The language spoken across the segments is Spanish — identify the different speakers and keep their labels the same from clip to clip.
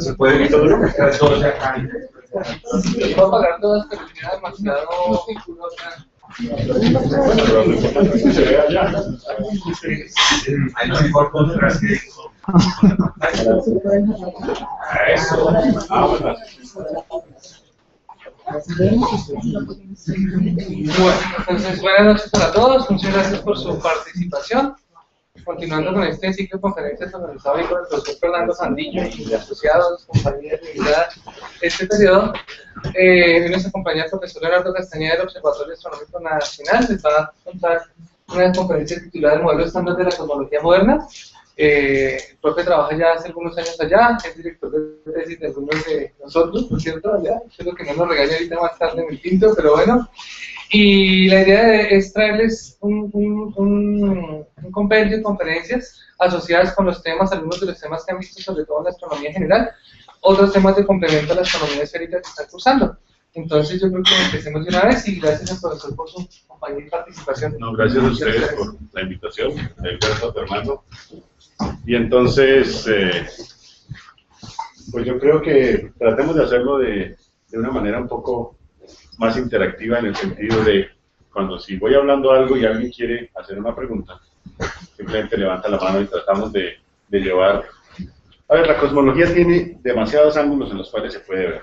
Speaker 1: Se puede evitar todo acá.
Speaker 2: Puedo pagar todas, pero queda demasiado.
Speaker 1: Lo que allá.
Speaker 3: Hay mejor contras que
Speaker 1: Eso. Ah, bueno.
Speaker 2: Bueno, entonces buenas noches para todos, muchas gracias por su participación. Continuando con este ciclo de conferencias organizado hoy el profesor Fernando Sandillo y asociados, compañías vida, este periodo, eh, hoy nos acompaña el profesor Leonardo Castañeda del Observatorio Astronómico Nacional, les va a contar una conferencia titulada El modelo estándar de la cosmología moderna. Eh, el profe trabaja ya hace algunos años allá, es director de tesis de algunos de nosotros, por cierto, allá, espero que no nos regañe ahorita más tarde en el quinto, pero bueno. Y la idea es traerles un, un, un, un compendio de conferencias asociadas con los temas, algunos de los temas que han visto, sobre todo en la astronomía en general, otros temas de complemento a la astronomía esférica que están cursando. Entonces yo creo que empecemos de una vez y gracias al profesor por su compañía y participación.
Speaker 1: No, gracias a ustedes por la invitación, Alberto, Fernando. Y entonces, eh, pues yo creo que tratemos de hacerlo de, de una manera un poco más interactiva en el sentido de cuando si voy hablando algo y alguien quiere hacer una pregunta, simplemente levanta la mano y tratamos de, de llevar... A ver, la cosmología tiene demasiados ángulos en los cuales se puede ver.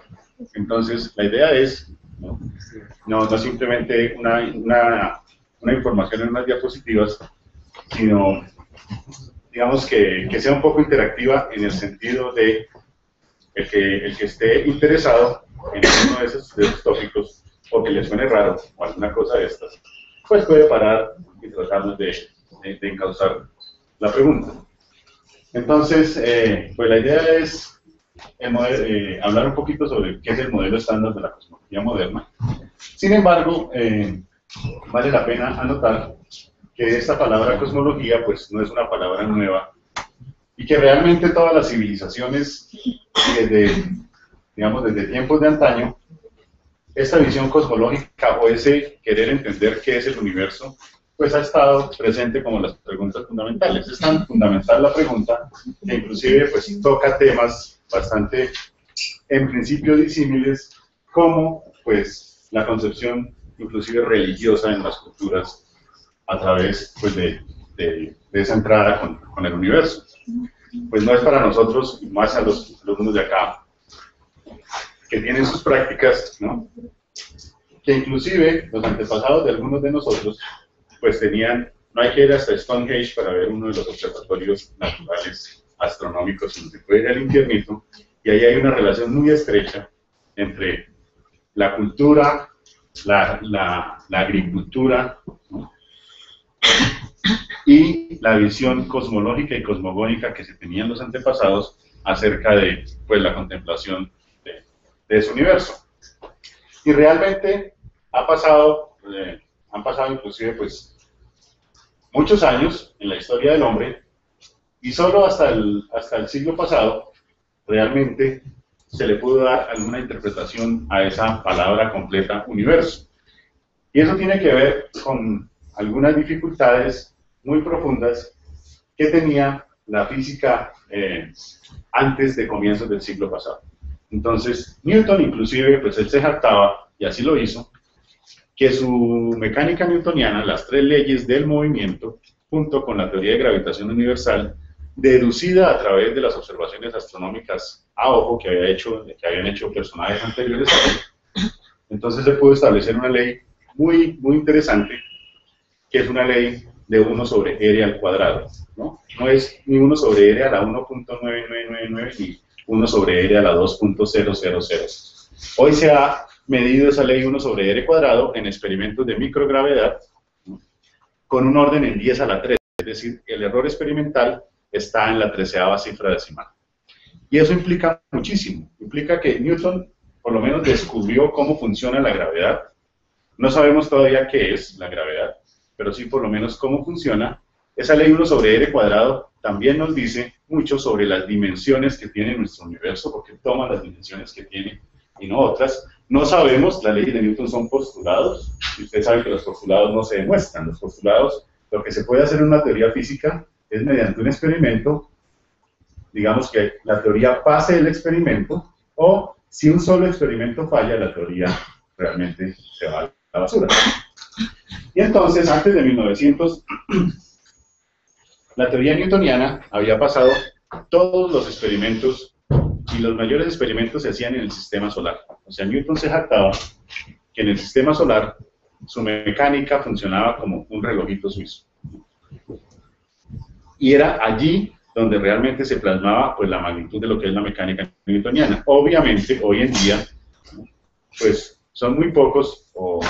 Speaker 1: Entonces, la idea es no, no, simplemente una, una información en unas diapositivas, sino digamos que, sea un poco interactiva en el sentido de el que, el que esté interesado en uno de esos, de tópicos o que le suene raro o alguna cosa de estas, pues puede parar y tratarnos de, encauzar la pregunta. Entonces, eh, pues la idea es modelo, eh, hablar un poquito sobre qué es el modelo estándar de la cosmología moderna. Sin embargo, eh, vale la pena anotar que esta palabra cosmología pues no es una palabra nueva y que realmente todas las civilizaciones desde, digamos, desde tiempos de antaño, esta visión cosmológica o ese querer entender qué es el universo, pues ha estado presente como las preguntas fundamentales. Es tan fundamental la pregunta que inclusive pues toca temas bastante, en principio, disímiles, como pues la concepción inclusive religiosa en las culturas a través pues, de, de, esa entrada con, con, el universo. Pues no es para nosotros, más a los alumnos de acá, que tienen sus prácticas, ¿no? que inclusive los antepasados de algunos de nosotros, pues tenían, no hay que ir hasta Stonehenge para ver uno de los observatorios naturales astronómicos donde puede ir al infiernito, y ahí hay una relación muy estrecha entre la cultura, la, la, la agricultura, ¿no? Y la visión cosmológica y cosmogónica que se tenían los antepasados acerca de pues, la contemplación de, de ese universo. Y realmente ha pasado, eh, han pasado inclusive pues muchos años en la historia del hombre y solo hasta el, hasta el siglo pasado realmente se le pudo dar alguna interpretación a esa palabra completa universo. Y eso tiene que ver con algunas dificultades muy profundas que tenía la física eh, antes de comienzos del siglo pasado. Entonces, Newton inclusive, pues él se jactaba, y así lo hizo, que su mecánica newtoniana, las tres leyes del movimiento, junto con la teoría de gravitación universal, deducida a través de las observaciones astronómicas a ojo que, había hecho, que habían hecho personajes anteriores entonces se pudo establecer una ley muy, muy interesante, que es una ley de 1 sobre r al cuadrado. ¿no? no es ni 1 sobre r a la 1.9999 ni 1 sobre r a la 2.000. Hoy se ha medido esa ley 1 sobre r cuadrado en experimentos de microgravedad con un orden en 10 a la 3, es decir, el error experimental está en la treceava cifra decimal. Y eso implica muchísimo, implica que Newton por lo menos descubrió cómo funciona la gravedad. No sabemos todavía qué es la gravedad, pero sí por lo menos cómo funciona. Esa ley 1 sobre r cuadrado también nos dice mucho sobre las dimensiones que tiene nuestro universo, porque toma las dimensiones que tiene y no otras. No sabemos, las leyes de Newton son postulados, y ustedes saben que los postulados no se demuestran. Los postulados, lo que se puede hacer en una teoría física es mediante un experimento, digamos que la teoría pase el experimento, o si un solo experimento falla, la teoría realmente se va a la basura. Y entonces, antes de 1900, la teoría newtoniana había pasado todos los experimentos y los mayores experimentos se hacían en el sistema solar. O sea, Newton se jactaba que en el sistema solar su mecánica funcionaba como un relojito suizo. Y era allí donde realmente se plasmaba pues, la magnitud de lo que es la mecánica newtoniana. Obviamente, hoy en día, pues son muy pocos, o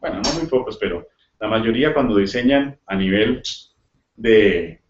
Speaker 1: bueno, no muy pocos, pero la mayoría cuando diseñan a nivel de,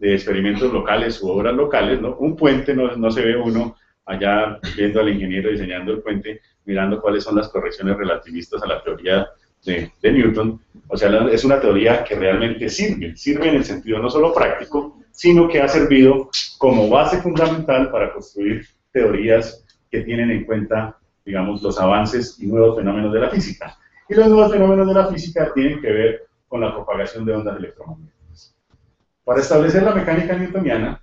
Speaker 1: experimentos locales u obras locales, ¿no? un puente no, se ve uno allá viendo al ingeniero diseñando el puente, mirando cuáles son las correcciones relativistas a la teoría de, Newton. O sea, es una teoría que realmente sirve, sirve en el sentido no solo práctico, sino que ha servido como base fundamental para construir teorías que tienen en cuenta, digamos, los avances y nuevos fenómenos de la física. Y los nuevos fenómenos de la física tienen que ver con la propagación de ondas electromagnéticas. Para establecer la mecánica newtoniana,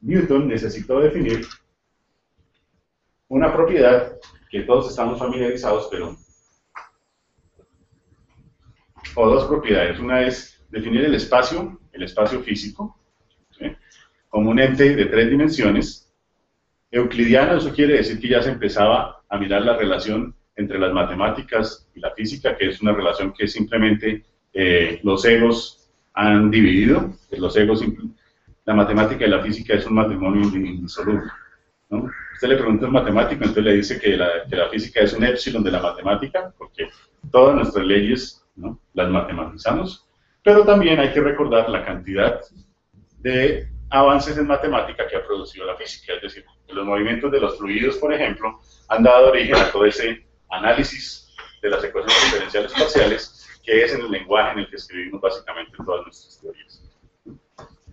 Speaker 1: Newton necesitó definir una propiedad que todos estamos familiarizados, pero... o dos propiedades. Una es definir el espacio, el espacio físico, como un ente de tres dimensiones. Euclidiano, eso quiere decir que ya se empezaba a mirar la relación entre las matemáticas y la física, que es una relación que simplemente eh, los egos han dividido. Los egos, la matemática y la física es un matrimonio indisoluble. ¿no? Usted le pregunta a un matemático, entonces le dice que la, que la, física es un epsilon de la matemática, porque todas nuestras leyes ¿no? las matematizamos, pero también hay que recordar la cantidad de avances en matemática que ha producido la física, es decir, los movimientos de los fluidos, por ejemplo, han dado origen a todo ese análisis de las ecuaciones diferenciales parciales, que es en el lenguaje en el que escribimos básicamente todas nuestras teorías.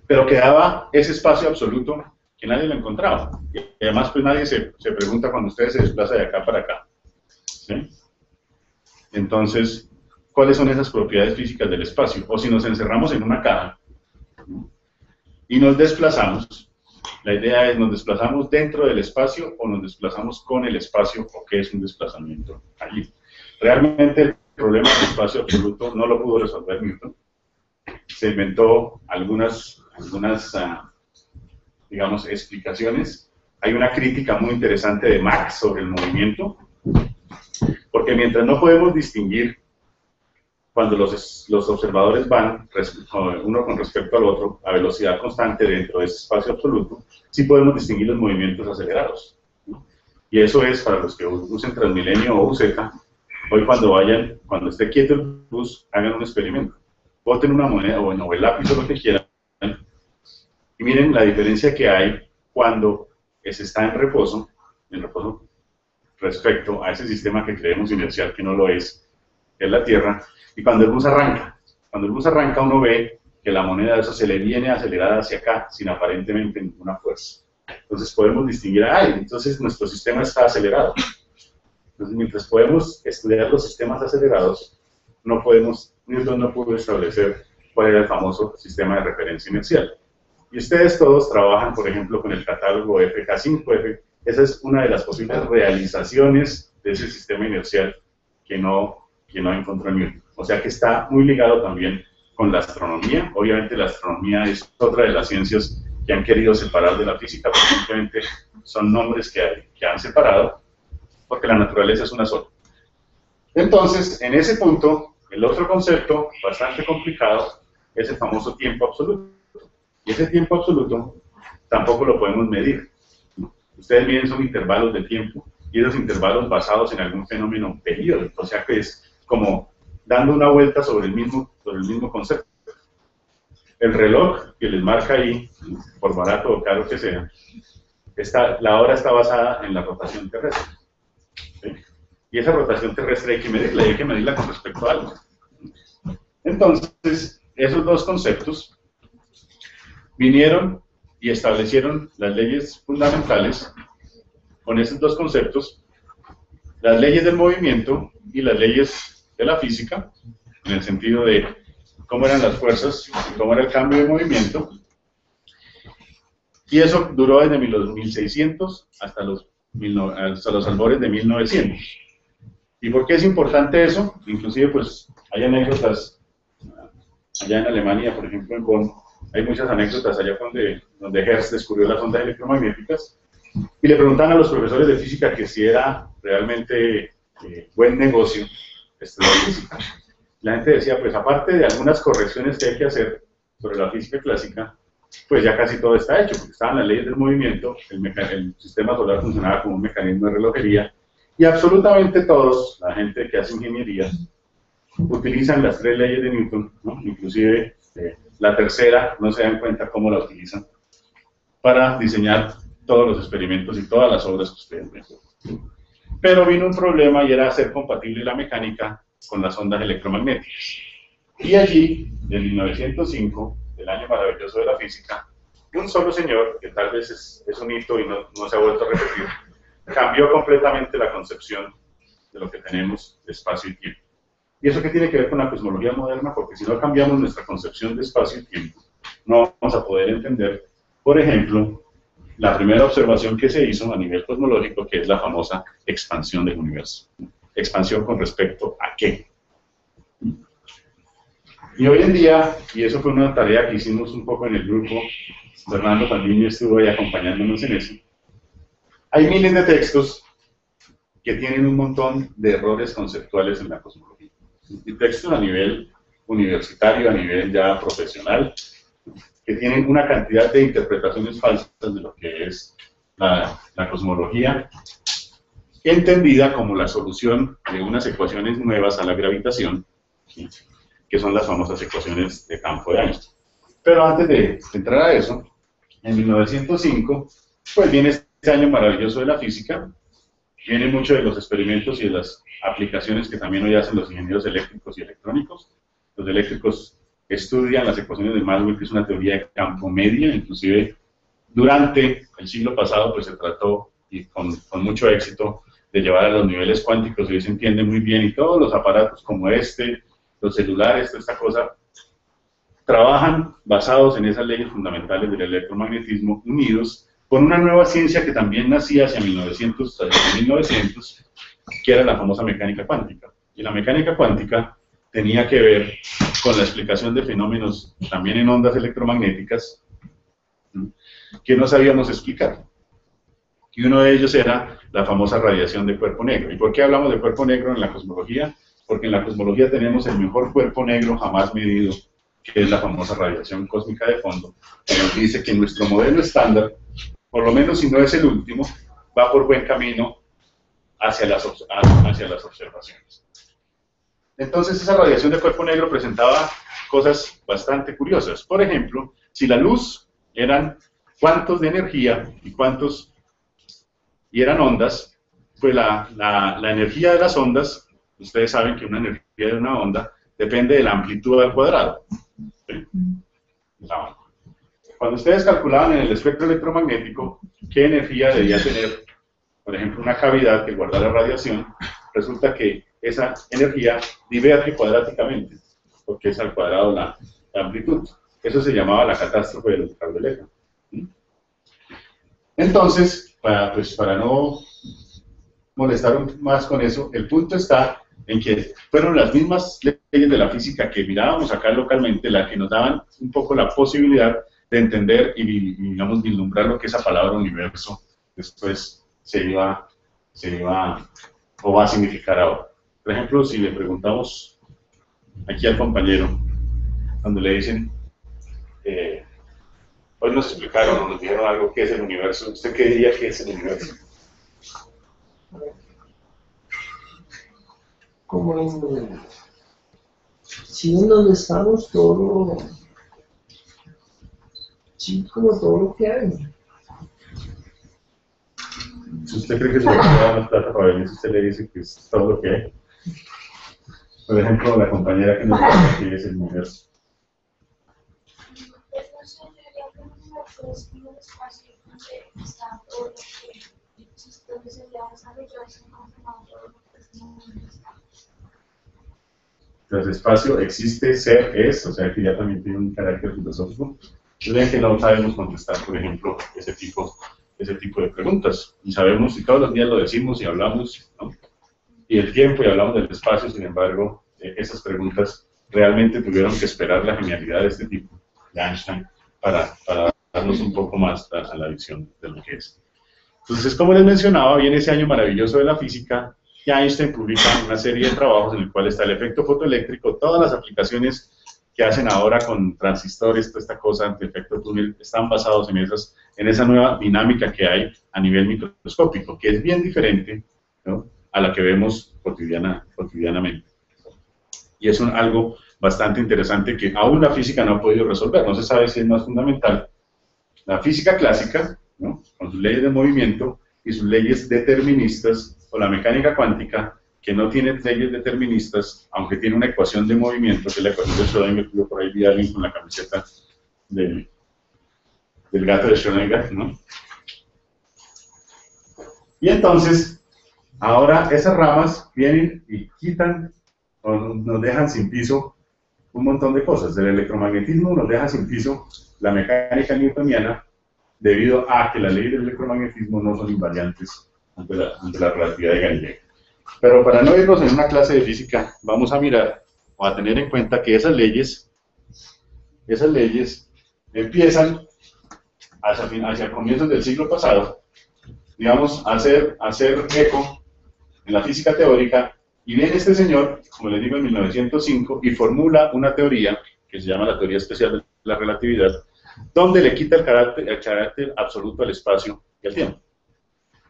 Speaker 1: Pero quedaba ese espacio absoluto que nadie lo encontraba. Y además, pues nadie se, se pregunta cuando ustedes se desplazan de acá para acá. Entonces, ¿cuáles son esas propiedades físicas del espacio? O si nos encerramos en una caja, y nos desplazamos. La idea es, ¿nos desplazamos dentro del espacio o nos desplazamos con el espacio o qué es un desplazamiento allí? Realmente el problema del espacio absoluto no lo pudo resolver Newton. Se inventó algunas, algunas uh, digamos, explicaciones. Hay una crítica muy interesante de Marx sobre el movimiento, porque mientras no podemos distinguir cuando los, los observadores van, uno con respecto al otro, a velocidad constante dentro de ese espacio absoluto, sí podemos distinguir los movimientos acelerados. Y eso es para los que usen Transmilenio o UZ, hoy cuando vayan, cuando esté quieto el bus, hagan un experimento. Boten una moneda o, bueno, el lápiz o lo que quieran, y miren la diferencia que hay cuando se está en reposo, en reposo respecto a ese sistema que creemos inercial que no lo es, que es la Tierra, y cuando el bus arranca, cuando el bus arranca uno ve que la moneda de se le viene acelerada hacia acá, sin aparentemente ninguna fuerza. Entonces podemos distinguir, ay, entonces nuestro sistema está acelerado. Entonces mientras podemos estudiar los sistemas acelerados, no podemos, Newton no pudo establecer cuál era el famoso sistema de referencia inercial. Y ustedes todos trabajan, por ejemplo, con el catálogo FK5F. Esa es una de las posibles realizaciones de ese sistema inercial que no, que no encontró Newton. O sea que está muy ligado también con la astronomía. Obviamente la astronomía es otra de las ciencias que han querido separar de la física, pero simplemente son nombres que, que han separado, porque la naturaleza es una sola. Entonces, en ese punto, el otro concepto bastante complicado es el famoso tiempo absoluto. Y ese tiempo absoluto tampoco lo podemos medir. Ustedes miden son intervalos de tiempo y esos intervalos basados en algún fenómeno periódico, o sea que es como dando una vuelta sobre el mismo, sobre el mismo concepto. El reloj que les marca ahí, por barato o caro que sea, está, la hora está basada en la rotación terrestre. Y esa rotación terrestre hay que medirla, hay que medirla con respecto a algo. Entonces, esos dos conceptos vinieron y establecieron las leyes fundamentales con esos dos conceptos las leyes del movimiento y las leyes de la física, en el sentido de cómo eran las fuerzas, cómo era el cambio de movimiento. Y eso duró desde los 1600 hasta los, hasta los albores de 1900. ¿Y por qué es importante eso? Inclusive, pues, hay anécdotas allá en Alemania, por ejemplo, en Bonn, hay muchas anécdotas allá donde, donde Hertz descubrió las ondas electromagnéticas, y le preguntan a los profesores de física que si era realmente eh, buen negocio La gente decía, pues aparte de algunas correcciones que hay que hacer sobre la física clásica, pues ya casi todo está hecho, porque estaban las leyes del movimiento, el, el sistema solar funcionaba como un mecanismo de relojería, y absolutamente todos, la gente que hace ingeniería, utilizan las tres leyes de Newton, ¿no? inclusive eh, la tercera, no se dan cuenta cómo la utilizan, para diseñar todos los experimentos y todas las obras que ustedes ven. Pero vino un problema y era hacer compatible la mecánica con las ondas electromagnéticas. Y allí, en 1905, el año maravilloso de la física, un solo señor, que tal vez es, es un hito y no, no se ha vuelto a repetir, cambió completamente la concepción de lo que tenemos de espacio y tiempo. ¿Y eso qué tiene que ver con la cosmología moderna? Porque si no cambiamos nuestra concepción de espacio y tiempo, no vamos a poder entender, por ejemplo, la primera observación que se hizo a nivel cosmológico, que es la famosa expansión del universo. ¿Expansión con respecto a qué? Y hoy en día, y eso fue una tarea que hicimos un poco en el grupo, Fernando también estuvo ahí acompañándonos en eso, hay miles de textos que tienen un montón de errores conceptuales en la cosmología. Y textos a nivel universitario, a nivel ya profesional, que tienen una cantidad de interpretaciones falsas de lo que es la, cosmología, entendida como la solución de unas ecuaciones nuevas a la gravitación, que son las famosas ecuaciones de campo de Einstein. Pero antes de entrar a eso, en 1905, pues viene este año maravilloso de la física, vienen muchos de los experimentos y de las aplicaciones que también hoy hacen los ingenieros eléctricos y electrónicos. Los eléctricos estudian las ecuaciones de Maxwell, que es una teoría de campo media, inclusive durante el siglo pasado pues se trató y con, con mucho éxito de llevar a los niveles cuánticos, hoy se entiende muy bien, y todos los aparatos como este, los celulares, toda esta cosa, trabajan basados en esas leyes fundamentales del electromagnetismo unidos con una nueva ciencia que también nacía hacia 1900, hacia 1900 que era la famosa mecánica cuántica. Y la mecánica cuántica tenía que ver con la explicación de fenómenos también en ondas electromagnéticas que no sabíamos explicar. Y uno de ellos era la famosa radiación de cuerpo negro. ¿Y por qué hablamos de cuerpo negro en la cosmología? Porque en la cosmología tenemos el mejor cuerpo negro jamás medido, que es la famosa radiación cósmica de fondo, que nos dice que nuestro modelo estándar, por lo menos si no es el último, va por buen camino hacia las, hacia las observaciones. Entonces esa radiación de cuerpo negro presentaba cosas bastante curiosas. Por ejemplo, si la luz eran cuántos de energía y cuántos y eran ondas, pues la, la, energía de las ondas, ustedes saben que una energía de una onda depende de la amplitud al cuadrado. Cuando ustedes calculaban en el espectro electromagnético qué energía debía tener, por ejemplo, una cavidad que guardara radiación, resulta que esa energía diverge cuadráticamente, porque es al cuadrado la, amplitud. Eso se llamaba la catástrofe del ultravioleta. Entonces, para, pues, para no molestar más con eso, el punto está en que fueron las mismas leyes de la física que mirábamos acá localmente las que nos daban un poco la posibilidad de entender y, digamos, vislumbrar lo que esa palabra universo después se iba, se iba o va a significar ahora. Por ejemplo, si le preguntamos aquí al compañero, cuando le dicen, eh, hoy nos explicaron o nos dijeron algo, ¿qué es el universo? ¿Usted qué diría que es el universo?
Speaker 4: Como en, sí, en donde estamos, todo, sí, como todo lo que hay.
Speaker 1: Si usted cree que se va a dar las plata para venir, usted le dice que es todo lo que hay. Por ejemplo, la compañera que nos dice que es el universo. Entonces, espacio existe, ser, es, o sea que ya también tiene un carácter filosófico. Yo vean que no sabemos contestar, por ejemplo, ese tipo, ese tipo de preguntas. Y sabemos, y todos los días lo decimos y hablamos, ¿no? Y el tiempo y hablamos del espacio, sin embargo, eh, esas preguntas realmente tuvieron que esperar la genialidad de este tipo, de Einstein, para, para darnos un poco más a, a la visión de lo que es. Entonces, como les mencionaba, viene ese año maravilloso de la física, y Einstein publica una serie de trabajos en el cual está el efecto fotoeléctrico, todas las aplicaciones que hacen ahora con transistores, toda esta cosa de efecto túnel, están basados en, esas, en esa nueva dinámica que hay a nivel microscópico, que es bien diferente ¿no? A la que vemos cotidiana, cotidianamente. Y es un, algo bastante interesante que aún la física no ha podido resolver, no se sabe si es más fundamental. La física clásica, con sus leyes de movimiento y sus leyes deterministas, o la mecánica cuántica, que no tiene leyes deterministas, aunque tiene una ecuación de movimiento, que es la ecuación de Schrödinger, yo por ahí vi a alguien con la camiseta del gato de Schrödinger, ¿no? Y entonces, ahora esas ramas vienen y quitan o nos dejan sin piso un montón de cosas. El electromagnetismo nos deja sin piso la mecánica newtoniana debido a que las leyes del electromagnetismo no son invariantes ante la, ante la relatividad de Galileo. Pero para no irnos en una clase de física, vamos a mirar o a tener en cuenta que esas leyes, esas leyes empiezan hacia, hacia comienzos del siglo pasado, digamos, a hacer, a hacer eco en la física teórica, y viene este señor, como les digo, en 1905, y formula una teoría que se llama la teoría especial de la relatividad, donde le quita el carácter, el carácter absoluto al espacio y al tiempo.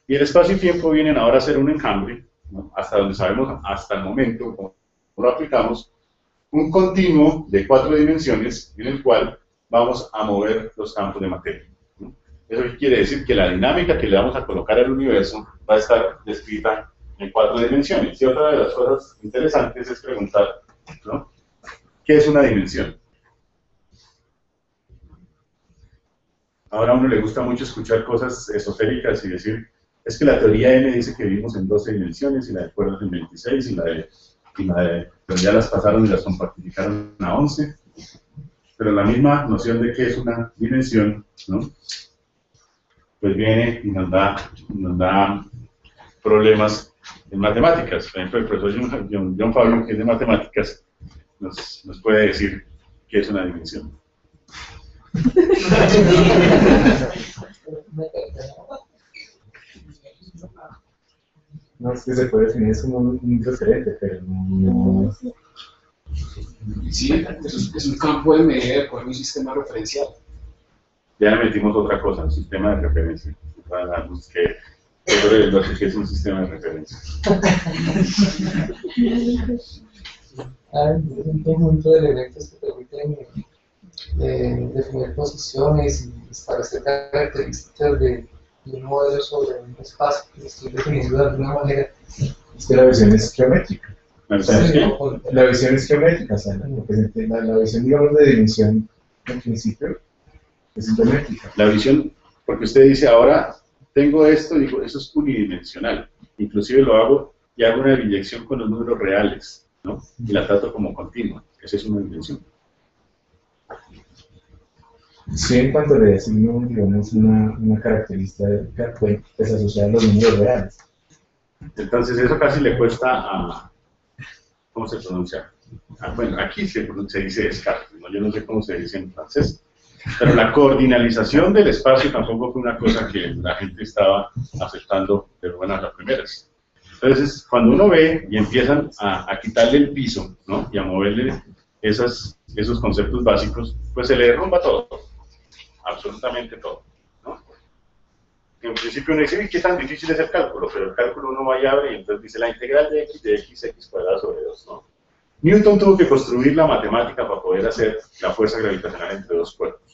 Speaker 1: Y el espacio y tiempo vienen ahora a ser un enjambre, ¿no? hasta donde sabemos hasta el momento, como lo aplicamos, un continuo de cuatro dimensiones en el cual vamos a mover los campos de materia. ¿no? Eso quiere decir que la dinámica que le vamos a colocar al universo va a estar descrita en cuatro dimensiones. Y otra de las cosas interesantes es preguntar, ¿no? ¿qué es una dimensión? Ahora a uno le gusta mucho escuchar cosas esotéricas y decir, es que la teoría N dice que vivimos en 12 dimensiones y la de cuerdas en 26 y la de, y la de pero ya las pasaron y las compartificaron a 11. Pero la misma noción de que es una dimensión, ¿no? Pues viene y nos da, nos da problemas en matemáticas. Por ejemplo, el profesor John, John- John Fabio, que es de matemáticas, nos, nos puede decir qué es una dimensión.
Speaker 5: No, es que se puede definir como un, un referente, pero no.
Speaker 6: Sí, es, es un campo de medida de un sistema referencial.
Speaker 1: Ya le metimos otra cosa, un sistema de referencia. Para darnos que es lo que es un sistema de referencia.
Speaker 2: Ah, es un conjunto de elementos que permiten eh, definir posiciones y establecer características de, de un modelo sobre un espacio que estoy definiendo de alguna manera.
Speaker 5: Es que la visión es geométrica. La visión es geométrica, o sea, la, la visión, digamos, de dimensión, en principio, es geométrica.
Speaker 1: La visión, porque usted dice ahora, tengo esto, digo, eso es unidimensional. Inclusive lo hago y hago una inyección con los números reales, ¿no? Y la trato como continua. Esa es una dimensión.
Speaker 5: Sí, en cuanto le designo, digamos, una, una característica pues, que se asocia a los números reales.
Speaker 1: Entonces eso casi le cuesta a... ¿Cómo se pronuncia? Ah, bueno, aquí se, se dice Descartes, ¿no? yo no sé cómo se dice en francés. Pero la coordinalización del espacio tampoco fue una cosa que la gente estaba aceptando de buenas a primeras. Entonces, cuando uno ve y empiezan a, quitarle el piso, ¿no? Y a moverle esos conceptos básicos, pues se le derrumba todo. Absolutamente todo. En principio uno dice, "Uy, ¿qué tan difícil es el cálculo? Pero el cálculo uno va y abre y entonces dice la integral de x de x, x cuadrada sobre 2, ¿no? Newton tuvo que construir la matemática para poder hacer la fuerza gravitacional entre dos cuerpos,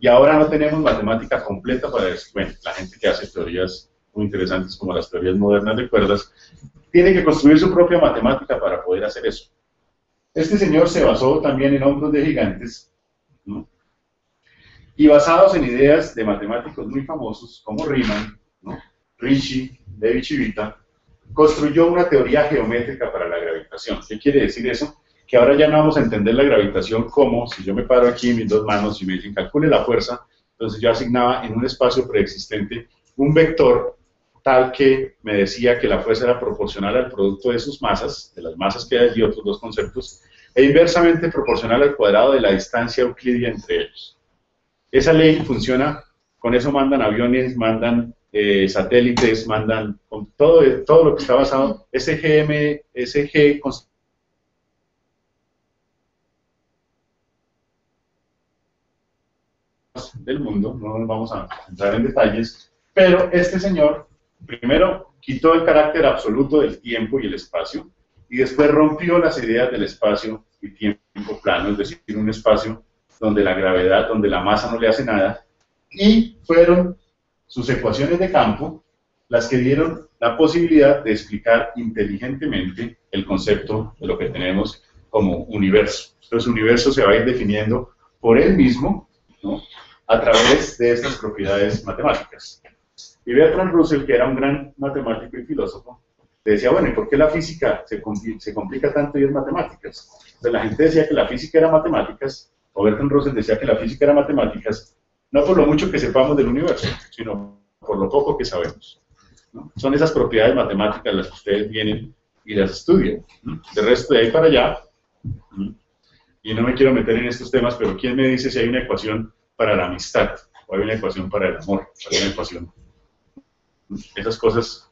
Speaker 1: Y ahora no tenemos matemática completa para decir, bueno, la gente que hace teorías muy interesantes como las teorías modernas de cuerdas, tiene que construir su propia matemática para poder hacer eso. Este señor se basó también en hombros de gigantes, y basados en ideas de matemáticos muy famosos como Riemann, ¿no? Ricci de Civita, construyó una teoría geométrica para la gravitación. ¿Qué quiere decir eso? Que ahora ya no vamos a entender la gravitación como si yo me paro aquí en mis dos manos y me dicen calcule la fuerza, entonces yo asignaba en un espacio preexistente un vector tal que me decía que la fuerza era proporcional al producto de sus masas, de las masas que hay y otros dos conceptos, e inversamente proporcional al cuadrado de la distancia euclidia entre ellos. Esa ley funciona, con eso mandan aviones, mandan eh, satélites, mandan con todo, todo lo que está basado, SGM, SG del mundo, no nos vamos a entrar en detalles, pero este señor, primero, quitó el carácter absoluto del tiempo y el espacio, y después rompió las ideas del espacio y tiempo plano, es decir, un espacio donde la gravedad, donde la masa no le hace nada, y fueron sus ecuaciones de campo las que dieron la posibilidad de explicar inteligentemente el concepto de lo que tenemos como universo. Entonces, universo se va a ir definiendo por él mismo, ¿no? A través de estas propiedades matemáticas. Y Bertrand Russell, que era un gran matemático y filósofo, decía, bueno, ¿y por qué la física se, se complica tanto y es matemáticas? Entonces la gente decía que la física era matemáticas, o Bertrand Russell decía que la física era matemáticas, no por lo mucho que sepamos del universo, sino por lo poco que sabemos. Son esas propiedades matemáticas las que ustedes vienen y las estudian. De resto, de ahí para allá, y no me quiero meter en estos temas, pero ¿quién me dice si hay una ecuación para la amistad? ¿O hay una ecuación para el amor? ¿Hay una ecuación? Esas cosas,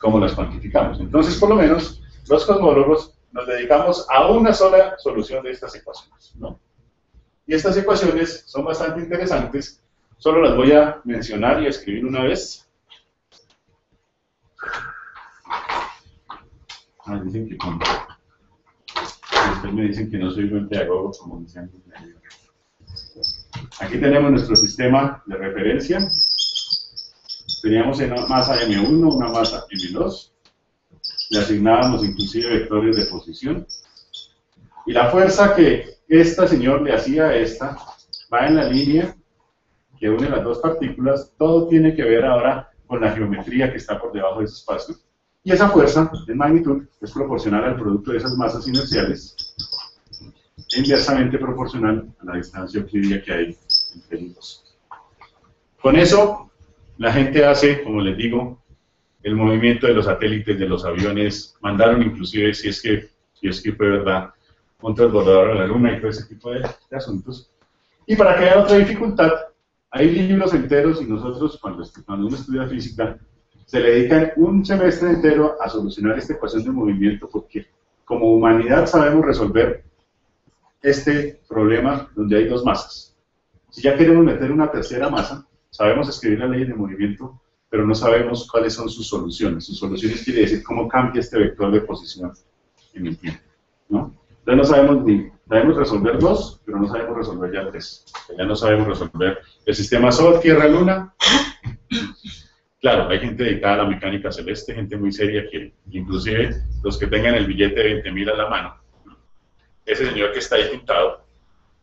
Speaker 1: ¿cómo las cuantificamos? Entonces, por lo menos, los cosmólogos nos dedicamos a una sola solución de estas ecuaciones. ¿no? Y estas ecuaciones son bastante interesantes, solo las voy a mencionar y escribir una vez. Ah, dicen que me dicen que no soy buen pedagogo, como decían Aquí tenemos nuestro sistema de referencia. Teníamos una masa M1, una masa M2. Le asignábamos inclusive vectores de posición. Y la fuerza que esta señor le hacía a esta va en la línea que une las dos partículas. Todo tiene que ver ahora con la geometría que está por debajo de ese espacio. Y esa fuerza en magnitud es proporcional al producto de esas masas inerciales inversamente proporcional a la distancia euclidia que hay entre ellos. Con eso, la gente hace, como les digo, el movimiento de los satélites, de los aviones, mandaron inclusive, si es que, si es que fue verdad, un transbordador a la Luna y todo ese tipo de, de asuntos. Y para haya otra dificultad, hay libros enteros y nosotros, cuando, cuando uno estudia física, se le dedican un semestre entero a solucionar esta ecuación de movimiento porque como humanidad sabemos resolver este problema donde hay dos masas. Si ya queremos meter una tercera masa, sabemos escribir la ley de movimiento, pero no sabemos cuáles son sus soluciones. Sus soluciones quiere decir cómo cambia este vector de posición en el tiempo. ¿no? Entonces no sabemos ni, sabemos resolver dos, pero no sabemos resolver ya tres. Ya no sabemos resolver el sistema Sol, Tierra, Luna. Claro, hay gente dedicada a la mecánica celeste, gente muy seria que, inclusive los que tengan el billete de 20.000 a la mano, ese señor que está ahí pintado,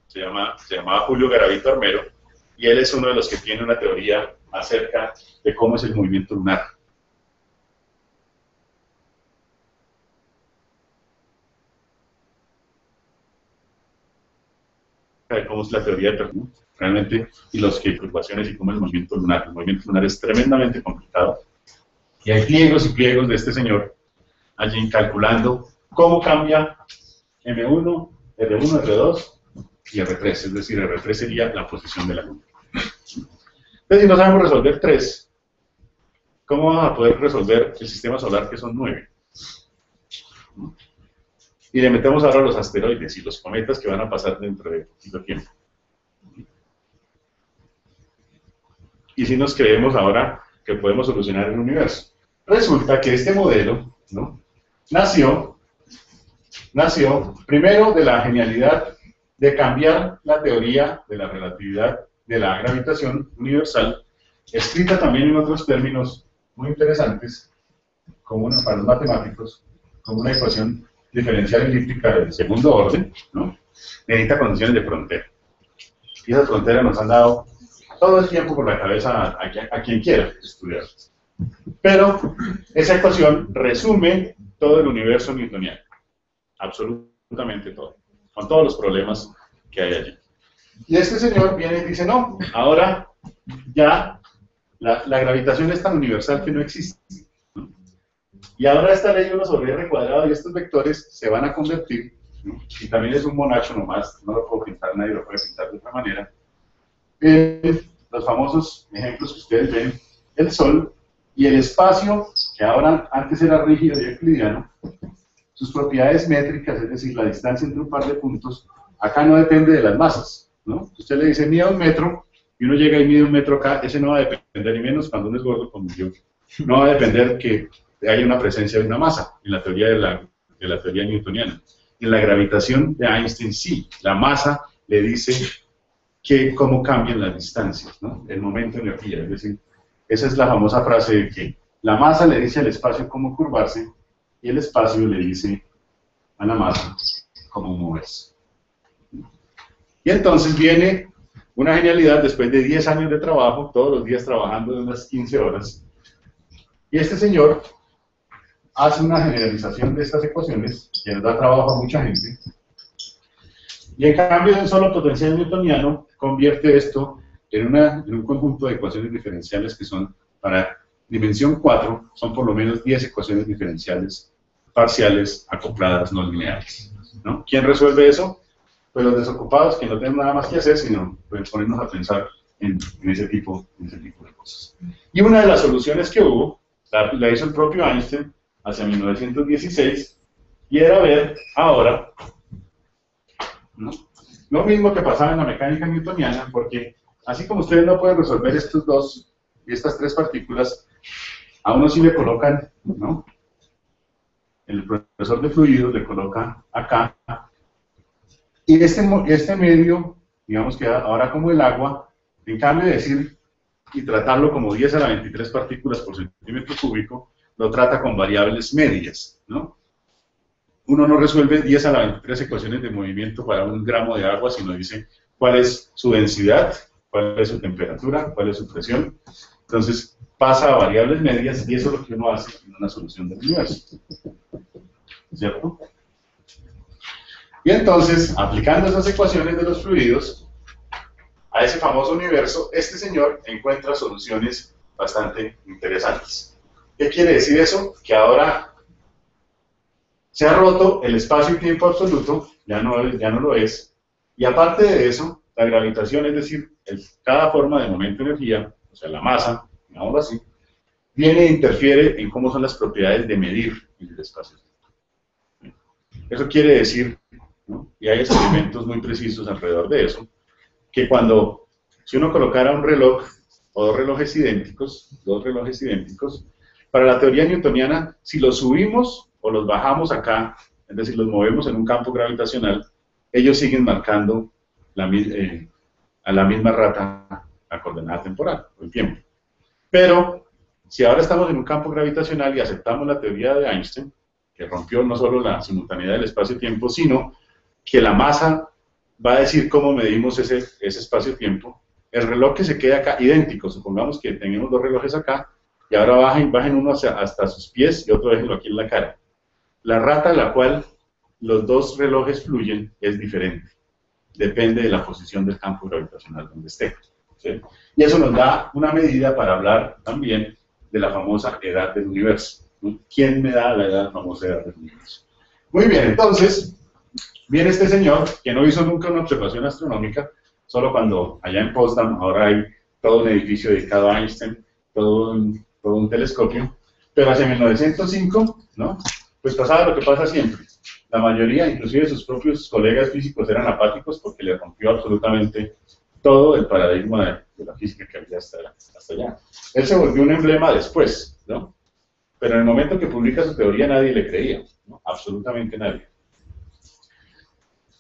Speaker 1: se llama, se llamaba Julio Garavito Armero, y él es uno de los que tiene una teoría acerca de cómo es el movimiento lunar. cómo es la teoría de realmente, y las curvaciones y cómo es el movimiento lunar. El movimiento lunar es tremendamente complicado. Y hay pliegos y pliegos de este señor allí calculando cómo cambia M1, R1, R2 y R3, es decir, R3 sería la posición de la luna. Entonces, si no sabemos resolver 3, ¿cómo vamos a poder resolver el sistema solar que son 9? Y le metemos ahora los asteroides y los cometas que van a pasar dentro de poquito tiempo. Y si nos creemos ahora que podemos solucionar el universo. Resulta que este modelo ¿no? nació nació primero de la genialidad de cambiar la teoría de la relatividad de la gravitación universal, escrita también en otros términos muy interesantes, como una, para los matemáticos, como una ecuación diferencial elíptica del segundo orden, ¿no? necesita condiciones de frontera. Y esas fronteras nos han dado todo el tiempo por la cabeza a, quien quiera estudiar. Pero esa ecuación resume todo el universo newtoniano, absolutamente todo, con todos los problemas que hay allí. Y este señor viene y dice, no, ahora ya la, la gravitación es tan universal que no existe. ¿no? Y ahora esta ley 1 sobre r cuadrado y estos vectores se van a convertir, ¿no? y también es un monacho nomás, no lo puedo pintar, nadie lo puede pintar de otra manera, en los famosos ejemplos que ustedes ven, el Sol y el espacio, que ahora antes era rígido y euclidiano, sus propiedades métricas, es decir, la distancia entre un par de puntos, acá no depende de las masas, ¿no? Usted le dice, mide un metro, y uno llega y mide un metro acá, ese no va a depender, ni menos cuando uno es gordo como yo, no va a depender que haya una presencia de una masa, en la teoría de la, de la teoría newtoniana. En la gravitación de Einstein sí, la masa le dice que cómo cambian las distancias, ¿no? El momento energía, es decir, esa es la famosa frase de que la masa le dice al espacio cómo curvarse y el espacio le dice a la masa cómo moverse. Y entonces viene una genialidad después de 10 años de trabajo, todos los días trabajando de unas 15 horas, y este señor hace una generalización de estas ecuaciones que nos da trabajo a mucha gente, y en cambio de un solo potencial newtoniano, convierte esto en, una, en un conjunto de ecuaciones diferenciales que son para dimensión 4, son por lo menos 10 ecuaciones diferenciales parciales acopladas no lineales. ¿no? ¿Quién resuelve eso? Pues los desocupados que no tienen nada más que hacer, sino pues, ponernos a pensar en, ese tipo, de cosas. Y una de las soluciones que hubo, la, hizo el propio Einstein hacia 1916, y era ver ahora. Lo mismo que pasaba en la mecánica newtoniana, porque así como ustedes no pueden resolver estos dos y estas tres partículas, a uno sí le colocan, ¿no? El profesor de fluidos le coloca acá, y este, este medio, digamos que ahora como el agua, en cambio de decir y tratarlo como 10 a la 23 partículas por centímetro cúbico, lo trata con variables medias, ¿no? uno no resuelve 10 a la 23 ecuaciones de movimiento para un gramo de agua, sino dice cuál es su densidad, cuál es su temperatura, cuál es su presión. Entonces pasa a variables medias y eso es lo que uno hace en una solución del universo. ¿Cierto? Y entonces, aplicando esas ecuaciones de los fluidos a ese famoso universo, este señor encuentra soluciones bastante interesantes. ¿Qué quiere decir eso? Que ahora se ha roto el espacio y tiempo absoluto, ya no, ya no lo es, y aparte de eso, la gravitación, es decir, cada forma de momento-energía, o sea, la masa, digámoslo así, viene e interfiere en cómo son las propiedades de medir el espacio. Eso quiere decir, y hay experimentos muy precisos alrededor de eso, que cuando, si uno colocara un reloj o dos relojes idénticos, dos relojes idénticos, para la teoría newtoniana, si los subimos o los bajamos acá, es decir, los movemos en un campo gravitacional, ellos siguen marcando la, eh, a la misma rata la coordenada temporal, o el tiempo. Pero, si ahora estamos en un campo gravitacional y aceptamos la teoría de Einstein, que rompió no solo la simultaneidad del espacio-tiempo, sino que la masa va a decir cómo medimos ese, espacio-tiempo, el reloj que se queda acá, idéntico, supongamos que tenemos dos relojes acá, y ahora bajen, bajen uno hacia- hasta sus pies y otro déjenlo aquí en la cara. La rata a la cual los dos relojes fluyen es diferente. Depende de la posición del campo gravitacional donde esté. Y eso nos da una medida para hablar también de la famosa edad del universo. ¿Quién me da la edad, famosa edad del universo? Muy bien, entonces, viene este señor que no hizo nunca una observación astronómica, solo cuando allá en Potsdam ahora hay todo un edificio dedicado a Einstein, todo un, todo un telescopio, pero hacia 1905, ¿no? Pues pasaba lo que pasa siempre. La mayoría, inclusive sus propios colegas físicos, eran apáticos porque le rompió absolutamente todo el paradigma de, la física que había hasta, hasta allá. Él se volvió un emblema después, ¿no? Pero en el momento que publica su teoría nadie le creía, ¿no? Absolutamente nadie.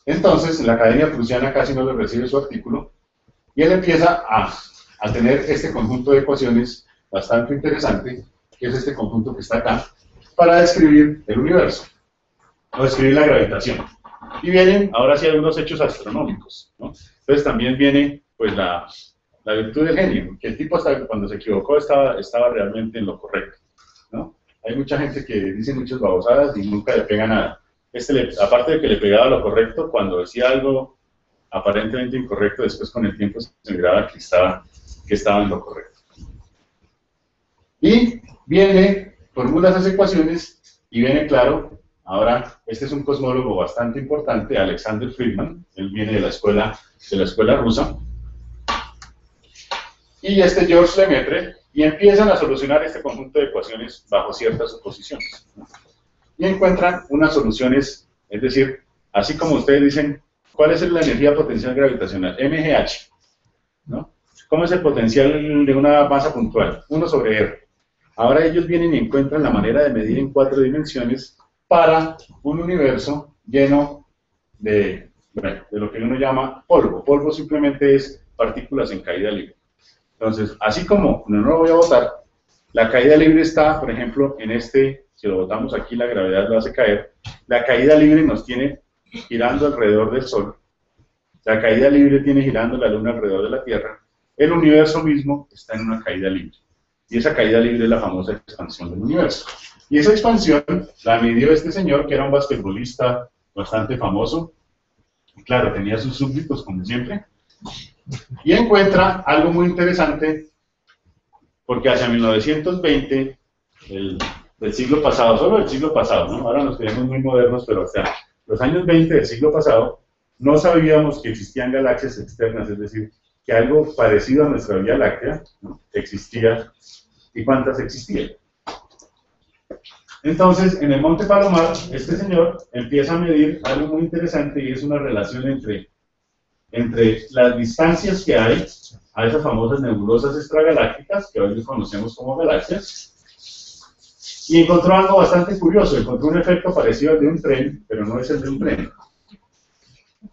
Speaker 1: Entonces, la Academia Prusiana casi no le recibe su artículo y él empieza a, a tener este conjunto de ecuaciones bastante interesante, que es este conjunto que está acá, para describir el universo, o describir la gravitación. Y vienen, ahora sí, algunos hechos astronómicos, ¿no? Entonces también viene, pues, la, virtud del genio, que el tipo hasta cuando se equivocó estaba, estaba realmente en lo correcto, ¿no? Hay mucha gente que dice muchas babosadas y nunca le pega nada. Este, le- aparte de que le pegaba lo correcto, cuando decía algo aparentemente incorrecto, después con el tiempo se miraba que estaba, que estaba en lo correcto. Y viene, formula esas ecuaciones y viene claro, ahora, este es un cosmólogo bastante importante, Alexander Friedman, él viene de la escuela, de la escuela rusa, y este George Lemaitre, y empiezan a solucionar este conjunto de ecuaciones bajo ciertas suposiciones. Y encuentran unas soluciones, es decir, así como ustedes dicen, ¿cuál es la energía potencial gravitacional? MGH. ¿Cómo es el potencial de una masa puntual? 1 sobre R. Ahora ellos vienen y encuentran la manera de medir en cuatro dimensiones para un universo lleno de, de lo que uno llama polvo. Polvo simplemente es partículas en caída libre. Entonces, así como no lo voy a botar, la caída libre está, por ejemplo, en este, si lo botamos aquí, la gravedad lo hace caer. La caída libre nos tiene girando alrededor del Sol. La caída libre tiene girando la Luna alrededor de la Tierra. El universo mismo está en una caída libre. Y esa caída libre es la famosa expansión del universo. Y esa expansión la midió este señor, que era un basquetbolista bastante famoso. Claro, tenía sus súbditos, como siempre. Y encuentra algo muy interesante, porque hacia 1920, el, del siglo pasado, solo del siglo pasado, ¿no? ahora nos creemos muy modernos, pero hasta los años 20 del siglo pasado, no sabíamos que existían galaxias externas, es decir, que algo parecido a nuestra Vía Láctea existía y cuántas existían. Entonces, en el Monte Palomar, este señor empieza a medir algo muy interesante y es una relación entre, entre las distancias que hay a esas famosas nebulosas extragalácticas, que hoy conocemos como galaxias, y encontró algo bastante curioso, encontró un efecto parecido al de un tren, pero no es el de un tren.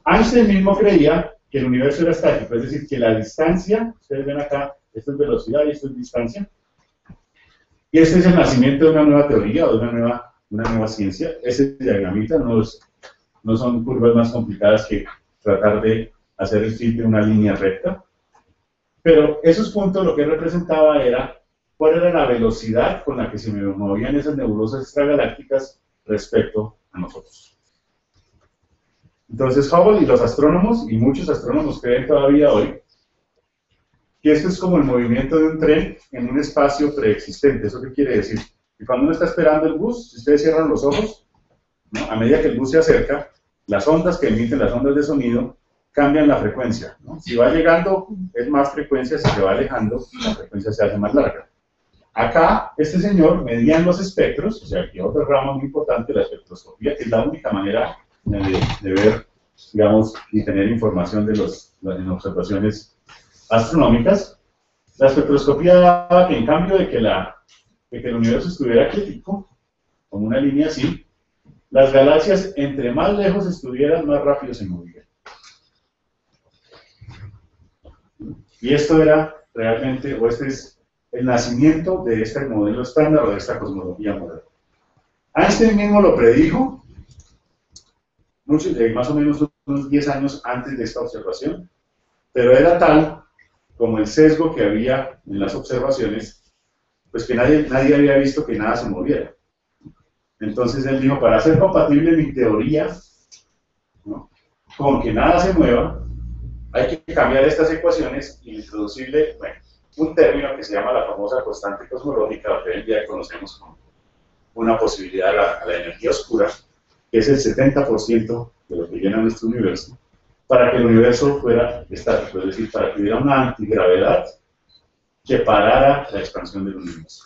Speaker 1: Einstein mismo creía que el universo era estático, es decir, que la distancia, ustedes ven acá, esto es velocidad y esto es distancia, y este es el nacimiento de una nueva teoría o de una nueva, una nueva ciencia. Ese diagramita no, son curvas más complicadas que tratar de hacer el fit de una línea recta, pero esos puntos lo que representaba era cuál era la velocidad con la que se movían esas nebulosas extragalácticas respecto a nosotros. Entonces Hubble y los astrónomos, y muchos astrónomos creen todavía hoy, que esto es como el movimiento de un tren en un espacio preexistente. ¿Eso qué quiere decir? Que cuando uno está esperando el bus, si ustedes cierran los ojos, ¿no? a medida que el bus se acerca, las ondas que emiten, las ondas de sonido, cambian la frecuencia. ¿no? Si va llegando, es más frecuencia, si se va alejando, la frecuencia se hace más larga. Acá, este señor medían los espectros, o sea, que otra rama muy importante, la espectroscopía, que es la única manera de, de ver, digamos, y tener información de los, las en observaciones astronómicas. La espectroscopía daba que en cambio de que, la, de que el universo estuviera crítico, como una línea así, las galaxias entre más lejos estuvieran, más rápido se movían. Y esto era realmente, o este es el nacimiento de este modelo estándar o de esta cosmología moderna. Einstein mismo lo predijo, eh, más o menos unos 10 años antes de esta observación, pero era tal como el sesgo que había en las observaciones, pues que nadie, nadie había visto que nada se moviera. Entonces él dijo, para hacer compatible mi teoría con que nada se mueva, hay que cambiar estas ecuaciones y introducirle bueno, un término que se llama la famosa constante cosmológica, que hoy en día conocemos como una posibilidad a a la energía oscura, que es el 70% de lo que llena nuestro universo, para que el universo fuera estático, es decir, para que hubiera una antigravedad que parara la expansión del universo.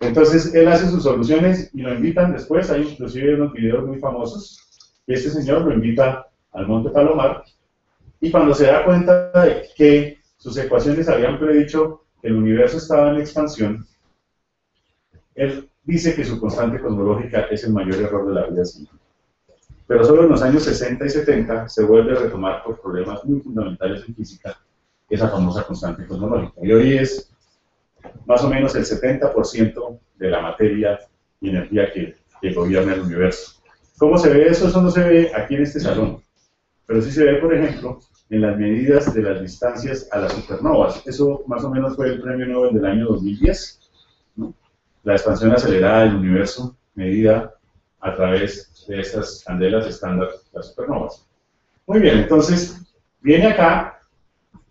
Speaker 1: Entonces, él hace sus soluciones y lo invitan después, hay inclusive unos videos muy famosos, este señor lo invita al Monte Palomar, y cuando se da cuenta de que sus ecuaciones habían predicho que el universo estaba en expansión, él dice que su constante cosmológica es el mayor error de la vida. Pero solo en los años 60 y 70 se vuelve a retomar por problemas muy fundamentales en física esa famosa constante cosmológica. Y hoy es más o menos el 70% de la materia y energía que, que gobierna el universo. ¿Cómo se ve eso? Eso no se ve aquí en este salón. Pero sí se ve, por ejemplo, en las medidas de las distancias a las supernovas. Eso más o menos fue el premio Nobel del año 2010. ¿no? La expansión acelerada del universo medida a través de estas candelas estándar, las supernovas. Muy bien, entonces viene acá,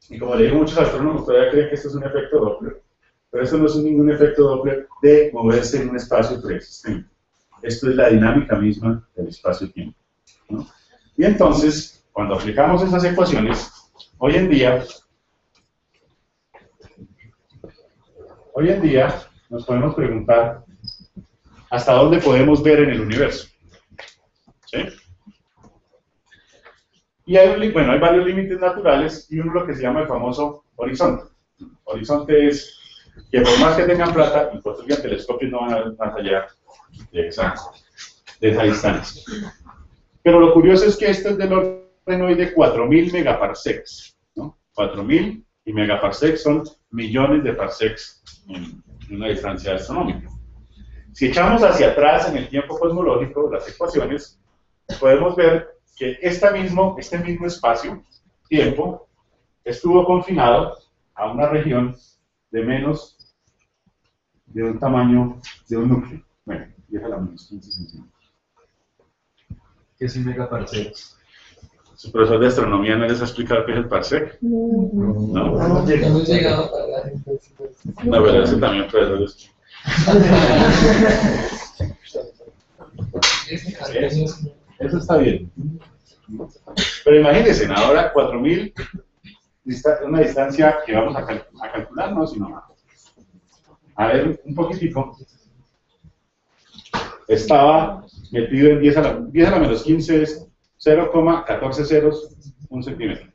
Speaker 1: y como le digo, muchos astrónomos todavía creen que esto es un efecto Doppler, pero esto no es ningún efecto Doppler de moverse en un espacio preexistente. Esto es la dinámica misma del espacio-tiempo. ¿no? Y entonces, cuando aplicamos esas ecuaciones, hoy en día, hoy en día nos podemos preguntar hasta dónde podemos ver en el universo. Y hay, bueno, hay varios límites naturales y uno lo que se llama el famoso horizonte. Horizonte es que por más que tengan plata y construyan telescopios no van a ver más allá de esa, distancia. Pero lo curioso es que esto es del orden hoy de 4.000 megaparsecs. ¿no? 4.000 y megaparsecs son millones de parsecs en una distancia astronómica. Si echamos hacia atrás en el tiempo cosmológico las ecuaciones, podemos ver que esta mismo, este mismo espacio, tiempo, estuvo confinado a una región de menos de un tamaño de un núcleo. Bueno, déjala menos 15 centímetros.
Speaker 3: ¿Qué es un megaparsec?
Speaker 1: Su profesor de astronomía no les ha explicado qué es el parsec. No,
Speaker 4: No,
Speaker 2: la
Speaker 1: no pero ese también profesor es-
Speaker 2: Este carteño es-
Speaker 1: Eso está bien. Pero imagínense, ahora 4000, dista- una distancia que vamos a, cal- a calcular, no, sino a ver un poquitico. Estaba metido en 10 a la, 10 a la menos 15 es 0,14 ceros, un centímetro.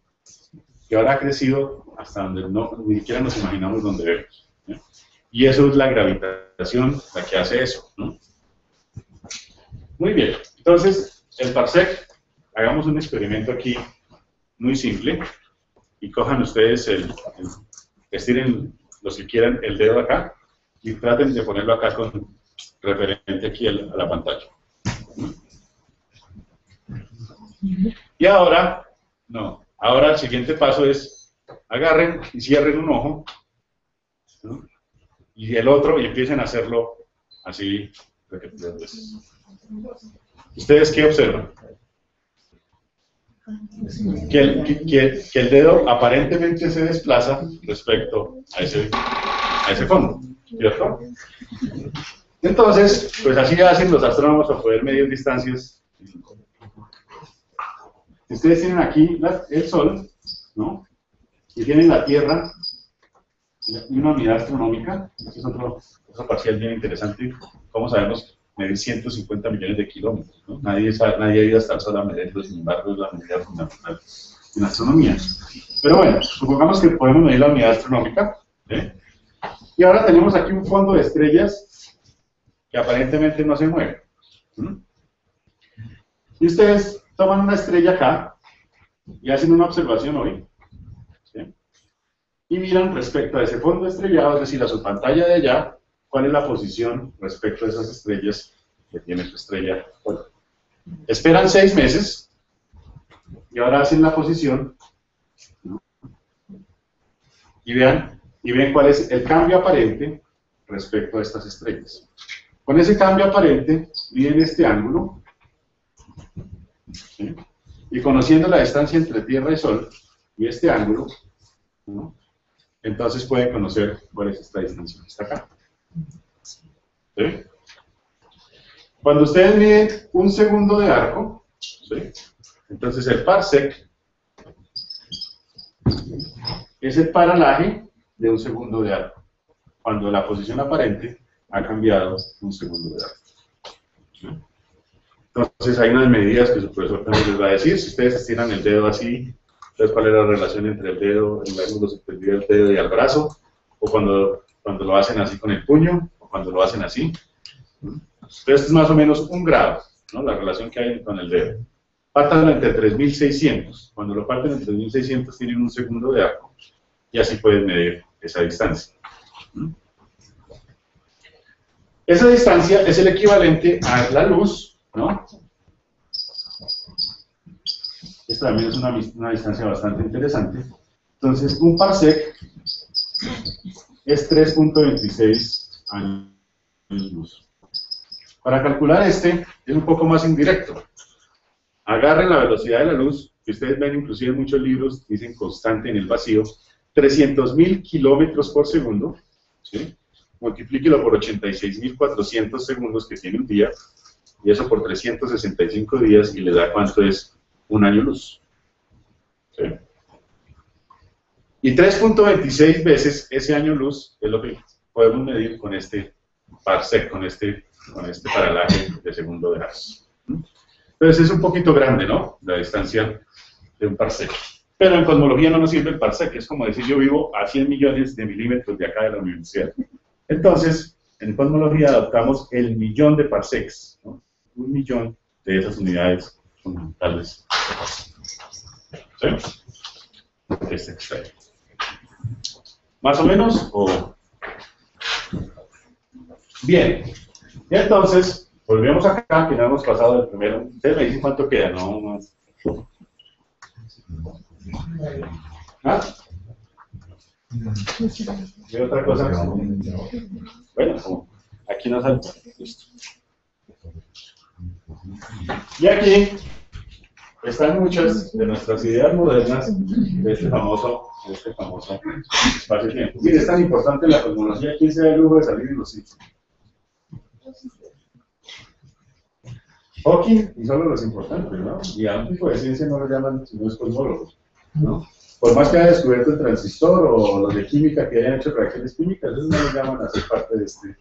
Speaker 1: Que ahora ha crecido hasta donde no, ni siquiera nos imaginamos donde vemos. ¿no? Y eso es la gravitación la que hace eso. ¿no? Muy bien, entonces el parsec, hagamos un experimento aquí muy simple y cojan ustedes el, estiren los que quieran el dedo acá y traten de ponerlo acá con referente aquí a la pantalla. Y ahora, no, ahora el siguiente paso es agarren y cierren un ojo ¿no? Y el otro y empiecen a hacerlo así. ¿Ustedes qué observan? Que el, que- el dedo aparentemente se desplaza respecto a ese, a ese fondo, ¿cierto? Entonces, pues así hacen los astrónomos para poder medir distancias. Ustedes tienen aquí el Sol, ¿no? Y tienen la Tierra una unidad astronómica, este es otro, otro parcial bien interesante, ¿cómo sabemos medir 150 millones de kilómetros? Nadie, sabe- nadie ha ido hasta el Sol a medirlo, sin embargo, es la medida fundamental en astronomía. Pero bueno, supongamos que podemos medir la unidad astronómica, ¿eh? y ahora tenemos aquí un fondo de estrellas que aparentemente no se mueve. Y ustedes toman una estrella acá y hacen una observación hoy. Y miran respecto a ese fondo estrellado, es decir, a su pantalla de allá, cuál es la posición respecto a esas estrellas que tiene su estrella hoy. Esperan seis meses y ahora hacen la posición y vean y ven cuál es el cambio aparente respecto a estas estrellas. Con ese cambio aparente, miden este ángulo y conociendo la distancia entre Tierra y Sol y este ángulo, ¿no? Entonces pueden conocer cuál es esta distancia está acá. ¿Sí? Cuando ustedes miden un segundo de arco, ¿sí? entonces el parsec es el paralaje de un segundo de arco, cuando la posición aparente ha cambiado un segundo de arco. ¿Sí? Entonces hay unas medidas que su profesor también les va a decir, si ustedes estiran el dedo así, entonces cuál es la relación entre el dedo, el superior del dedo y el brazo, o cuando, cuando lo hacen así con el puño, o cuando lo hacen así. Entonces es más o menos un grado, ¿no? la relación que hay con el dedo. Pártanlo entre 3600. Cuando lo parten en 3600 tienen un segundo de arco y así pueden medir esa distancia. Esa distancia es el equivalente a la luz, ¿no? Esta también es una, una distancia bastante interesante. Entonces, un parsec es 3.26 años luz. Para calcular este, es un poco más indirecto. Agarren la velocidad de la luz, que ustedes ven inclusive en muchos libros, dicen constante en el vacío, 300.000 kilómetros por segundo, ¿sí? multiplíquelo por 86.400 segundos que tiene un día, y eso por 365 días, y le da cuánto es un año luz. ¿Sí? Y 3.26 veces ese año luz es lo que podemos medir con este parsec, con este, con este paralaje de segundo. ¿Mm? Entonces es un poquito grande, ¿no? La distancia de un parsec. Pero en cosmología no nos sirve el parsec, es como decir yo vivo a 100 millones de milímetros de acá de la universidad. Entonces, en cosmología adoptamos el millón de parsecs, un millón de esas unidades fundamentales. ¿Sí? Este extraño. ¿Más o menos? O... Bien. Y entonces, volvemos acá, que no hemos pasado el primero. Ustedes me dicen cuánto queda, ¿no? ¿Ah? ¿Y otra cosa? Bueno, aquí nos salta. Listo. Y aquí están muchas de nuestras ideas modernas de este famoso, de este famoso espacio-tiempo. Mire, es tan importante la cosmología, ¿quién se da el lujo de salir en los sitios? Hawking y solo los importantes, ¿no? Y a un tipo de ciencia no lo llaman sino es cosmólogos, ¿no? Por más que haya descubierto el transistor o los de química que hayan hecho reacciones químicas, esos no los llaman a ser parte de este.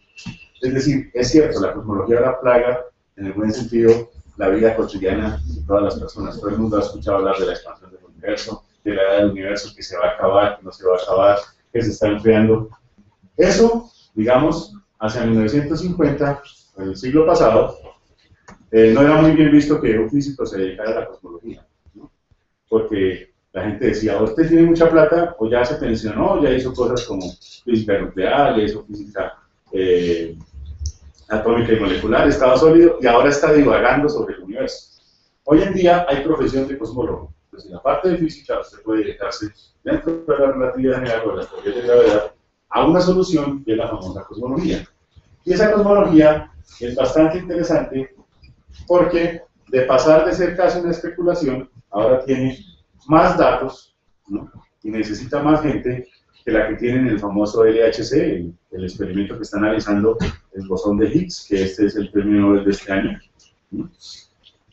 Speaker 1: Es decir, es cierto, la cosmología ahora plaga, en el buen sentido, la vida cotidiana de todas las personas. Todo el mundo ha escuchado hablar de la expansión del universo, de la edad del universo que se va a acabar, que no se va a acabar, que se está enfriando. Eso, digamos, hacia 1950, en el siglo pasado, eh, no era muy bien visto que un físico se dedicara a la cosmología, ¿no? porque la gente decía, o usted tiene mucha plata, o ya se pensionó, ya hizo cosas como física nuclear, ya hizo física eh, atómica y molecular, estaba sólido, y ahora está divagando sobre el universo. Hoy en día hay profesión de cosmólogo, pues en la parte de física usted puede dedicarse dentro de la relatividad general o de las teorías de gravedad a una solución que es la famosa cosmología. Y esa cosmología es bastante interesante porque de pasar de ser casi una especulación, ahora tiene más datos y necesita más gente que la que tiene en el famoso LHC, el, el experimento que está analizando el bosón de Higgs, que este es el premio Nobel de este año.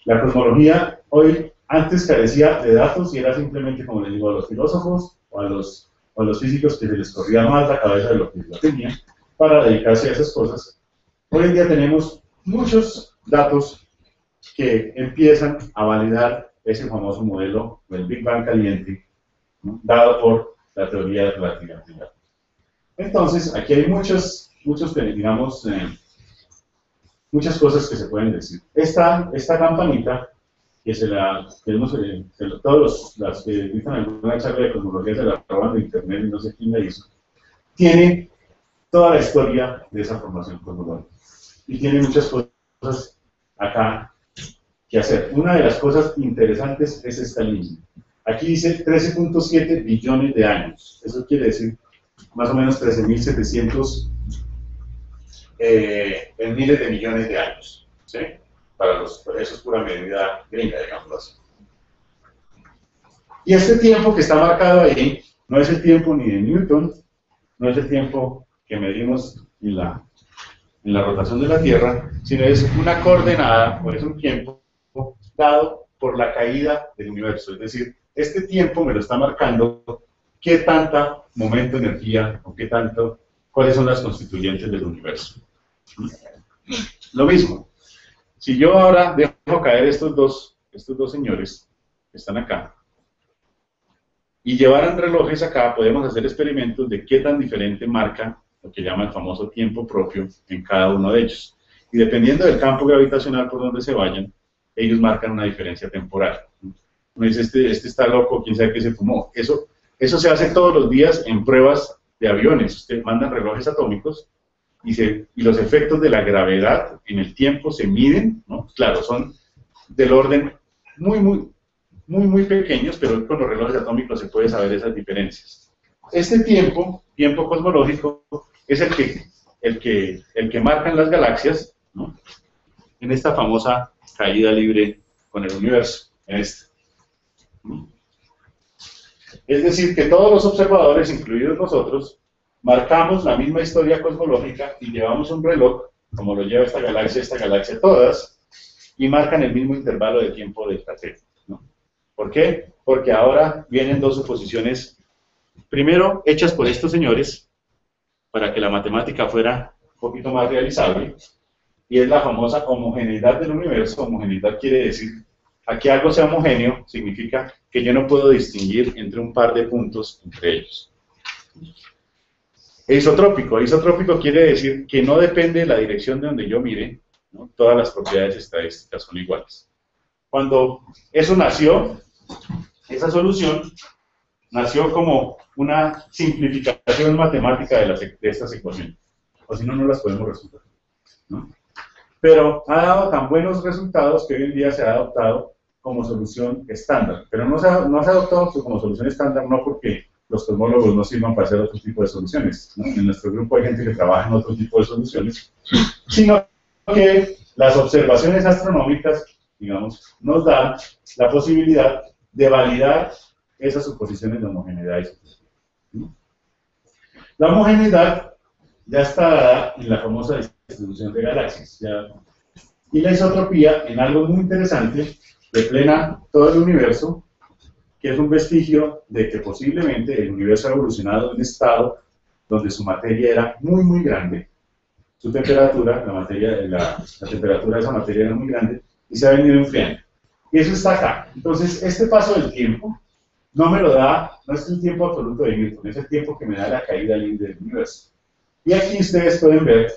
Speaker 1: La cosmología hoy antes carecía de datos y era simplemente, como les digo, a los filósofos o a los, o a los físicos que se les corría más la cabeza de lo que la tenían para dedicarse a esas cosas. Hoy en día tenemos muchos datos que empiezan a validar ese famoso modelo del Big Bang caliente, ¿no? dado por la teoría de relatividad. Entonces, aquí hay muchos, muchos digamos, eh, muchas cosas que se pueden decir. Esta, esta campanita, que se la, tenemos, eh, todos los, las que dicen alguna charla de cosmología se la roban de internet y no sé quién la hizo, tiene toda la historia de esa formación cosmológica. Y tiene muchas cosas acá que hacer. Una de las cosas interesantes es esta línea. Aquí dice 13.7 billones de años. Eso quiere decir más o menos 13.700 eh, en miles de millones de años. ¿sí? Para los, eso es pura medida gringa, digamos así. Y este tiempo que está marcado ahí no es el tiempo ni de Newton, no es el tiempo que medimos en la, en la rotación de la Tierra, sino es una coordenada, o es un tiempo dado por la caída del universo. Es decir, este tiempo me lo está marcando qué tanta momento, energía, o qué tanto, cuáles son las constituyentes del universo. Lo mismo, si yo ahora dejo caer estos dos, estos dos señores que están acá, y llevaran relojes acá, podemos hacer experimentos de qué tan diferente marca lo que llama el famoso tiempo propio en cada uno de ellos. Y dependiendo del campo gravitacional por donde se vayan, ellos marcan una diferencia temporal. Uno dice, este, este está loco, quién sabe qué se fumó. Eso, eso se hace todos los días en pruebas de aviones. Usted manda relojes atómicos y, se, y los efectos de la gravedad en el tiempo se miden, ¿no? Claro, son del orden muy, muy, muy, muy pequeños, pero con los relojes atómicos se puede saber esas diferencias. Este tiempo, tiempo cosmológico, es el que, el que, el que marcan las galaxias ¿no? en esta famosa caída libre con el universo, en este. Es decir, que todos los observadores, incluidos nosotros, marcamos la misma historia cosmológica y llevamos un reloj, como lo lleva esta galaxia, esta galaxia, todas, y marcan el mismo intervalo de tiempo del satélite. ¿no? ¿Por qué? Porque ahora vienen dos suposiciones, primero hechas por estos señores, para que la matemática fuera un poquito más realizable, y es la famosa homogeneidad del universo. Homogeneidad quiere decir, a que algo sea homogéneo significa que yo no puedo distinguir entre un par de puntos entre ellos. E isotrópico. Isotrópico quiere decir que no depende de la dirección de donde yo mire, todas las propiedades estadísticas son iguales. Cuando eso nació, esa solución nació como una simplificación matemática de, las, de estas ecuaciones. O si no, no las podemos resolver. ¿no? Pero ha dado tan buenos resultados que hoy en día se ha adoptado como solución estándar. Pero no se ha, no ha adoptado como solución estándar no porque los cosmólogos no sirvan para hacer otro tipo de soluciones. ¿no? En nuestro grupo hay gente que trabaja en otro tipo de soluciones, sino que las observaciones astronómicas, digamos, nos dan la posibilidad de validar esas suposiciones de homogeneidad. La homogeneidad ya está dada en la famosa distribución de galaxias. Y la isotropía en algo muy interesante, de plena todo el universo, que es un vestigio de que posiblemente el universo ha evolucionado en un estado donde su materia era muy, muy grande, su temperatura, la, materia, la, la temperatura de esa materia era muy grande, y se ha venido enfriando. Y eso está acá. Entonces, este paso del tiempo no me lo da, no es el tiempo absoluto de Newton, es el tiempo que me da la caída libre del universo. Y aquí ustedes pueden ver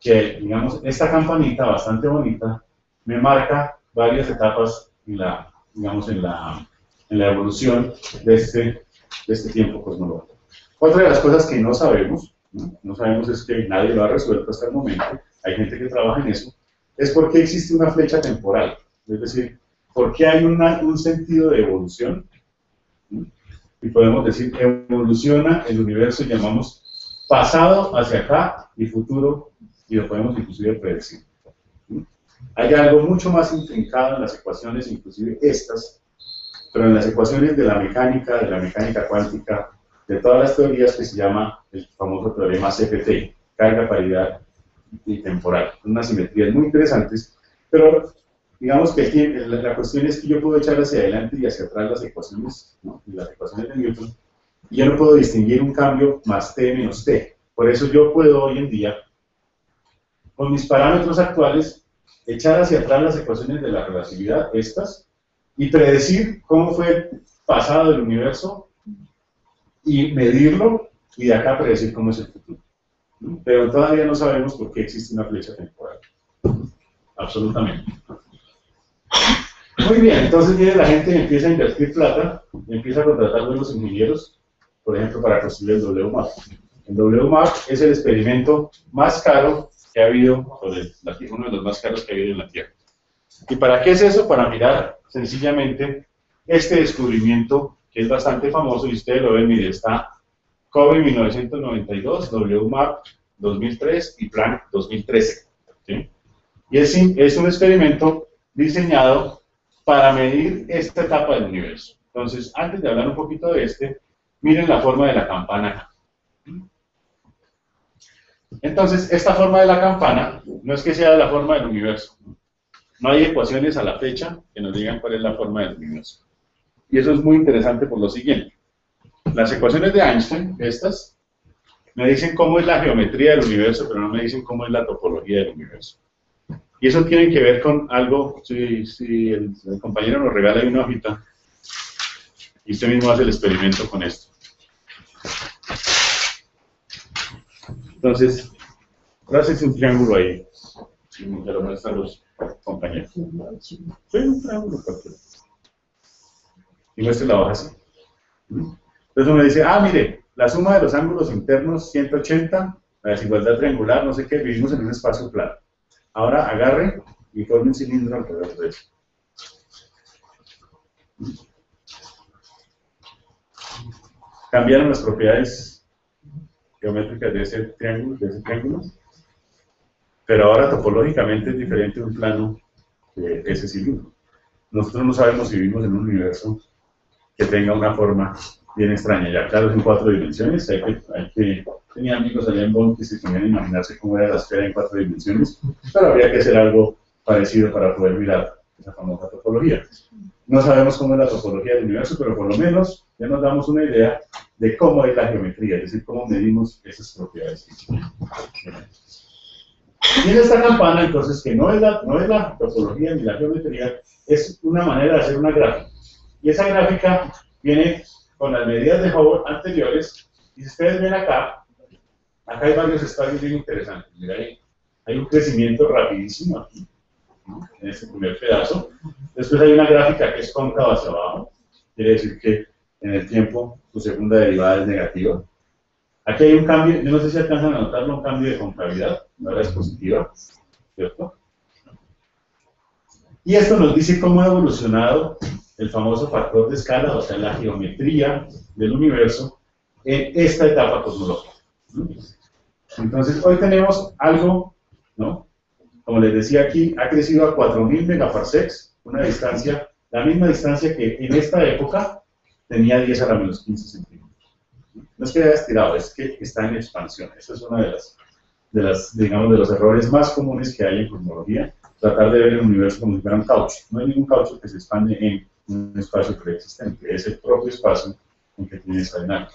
Speaker 1: que, digamos, esta campanita bastante bonita me marca varias etapas en la, digamos, en la, en la evolución de este, de este tiempo cosmológico. Otra de las cosas que no sabemos, ¿no? no sabemos es que nadie lo ha resuelto hasta el momento, hay gente que trabaja en eso, es por qué existe una flecha temporal. Es decir, por qué hay una, un sentido de evolución. Y podemos decir, evoluciona el universo llamamos pasado hacia acá y futuro, y lo podemos inclusive predecir. Hay algo mucho más intrincado en las ecuaciones, inclusive estas, pero en las ecuaciones de la mecánica, de la mecánica cuántica, de todas las teorías que se llama el famoso teorema CPT, carga, paridad y temporal. Unas simetrías muy interesantes, pero digamos que la, cuestión es que yo puedo echar hacia adelante y hacia atrás las ecuaciones, ¿no? las ecuaciones de Newton, y yo no puedo distinguir un cambio más t menos t. Por eso yo puedo hoy en día, con mis parámetros actuales, echar hacia atrás las ecuaciones de la relatividad, estas, y predecir cómo fue el pasado del universo, y medirlo, y de acá predecir cómo es el futuro. Pero todavía no sabemos por qué existe una flecha temporal. Absolutamente. Muy bien, entonces viene la gente y empieza a invertir plata, y empieza a contratar buenos ingenieros, por ejemplo, para construir el WMAP. El WMAP es el experimento más caro que ha habido sobre la uno de los más caros que ha habido en la Tierra. ¿Y para qué es eso? Para mirar sencillamente este descubrimiento que es bastante famoso y ustedes lo ven, mire, está COBE 1992, WMAP 2003 y Planck 2013. ¿sí? Y es, es un experimento diseñado para medir esta etapa del universo. Entonces, antes de hablar un poquito de este, miren la forma de la campana. Entonces, esta forma de la campana no es que sea la forma del universo. No hay ecuaciones a la fecha que nos digan cuál es la forma del universo. Y eso es muy interesante por lo siguiente. Las ecuaciones de Einstein, estas, me dicen cómo es la geometría del universo, pero no me dicen cómo es la topología del universo. Y eso tiene que ver con algo, si, si el, el, compañero nos regala una hojita, y usted mismo hace el experimento con esto. Entonces, haces un triángulo ahí, y me lo muestran los compañeros. Sí, un triángulo cualquiera. Y muestre la hoja así. Entonces uno dice, ah, mire, la suma de los ángulos internos 180, la desigualdad triangular, no sé qué, vivimos en un espacio plano. Ahora agarre y forme un cilindro alrededor de eso. Cambiaron las propiedades geométricas de ese triángulo, de ese triángulo, pero ahora topológicamente es diferente un plano de ese cilindro. Nosotros no sabemos si vivimos en un universo que tenga una forma bien extraña. Ya claro, es en cuatro dimensiones. Hay que, hay que, tenía amigos allá en Bonn que se tenían imaginarse cómo era la esfera en cuatro dimensiones, pero habría que hacer algo parecido para poder mirar esa famosa topología. No sabemos cómo es la topología del universo, pero por lo menos ya nos damos una idea de cómo es la geometría, es decir, cómo medimos esas propiedades. Y en esta campana, entonces, que no es, la, no es la topología ni la geometría, es una manera de hacer una gráfica. Y esa gráfica viene con las medidas de Hubble anteriores, y si ustedes ven acá, acá hay varios estadios bien interesantes. Mira, hay, hay un crecimiento rapidísimo aquí, ¿no? en este primer pedazo. Después hay una gráfica que es cóncava hacia abajo, quiere decir que en el tiempo su segunda derivada es negativa. Aquí hay un cambio, no sé si alcanzan a notarlo, un cambio de concavidad, ahora es positiva, ¿cierto? Y esto nos dice cómo ha evolucionado el famoso factor de escala, o sea, la geometría del universo en esta etapa cosmológica. Entonces, hoy tenemos algo, ¿no? Como les decía aquí, ha crecido a 4.000 megaparsecs, una distancia, la misma distancia que en esta época tenía 10 a la menos 15 centímetros. No es que haya estirado, es que está en expansión. Esa es una de las, de las, digamos, de los errores más comunes que hay en cosmología, tratar de ver el universo como si fuera un caucho. No hay ningún caucho que se expande en un espacio preexistente, es el propio espacio en que tiene esa dinámica.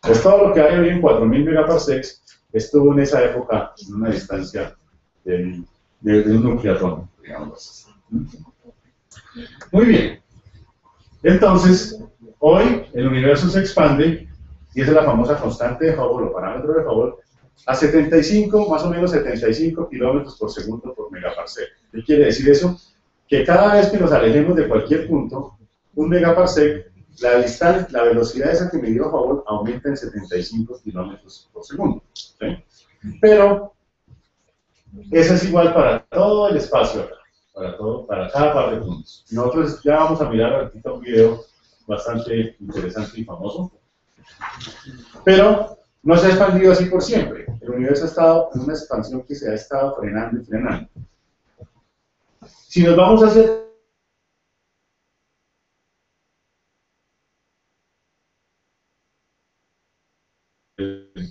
Speaker 1: Pues todo lo que hay hoy en 4.000 megaparsecs estuvo en esa época en una distancia de, de, de un nucleatón, digamos. Muy bien. Entonces, hoy el universo se expande, y esa es la famosa constante de Hubble, o parámetro de Hubble, a 75, más o menos 75 kilómetros por segundo por megaparsec. ¿Qué quiere decir eso? Que cada vez que nos alejemos de cualquier punto, un megaparsec, la distancia, la velocidad esa que midió Hubble aumenta en 75 kilómetros por segundo. ¿sí? Pero eso es igual para todo el espacio acá, para, todo, para cada par de puntos. Nosotros ya vamos a mirar ahorita un video bastante interesante y famoso. Pero no se ha expandido así por siempre. El universo ha estado en una expansión que se ha estado frenando y frenando. Si nos vamos a hacer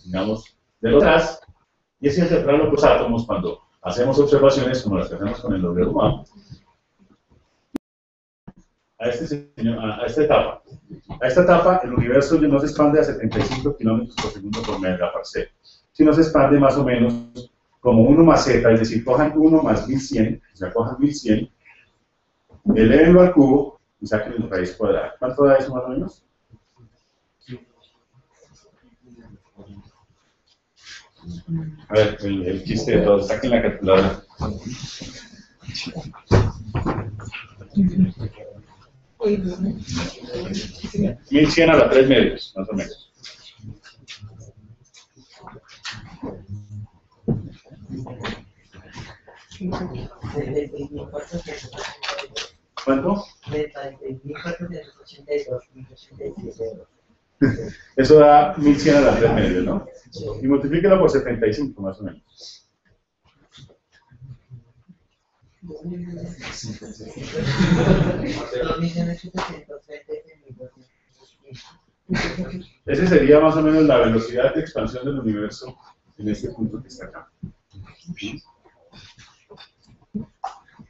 Speaker 1: digamos, de atrás, y ese hacia los átomos cuando hacemos observaciones como las que hacemos con el WMA, a, este a, esta etapa. A esta etapa el universo no se expande a 75 kilómetros por segundo por megaparsec, sino se expande más o menos como 1 más z, es decir, cojan 1 más 1100, o sea, cojan 1100, elevenlo al cubo y saquen la raíz cuadrada. ¿Cuánto da eso más o menos? A ver, el, el chiste de todos, saquen la calculadora. Mil cien a la tres medios, más o menos. ¿Cuánto? Eso da 1100 a la 3 medios, ¿no? Y multiplíquelo por 75 más o menos. Esa sería más o menos la velocidad de expansión del universo en este punto que está acá.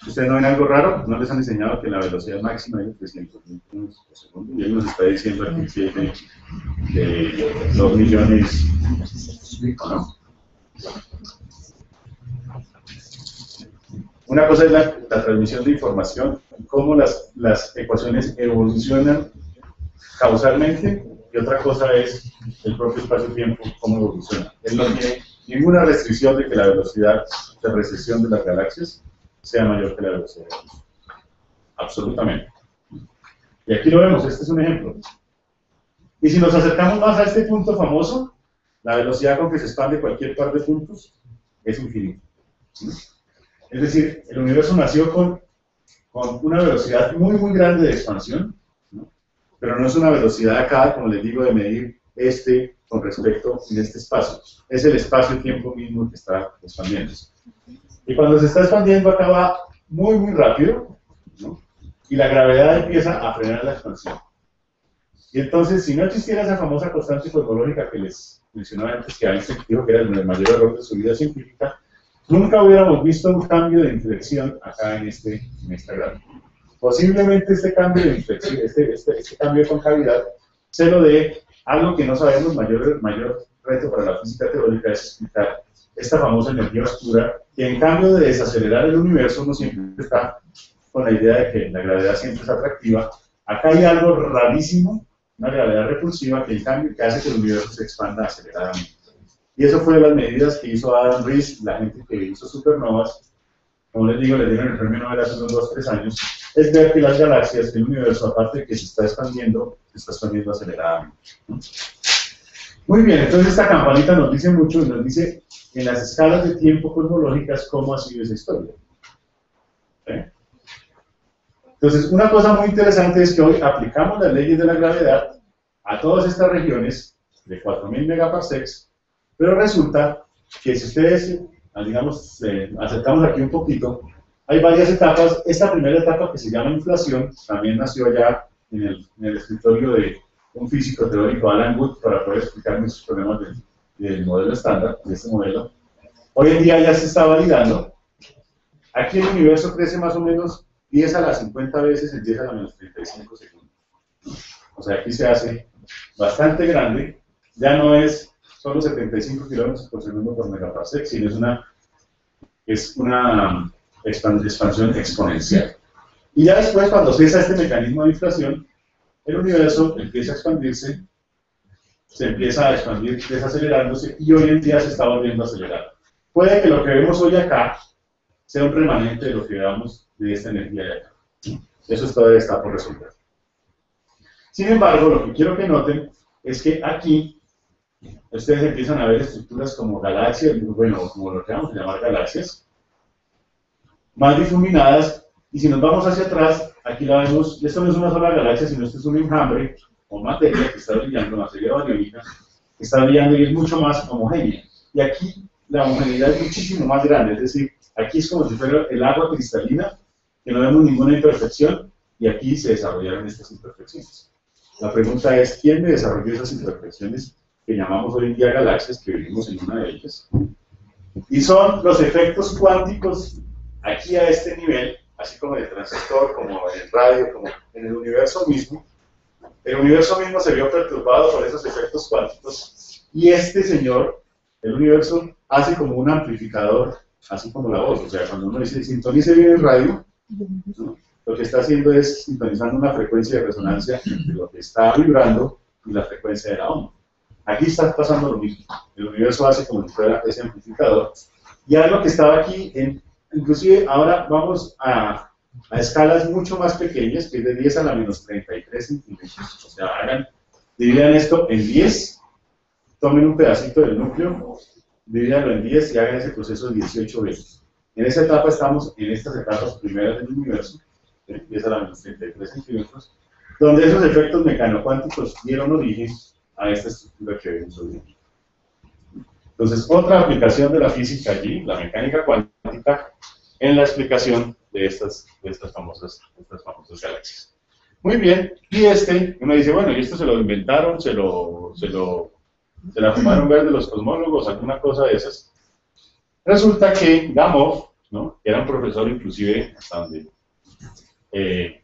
Speaker 1: ¿Ustedes no ven algo raro? ¿No les han enseñado que la velocidad máxima es de 300 metros por segundo? Y él nos está diciendo aquí que de, de 2 millones. ¿no? Una cosa es la, transmisión de información, cómo las, las ecuaciones evolucionan causalmente, y otra cosa es el propio espacio-tiempo, cómo evoluciona. Él no tiene ninguna restricción de que la velocidad de recesión de las galaxias sea mayor que la velocidad de luz. Absolutamente. Y aquí lo vemos, este es un ejemplo. Y si nos acercamos más a este punto famoso, la velocidad con que se expande cualquier par de puntos es infinita. Es decir, el universo nació con, una velocidad muy, muy grande de expansión, pero no es una velocidad acá, como les digo, de medir este con respecto en este espacio. Es el espacio-tiempo mismo que está expandiéndose. Y cuando se está expandiendo acá va muy, muy rápido, y la gravedad empieza a frenar la expansión. Y entonces, si no existiera esa famosa constante cosmológica que les mencionaba antes, que Einstein dijo que era el mayor error de su vida científica, nunca hubiéramos visto un cambio de inflexión acá en este, en esta gráfica. Posiblemente este cambio de inflexión, este, este, este cambio de concavidad, se lo dé algo que no sabemos, mayor, mayor reto para la física teórica es explicar esta famosa energía oscura, que en cambio de desacelerar el universo, no siempre está con la idea de que la gravedad siempre es atractiva. Acá hay algo rarísimo, una gravedad repulsiva, que en cambio que hace que el universo se expanda aceleradamente. Y eso fue de las medidas que hizo Adam Rees, la gente que hizo supernovas, como les digo, le dieron el premio Nobel hace unos 2 3 años, es ver que las galaxias, que el universo, aparte de que se está expandiendo, se está expandiendo aceleradamente. Muy bien, entonces esta campanita nos dice mucho, nos dice en las escalas de tiempo cosmológicas cómo ha sido esa historia. ¿Eh? Entonces, una cosa muy interesante es que hoy aplicamos las leyes de la gravedad a todas estas regiones de 4.000 megaparsecs, pero resulta que si ustedes, digamos, eh, acercamos aquí un poquito, hay varias etapas. Esta primera etapa que se llama inflación también nació allá en el, escritorio de un físico teórico, Alan Wood, para poder explicar nuestros problemas del, del modelo estándar, de este modelo. Hoy en día ya se está validando. Aquí el universo crece más o menos 10 a las 50 veces en 10 a la menos 35 segundos. O sea, aquí se hace bastante grande. Ya no es solo 75 kilómetros por segundo por megaparsec, sino es una, es una expansión exponencial. Y ya después, cuando cesa este mecanismo de inflación, el universo empieza a expandirse, se empieza a expandir desacelerándose y hoy en día se está volviendo a acelerar. Puede que lo que vemos hoy acá sea un remanente de lo que veamos de esta energía de acá. Eso todavía está por resolver. Sin embargo, lo que quiero que noten es que aquí ustedes empiezan a ver estructuras como galaxias, bueno, como lo que vamos a llamar galaxias, más difuminadas, y si nos vamos hacia atrás, aquí la vemos, esto no es una sola galaxia, sino esto es un enjambre o materia que está brillando, materia bariónica, que está brillando y es mucho más homogénea. Y aquí la homogeneidad es muchísimo más grande, es decir, aquí es como si fuera el agua cristalina, que no vemos ninguna imperfección, y aquí se desarrollaron estas imperfecciones. La pregunta es, ¿quién desarrolló esas imperfecciones que llamamos hoy en día galaxias, que vivimos en una de ellas? Y son los efectos cuánticos aquí a este nivel, así como en el transistor, como en el radio, como en el universo mismo. El universo mismo se vio perturbado por esos efectos cuánticos y este señor, el universo, hace como un amplificador, así como la voz. O sea, cuando uno dice sintonice bien el radio, lo que está haciendo es sintonizando una frecuencia de resonancia entre lo que está vibrando y la frecuencia de la onda. Aquí está pasando lo mismo. El universo hace como si fuera ese amplificador. Y algo que estaba aquí, en, inclusive ahora vamos a, escalas mucho más pequeñas, que es de 10 a la menos 33 centímetros. O sea, hagan, dividan esto en 10, tomen un pedacito del núcleo, divídanlo en 10 y hagan ese proceso 18 veces. En esa etapa estamos en estas etapas primeras del universo, de 10 a la menos 33 centímetros, donde esos efectos mecanocuánticos dieron origen a esta estructura que vemos hoy aquí. Entonces, otra aplicación de la física allí, la mecánica cuántica, en la explicación de estas, de estas, famosas, estas famosas galaxias. Muy bien, y este, uno dice, bueno, y esto se lo inventaron, se lo, se lo, se la fumaron verde los cosmólogos, alguna cosa de esas. Resulta que Gamov, ¿no? que era un profesor inclusive, hasta donde eh,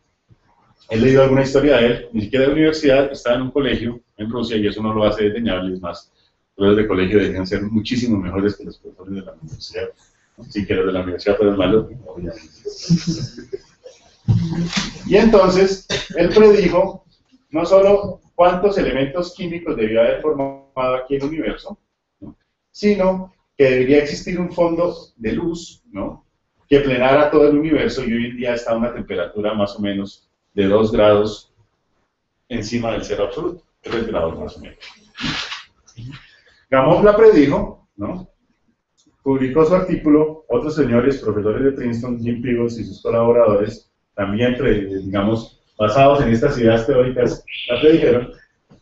Speaker 1: he leído alguna historia de él, ni siquiera de universidad, estaba en un colegio en Rusia y eso no lo hace desdeñable, es más, los de colegio deberían ser muchísimo mejores que los profesores de la universidad. Sí que los de la universidad fueron malos, obviamente. Y entonces, él predijo no solo cuántos elementos químicos debía haber formado aquí el universo, ¿no? sino que debería existir un fondo de luz, ¿no? que plenara todo el universo y hoy en día está a una temperatura más o menos de 2 grados encima del cero absoluto, 3 grados más o menos. Gamow la predijo, ¿no? publicó su artículo, otros señores, profesores de Princeton, Jim Peebles y sus colaboradores, también, digamos, basados en estas ideas teóricas, la predijeron.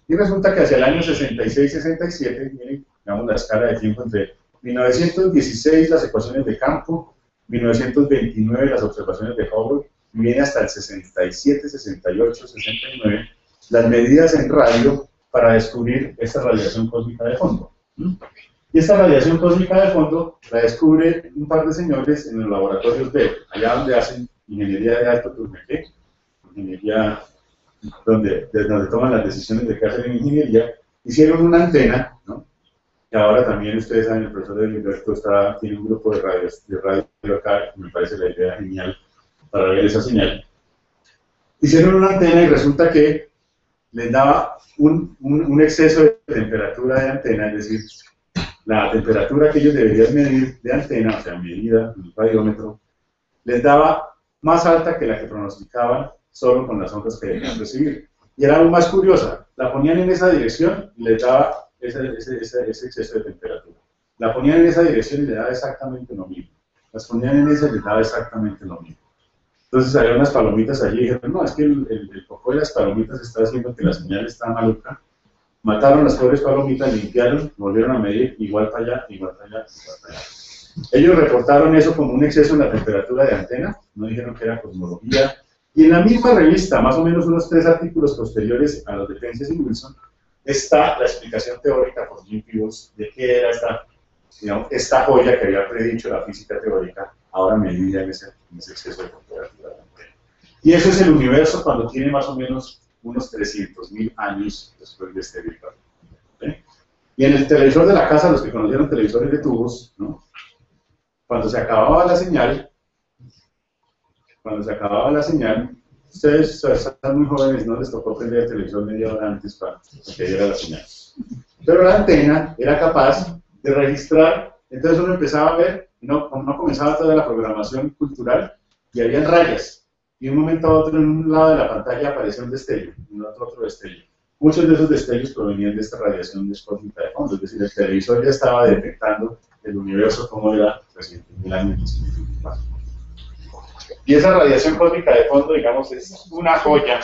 Speaker 1: Y resulta que hacia el año 66-67, miren, digamos la escala de tiempo entre 1916 las ecuaciones de campo, 1929 las observaciones de Hubble, viene hasta el 67, 68, 69 las medidas en radio para descubrir esta radiación cósmica de fondo. Y esta radiación cósmica de fondo la descubre un par de señores en los laboratorios de allá donde hacen ingeniería de alto turniqué, ingeniería donde, donde toman las decisiones de qué hacer en ingeniería, hicieron una antena, ¿no? Y ahora también ustedes saben, el profesor de Gilberto está, tiene un grupo de radio, de radio acá, me parece la idea genial para ver esa señal. Hicieron una antena y resulta que les daba un, exceso de temperatura de antena, es decir, la temperatura que ellos deberían medir de antena, o sea, medida en el radiómetro, les daba más alta que la que pronosticaban solo con las ondas que debían recibir. Y era aún más curiosa, la ponían en esa dirección y les daba ese, ese exceso de temperatura. La ponían en esa dirección y le daba exactamente lo mismo. Las ponían en esa y les daba exactamente lo mismo. Entonces había unas palomitas allí y dijeron, no, es que el, el, coco de las palomitas está haciendo que la señal está maluca. Mataron las pobres palomitas, limpiaron, volvieron a medir igual para allá, igual para allá, igual para allá. Ellos reportaron eso como un exceso en la temperatura de antena, no dijeron que era cosmología. Y en la misma revista, más o menos unos tres artículos posteriores a los de Penzias y Wilson, está la explicación teórica por Jim Peebles de qué era esta, digamos, esta joya que había predicho la física teórica, ahora medida en ese, en ese exceso de temperatura. Y eso es el universo cuando tiene más o menos unos 300.000 años después de este Big Bang. ¿sí? Y en el televisor de la casa, los que conocieron televisores de tubos, ¿no? cuando se acababa la señal, cuando se acababa la señal, ustedes están muy jóvenes, no les tocó prender el televisor media hora antes para que diera la señal. Pero la antena era capaz de registrar, entonces uno empezaba a ver, no, no comenzaba toda la programación cultural, y habían rayas, y de un momento a otro en un lado de la pantalla aparecía un destello, en otro otro destello. Muchos de esos destellos provenían de esta radiación cósmica de fondo, es decir, el televisor ya estaba detectando el universo como era 300.000 años. Y esa radiación cósmica de fondo, digamos, es una joya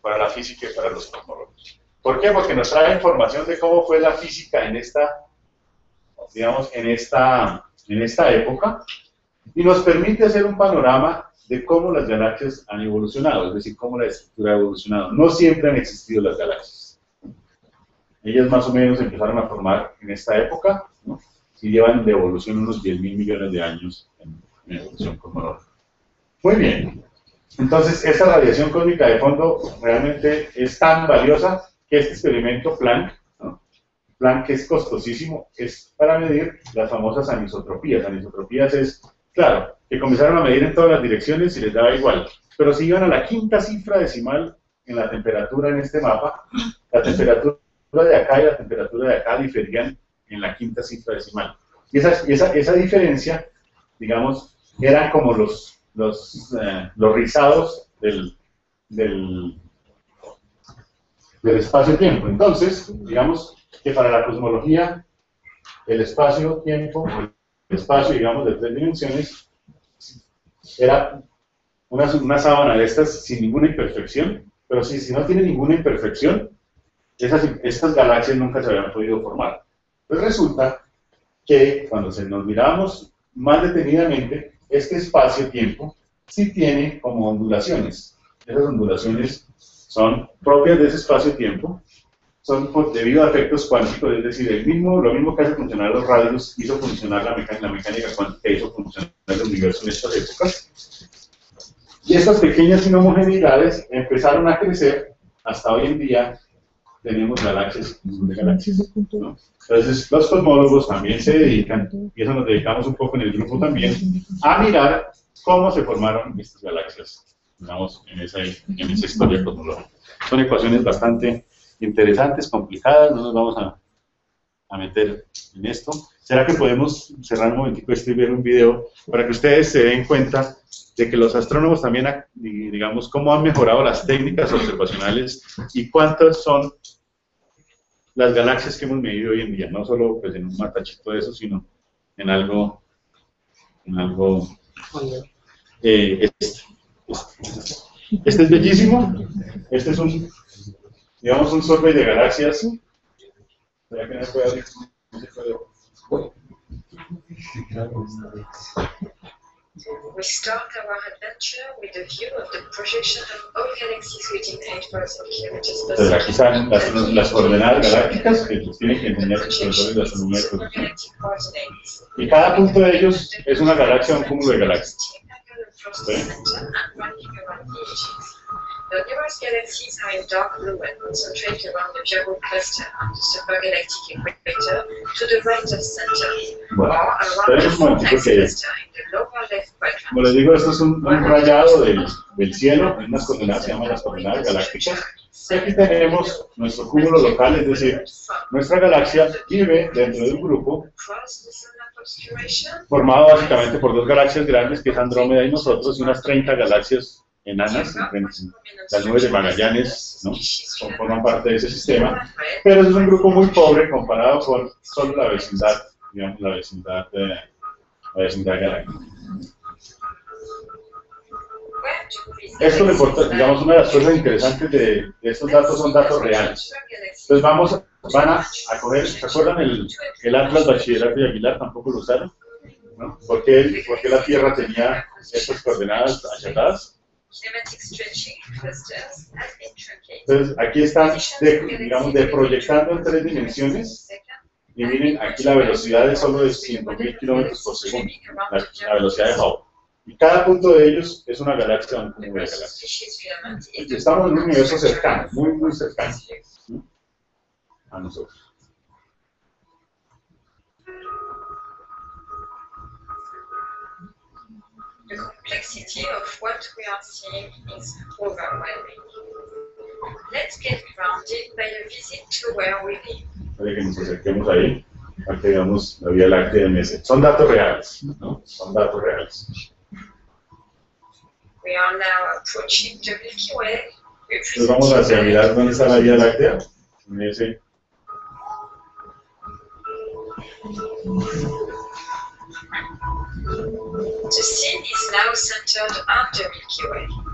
Speaker 1: para la física y para los cosmólogos. ¿Por qué? Porque nos trae información de cómo fue la física en esta, digamos, en esta, en esta época y nos permite hacer un panorama de cómo las galaxias han evolucionado, es decir, cómo la estructura ha evolucionado. No siempre han existido las galaxias. Ellas más o menos empezaron a formar en esta época, ¿no? y llevan de evolución unos 10 mil millones de años en, en evolución cosmológica. Muy bien. Entonces, esta radiación cósmica de fondo realmente es tan valiosa que este experimento Planck, ¿no? Planck que es costosísimo, es para medir las famosas anisotropías. Anisotropías es, claro, que comenzaron a medir en todas las direcciones y les daba igual. Pero si iban a la quinta cifra decimal en la temperatura en este mapa, la temperatura de acá y la temperatura de acá diferían en la quinta cifra decimal. Y esa, esa, esa diferencia, digamos, eran como los, los, eh, los rizados del, del espacio-tiempo. Entonces, digamos que para la cosmología, el espacio-tiempo, el espacio, digamos, de tres dimensiones, era una, una sábana de estas sin ninguna imperfección, pero si, si no tiene ninguna imperfección, esas, estas galaxias nunca se habían podido formar. Pues resulta que cuando se nos miramos más detenidamente, este espacio-tiempo sí tiene como ondulaciones. Esas ondulaciones son propias de ese espacio-tiempo, son por, debido a efectos cuánticos, es decir, el mismo, lo mismo que hace funcionar los radios hizo funcionar la mecánica, la mecánica cuántica, hizo funcionar el universo en estas épocas. Y estas pequeñas inhomogeneidades empezaron a crecer hasta hoy en día tenemos galaxias de galaxias. ¿no? Entonces, los cosmólogos también se dedican, y eso nos dedicamos un poco en el grupo también, a mirar cómo se formaron estas galaxias, digamos, en esa, en esa historia cosmológica. Son ecuaciones bastante interesantes, complicadas, no nos vamos a, meter en esto. ¿Será que podemos cerrar un momentico esto y ver un video para que ustedes se den cuenta de que los astrónomos también, digamos, cómo han mejorado las técnicas observacionales y cuántas son las galaxias que hemos medido hoy en día, no solo pues, en un matachito de eso, sino en algo, en algo, eh, este, este. Este es bellísimo. Este es un, digamos, un survey de galaxias. ¿Será que no puede.
Speaker 7: We start our adventure with a view of the projection of all galaxies within 8,000 kilometers per
Speaker 1: Entonces aquí están las, las coordenadas galácticas que tienen que enseñar sus profesores de astronomía. y. Y cada punto de ellos es una galaxia o un cúmulo de galaxias.
Speaker 7: The center and running around the edges. The nearest galaxies are in dark blue and concentrate around the Virgo cluster and the supergalactic equator to the right of center, or
Speaker 1: Bueno,
Speaker 7: around the
Speaker 1: que,
Speaker 7: cluster in the lower left quadrant.
Speaker 1: como les digo, esto es un, un rayado del, del cielo, en unas coordenadas se llaman las coordenadas galácticas. Y aquí tenemos nuestro cúmulo local, es decir, nuestra galaxia vive dentro de un grupo formado básicamente por dos galaxias grandes, que es Andrómeda y nosotros, y unas 30 galaxias enanas, en- en- las nubes de Magallanes, ¿no? Forman parte de ese sistema, pero es un grupo muy pobre comparado con solo la vecindad, digamos, la vecindad, eh, la vecindad galáctica. Esto lo
Speaker 7: galaxies
Speaker 1: importa, digamos, una de las cosas interesantes de, de estos datos son datos reales. Entonces vamos, van a, a coger, ¿se acuerdan el, el Atlas Bachillerato y Aguilar? Tampoco lo usaron, ¿no? ¿Por qué, por qué la Tierra tenía estas coordenadas achatadas?
Speaker 7: Truncated.
Speaker 1: Entonces aquí están, de, digamos, de proyectando en tres dimensiones y miren, aquí la velocidad es solo de 100.000 kilómetros por segundo, la, la velocidad de Hubble. Y cada punto de ellos es una galaxia un cúmulo de galaxias. Estamos en un universo cercano, muy, muy cercano a nosotros.
Speaker 7: The complexity of what we are seeing is overwhelming. Let's get grounded by a visit to where we live.
Speaker 1: Puede que nos acerquemos ahí, para que veamos la Vía Láctea de. Son datos reales, ¿no? Son datos reales.
Speaker 7: We are now approaching the Milky Way,
Speaker 1: Entonces vamos hacia mirar dónde está la Vía Láctea. MS.
Speaker 7: The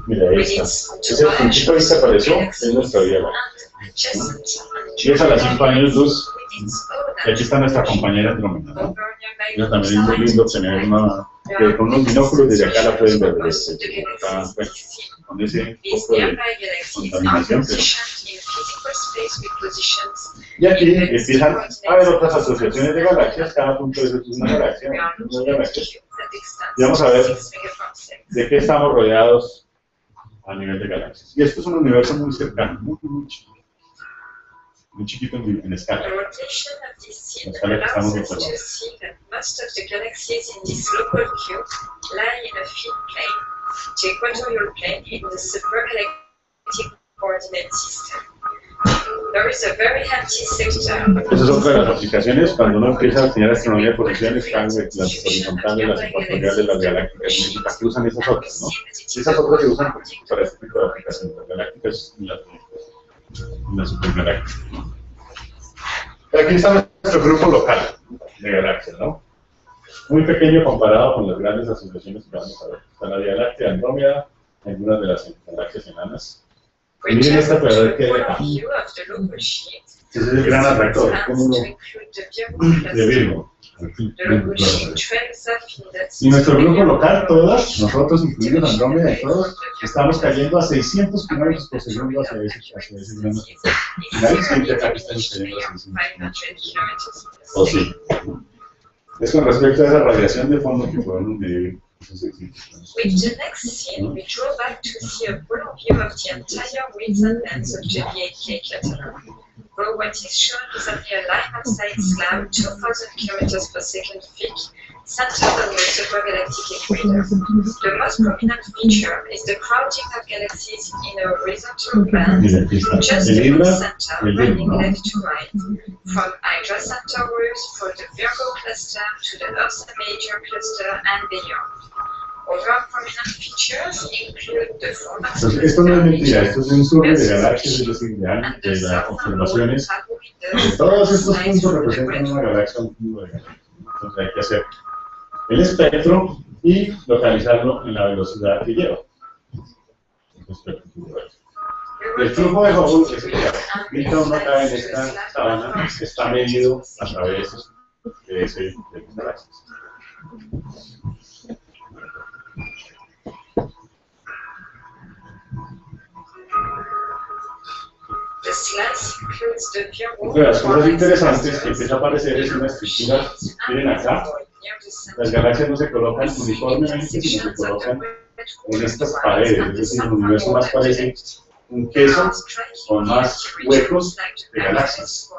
Speaker 1: Mira, ahí está. Ese puntito ahí que apareció es nuestra Vía Y a las 5 años Y aquí está nuestra compañera Andrómeda, ¿no? también es muy lindo tener una, con unos binóculos desde acá la pueden ver. pues,
Speaker 7: positions
Speaker 1: Y aquí empiezan a haber otras asociaciones de galaxias, cada punto de es una galaxia, una galaxia. Y vamos a ver
Speaker 7: 6 megaparsecs.
Speaker 1: de qué estamos rodeados a nivel de galaxias. Y esto es un universo muy cercano, muy, muy chiquito. Muy chiquito en, en escala.
Speaker 7: scene
Speaker 1: Escala que estamos observando.
Speaker 7: To see that most of the galaxies in this local cube lie in a thin plane, the equatorial plane in the supergalactic coordinate system. There is a very empty sector.
Speaker 1: Esa es otra de las aplicaciones cuando uno empieza a enseñar astronomía de posiciones, las horizontales, las ecuatoriales, las galácticas, qué usan esas otras, ¿no? Esas otras se usan para este tipo de aplicaciones, las galácticas y las, las aquí está nuestro grupo local de galaxias, ¿no? Muy pequeño comparado con las grandes asociaciones que vamos a ver. Está la Vía Láctea, Andrómeda, algunas de las galaxias enanas.
Speaker 7: We
Speaker 1: Miren esta
Speaker 7: a
Speaker 1: que
Speaker 7: sheet.
Speaker 1: Ese es el gran atractor, como uno de. Virgo. Y nuestro grupo local, todas, nosotros, incluidos Andrómeda y todos, estamos cayendo a 600 kilómetros por segundo hacia ese, hacia ese gran atractor. Nadie siente acá que estamos cayendo a 600 ¿O sí? Es con respecto a esa radiación de fondo que podemos medir. esos 600 kilómetros.
Speaker 7: With the next scene, we draw back to see a full view of the entire width and the V8K catalog. Though what is shown is of sight slab 2,000 kilometers per second thick, centered on the supergalactic equator. The most prominent feature is the crowding of galaxies in a horizontal band,
Speaker 1: Mira, aquí está.
Speaker 7: just
Speaker 1: El
Speaker 7: below
Speaker 1: Libra,
Speaker 7: center, running left to right, from Hydra Centaurus for the Virgo cluster to the Ursa Major cluster and beyond. Other prominent features include the Fornax
Speaker 1: Entonces, esto no es mentira,
Speaker 7: cluster,
Speaker 1: esto es un survey de galaxias, es decir, de,
Speaker 7: and the
Speaker 1: de las
Speaker 7: Southern
Speaker 1: observaciones.
Speaker 7: Node
Speaker 1: de Todos estos puntos representan una galaxia, un cúmulo de galaxias. Entonces hay que hacer el espectro y localizarlo en la velocidad que lleva. El flujo de Hubble, que aplica uno acá en esta sabana, está medido a través de ese
Speaker 8: pure
Speaker 1: Otra de las cosas interesantes que empieza a aparecer es una estructura, miren acá, las galaxias no se colocan uniformemente, sino se colocan en estas paredes, es decir, el universo más parece un queso con más huecos de galaxias.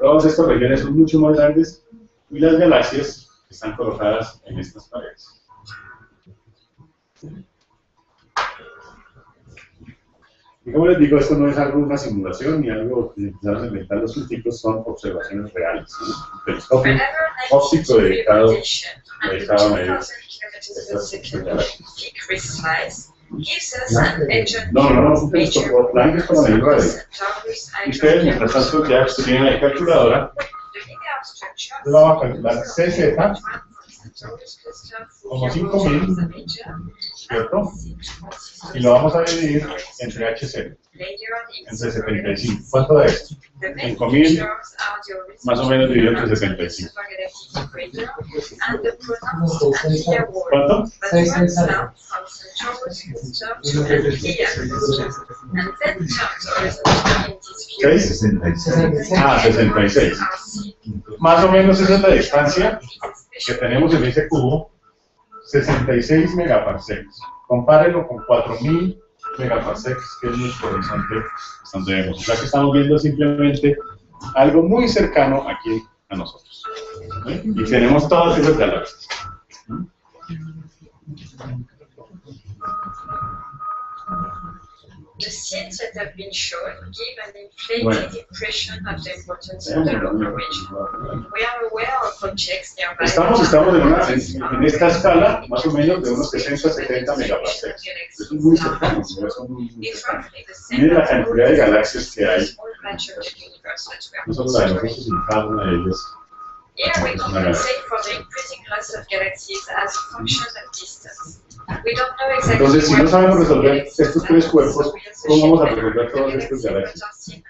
Speaker 1: Todas estas regiones son mucho más grandes y las galaxias están colocadas en estas paredes. Y como les digo, esto no es algo, una simulación ni algo que empezamos a inventar los científicos, son observaciones reales. ¿no? Telescopio óptico dedicado, a medir estas. No, no, no, blanco es para medir radio. Y ustedes, mientras tanto, ya tienen la calculadora,
Speaker 7: Entonces vamos a calcular CZ como 5000, ¿cierto? Y lo vamos a dividir entre HC, entre 75. ¿Cuánto da esto?
Speaker 1: 5000 más o menos dividido entre 75. ¿Cuánto? ¿Seis? Ah, 66. Más o menos esa es la distancia que tenemos en ese cubo, 66 megaparsecs. Compárenlo con 4000 megaparsecs, que es nuestro horizonte donde vemos. O sea que estamos viendo simplemente algo muy cercano aquí a nosotros. Y tenemos todas esas galaxias.
Speaker 8: The scenes that have been shown give an inflated impression of the importance of the local region. We are aware of objects nearby.
Speaker 1: Estamos, estamos en, una, en, en esta escala más o menos de unos 60 70 megaparsecs. Eso es muy cercano, es muy, cercano.
Speaker 8: roughly the same
Speaker 1: Miren la cantidad de galaxias que hay,
Speaker 8: small batch of the universe that we are
Speaker 1: no solo la de nosotros, sino cada una de ellas.
Speaker 8: Here we compensate for the increasing loss of galaxies as a function of distance.
Speaker 1: Entonces, si no sabemos resolver estos tres cuerpos, ¿cómo vamos a resolver todas estas galaxias?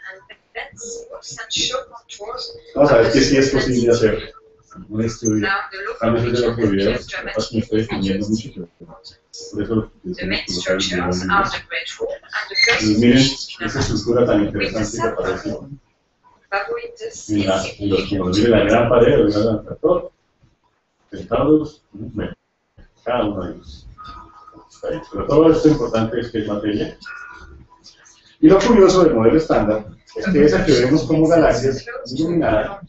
Speaker 1: Vamos a ver que sí es posible hacer. un estudio. Vez es de capaz que me estoy extendiendo mucho, por eso lo
Speaker 8: first
Speaker 1: miren esa estructura tan interesante que aparece. En, la, en los como miren la gran pared, el gran tractor, centauros, bueno, cada uno de ellos. Pero todo esto importante es que es materia. Y lo curioso del modelo estándar es que esa que vemos como galaxias iluminada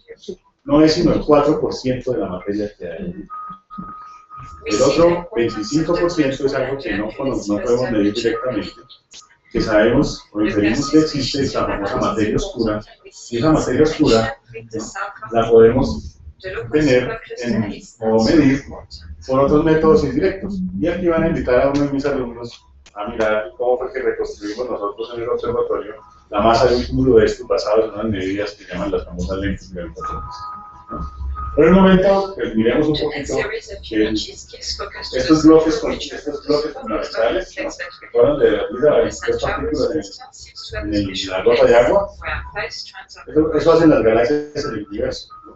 Speaker 1: no es sino el 4% de la materia que hay. El otro 25% es algo que no, no podemos medir directamente, que sabemos o inferimos que existe esa famosa materia oscura, y esa materia oscura la podemos tener en, o medir por otros métodos indirectos. Y aquí van a invitar a uno de mis alumnos a mirar cómo fue que reconstruimos nosotros en el observatorio la masa de un cúmulo de esto basados en unas medidas que llaman las famosas lentes gravitatorias. ¿no? Por el momento, pues, miremos un poquito que estos bloques, con- estos bloques fundamentales ¿no? que fueron de la vida de tres partículas en, en la gota de agua, eso, eso hacen las galaxias del universo. ¿no?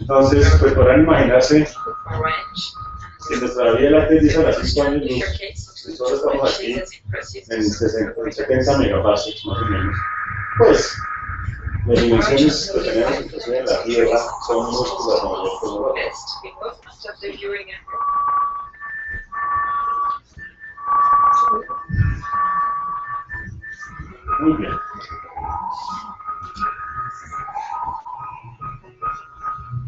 Speaker 1: Entonces, pues podrán imaginarse que nuestra Vía Láctea dice a las
Speaker 8: and
Speaker 1: 5 años nosotros estamos aquí en 60, en 70 megaparsecs más o menos. Pues, las dimensiones que tenemos en la Tierra son minúsculas a mayor Muy bien.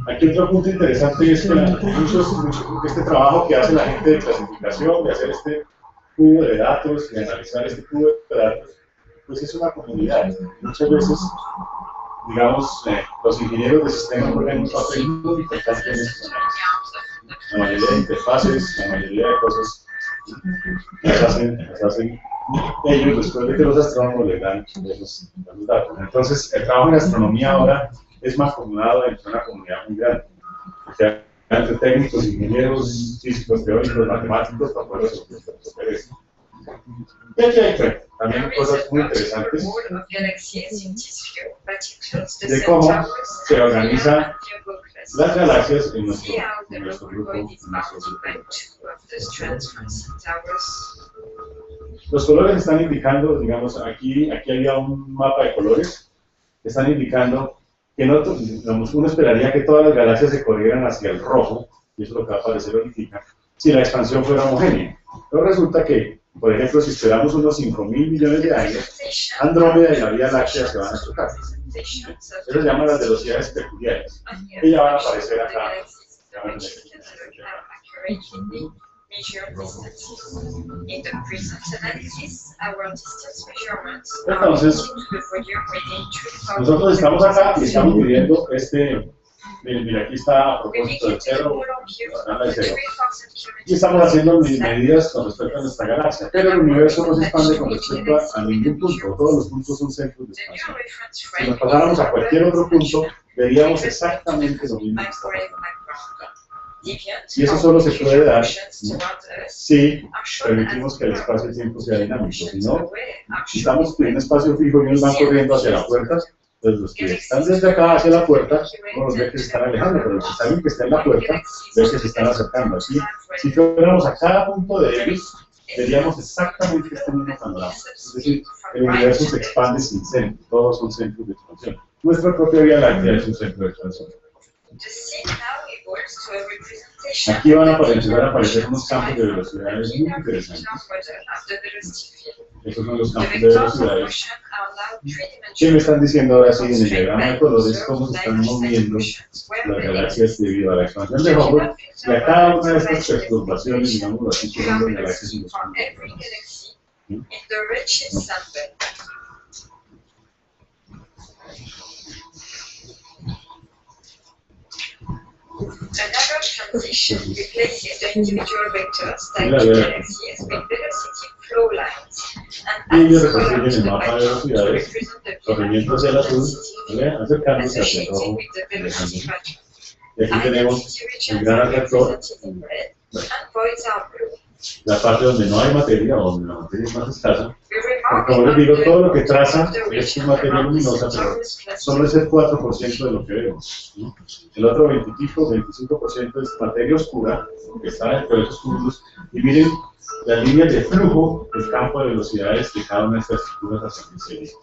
Speaker 1: Aquí otro punto interesante es que muchos- este trabajo que hace la gente de clasificación, de hacer este cubo de datos, de analizar este cubo de datos, pues es una comunidad. Muchas veces, digamos, eh, los ingenieros de sistemas juegan un papel muy importante en estos. La mayoría de interfaces, la mayoría de cosas las hacen, las hacen ellos, después de que los astrónomos les dan esos, esos datos. Entonces, el trabajo en astronomía ahora es más acomodado dentro de una comunidad muy grande. O sea, entre técnicos, ingenieros, físicos, teóricos, matemáticos, para poder resolver esto. Y aquí hay también cosas muy interesantes de cómo se organizan las galaxias en nuestro, en nuestro grupo. En nuestro grupo. Los colores están indicando, digamos, aquí, aquí había un mapa de colores, están indicando que no, digamos, uno esperaría que todas las galaxias se corrieran hacia el rojo, y eso es lo que va a aparecer ahorita, si la expansión fuera homogénea. Pero resulta que por ejemplo, si esperamos unos 5 mil millones de años, Andrómeda y la Vía Láctea se van a chocar. Eso se llama las velocidades peculiares. Ellas van a aparecer acá. Entonces, nosotros estamos acá y estamos midiendo este Mira, aquí está a propósito del cero, de cero. Y estamos haciendo medidas con respecto a nuestra galaxia, pero el universo no se expande con respecto a, ningún punto, todos los puntos son centros de expansión. Si nos pasáramos a cualquier otro punto, veríamos exactamente lo mismo que está pasando. Y eso solo se puede dar si permitimos que el espacio-tiempo sea dinámico. Si no, si estamos en un espacio fijo y ellos van corriendo hacia las puertas, entonces, los que están desde acá hacia la puerta, no los ve que se están alejando, pero los que están que está en la puerta, ve que se están acercando. Así, si fuéramos a cada punto de ellos, veríamos exactamente este mismo panorama. Es decir, el universo se expande sin centro, todos son centros de expansión. Nuestra propia Vía Láctea es un centro de expansión. Aquí van a aparecer, van a aparecer unos campos de velocidades muy interesantes. Esos son los campos de velocidades. ¿Qué me están diciendo ahora sí en el diagrama de colores? ¿Cómo se están moviendo las galaxias debido a la expansión de Hubble? Y a cada una de estas perturbaciones, digamos así, que son las galaxias y los campos. ¿Mm?
Speaker 7: Another transition replaces the individual vectors like galaxies with velocity flow lines.
Speaker 1: Y ellos reconstruyen el mapa de velocidades, corriendo hacia el azul, ¿vale? acercándose hacia el rojo. Y aquí tenemos el gran atractor, la parte donde no hay materia, o donde la materia es más escasa. como les digo, todo lo que traza es materia luminosa, pero solo es el 4% de lo que vemos. El otro 20 25% es materia oscura, que está dentro de esos puntos. Y miren las líneas de flujo del campo de velocidades de cada una de estas estructuras hacia el cielo.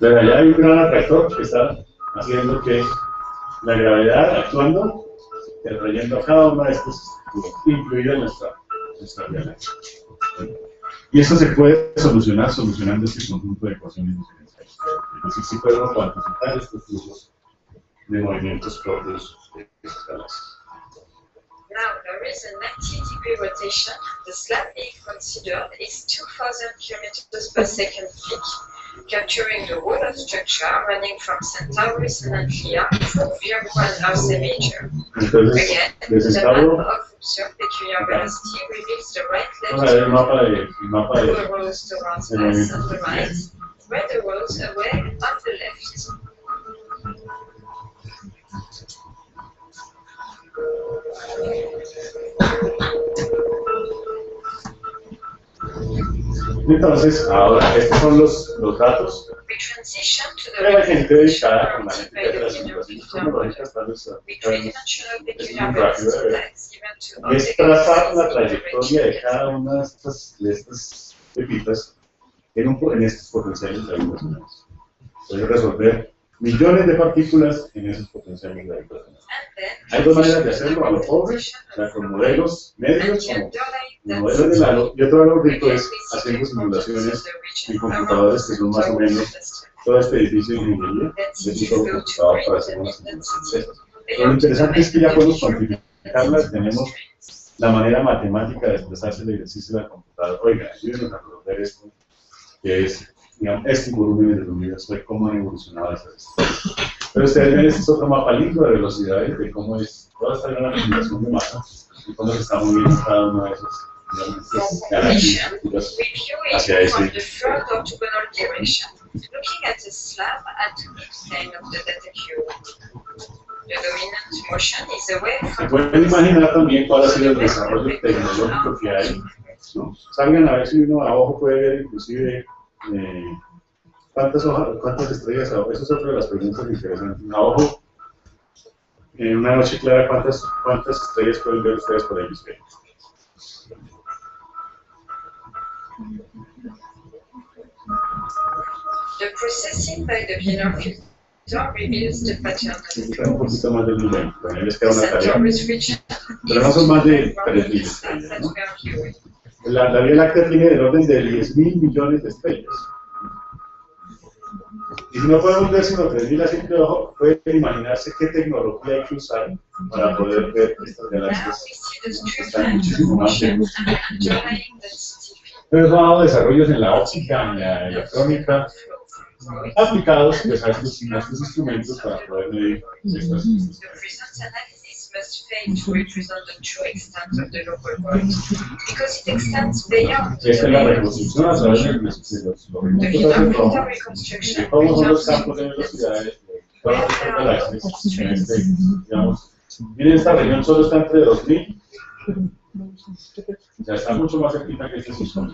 Speaker 1: Desde allá hay un gran atractor que está haciendo que la gravedad actuando a cada una de estas incluida nuestra, nuestra. Y eso se puede solucionar solucionando este conjunto de ecuaciones diferenciales. Es decir, podemos cuantificar estos flujos de movimientos propios de
Speaker 7: a 90 degree rotation. The slab being considered is 2000 kilometers per second capturing the of structure running from Centaurus and Amplia through Virgo and Ursa Major. Again, the map of observed peculiar velocity reveals the right left the rows towards us on the right, where the rows uh, away on the left.
Speaker 1: Entonces, ahora, estos son los, los datos de la gente dedicada con la gente de las situaciones cronológicas, tal vez es muy rápido de ver. Es trazar la trayectoria de cada una de estas, de estas pepitas en, un, en estos potenciales gravitacionales. Puede resolver millones de partículas en esos potenciales gravitacionales. Hay dos maneras de hacerlo, a lo pobre, o sea, con modelos medios, como modelos de lado, y otro algo rico es haciendo simulaciones en computadores que son más o menos todo este edificio de ingeniería de tipo computador para hacer unas simulaciones. Pero lo interesante es que ya podemos cuantificarlas, tenemos la manera matemática de expresarse el ejercicio del computador. Oiga, ayúdenos a resolver esto, que es digamos, este volumen del universo, de cómo han evolucionado esas estrellas. Pero ustedes ven, este es otro mapa lindo de velocidades, de cómo es toda esta gran acumulación de masa y cómo se está moviendo cada uno de esos
Speaker 7: view
Speaker 1: hacia ese
Speaker 7: looking at the slab at the plane of the delta Q. The dominant motion is away
Speaker 1: Se
Speaker 7: from
Speaker 1: pueden imaginar también cuál ha sido el desarrollo tecnológico que hay. ¿no? Salgan a ver si uno abajo puede ver inclusive eh, cuántas, hojas, cuántas estrellas abajo. Esa es otra de las preguntas interesantes. Abajo, en una noche clara, ¿cuántas, cuántas estrellas pueden ver ustedes por ahí?
Speaker 7: the processing by the filter reveals the pattern of the
Speaker 1: Un poquito más. Bueno, ahí les queda una tarea. Pero no son más de 3.000
Speaker 7: that
Speaker 1: estrellas, ¿no? La, la Vía Láctea tiene del orden de 10 mil millones de estrellas. Y si no podemos ver sino 3.000 a simple ojo, pueden imaginarse qué tecnología hay que usar para poder ver estas galaxias.
Speaker 7: the
Speaker 1: Están muchísimo más lejos. Pero ha dado desarrollos en la óptica, en la electrónica, aplicados pues, a, estos, instrumentos para poder medir estas
Speaker 7: must fail to represent the true extent of the local world because it extends beyond the
Speaker 1: Esta es la
Speaker 7: domain of
Speaker 1: reconstrucción a través de los de los
Speaker 7: The
Speaker 1: logaritmos de
Speaker 7: Wiener filter
Speaker 1: Roth, de
Speaker 7: reconstruction
Speaker 1: cómo son los
Speaker 7: returns
Speaker 1: campos de velocidades de todas estas galaxias. En este, digamos, miren, esta región solo está entre 2000, o sea, está mucho más cerquita que este sistema.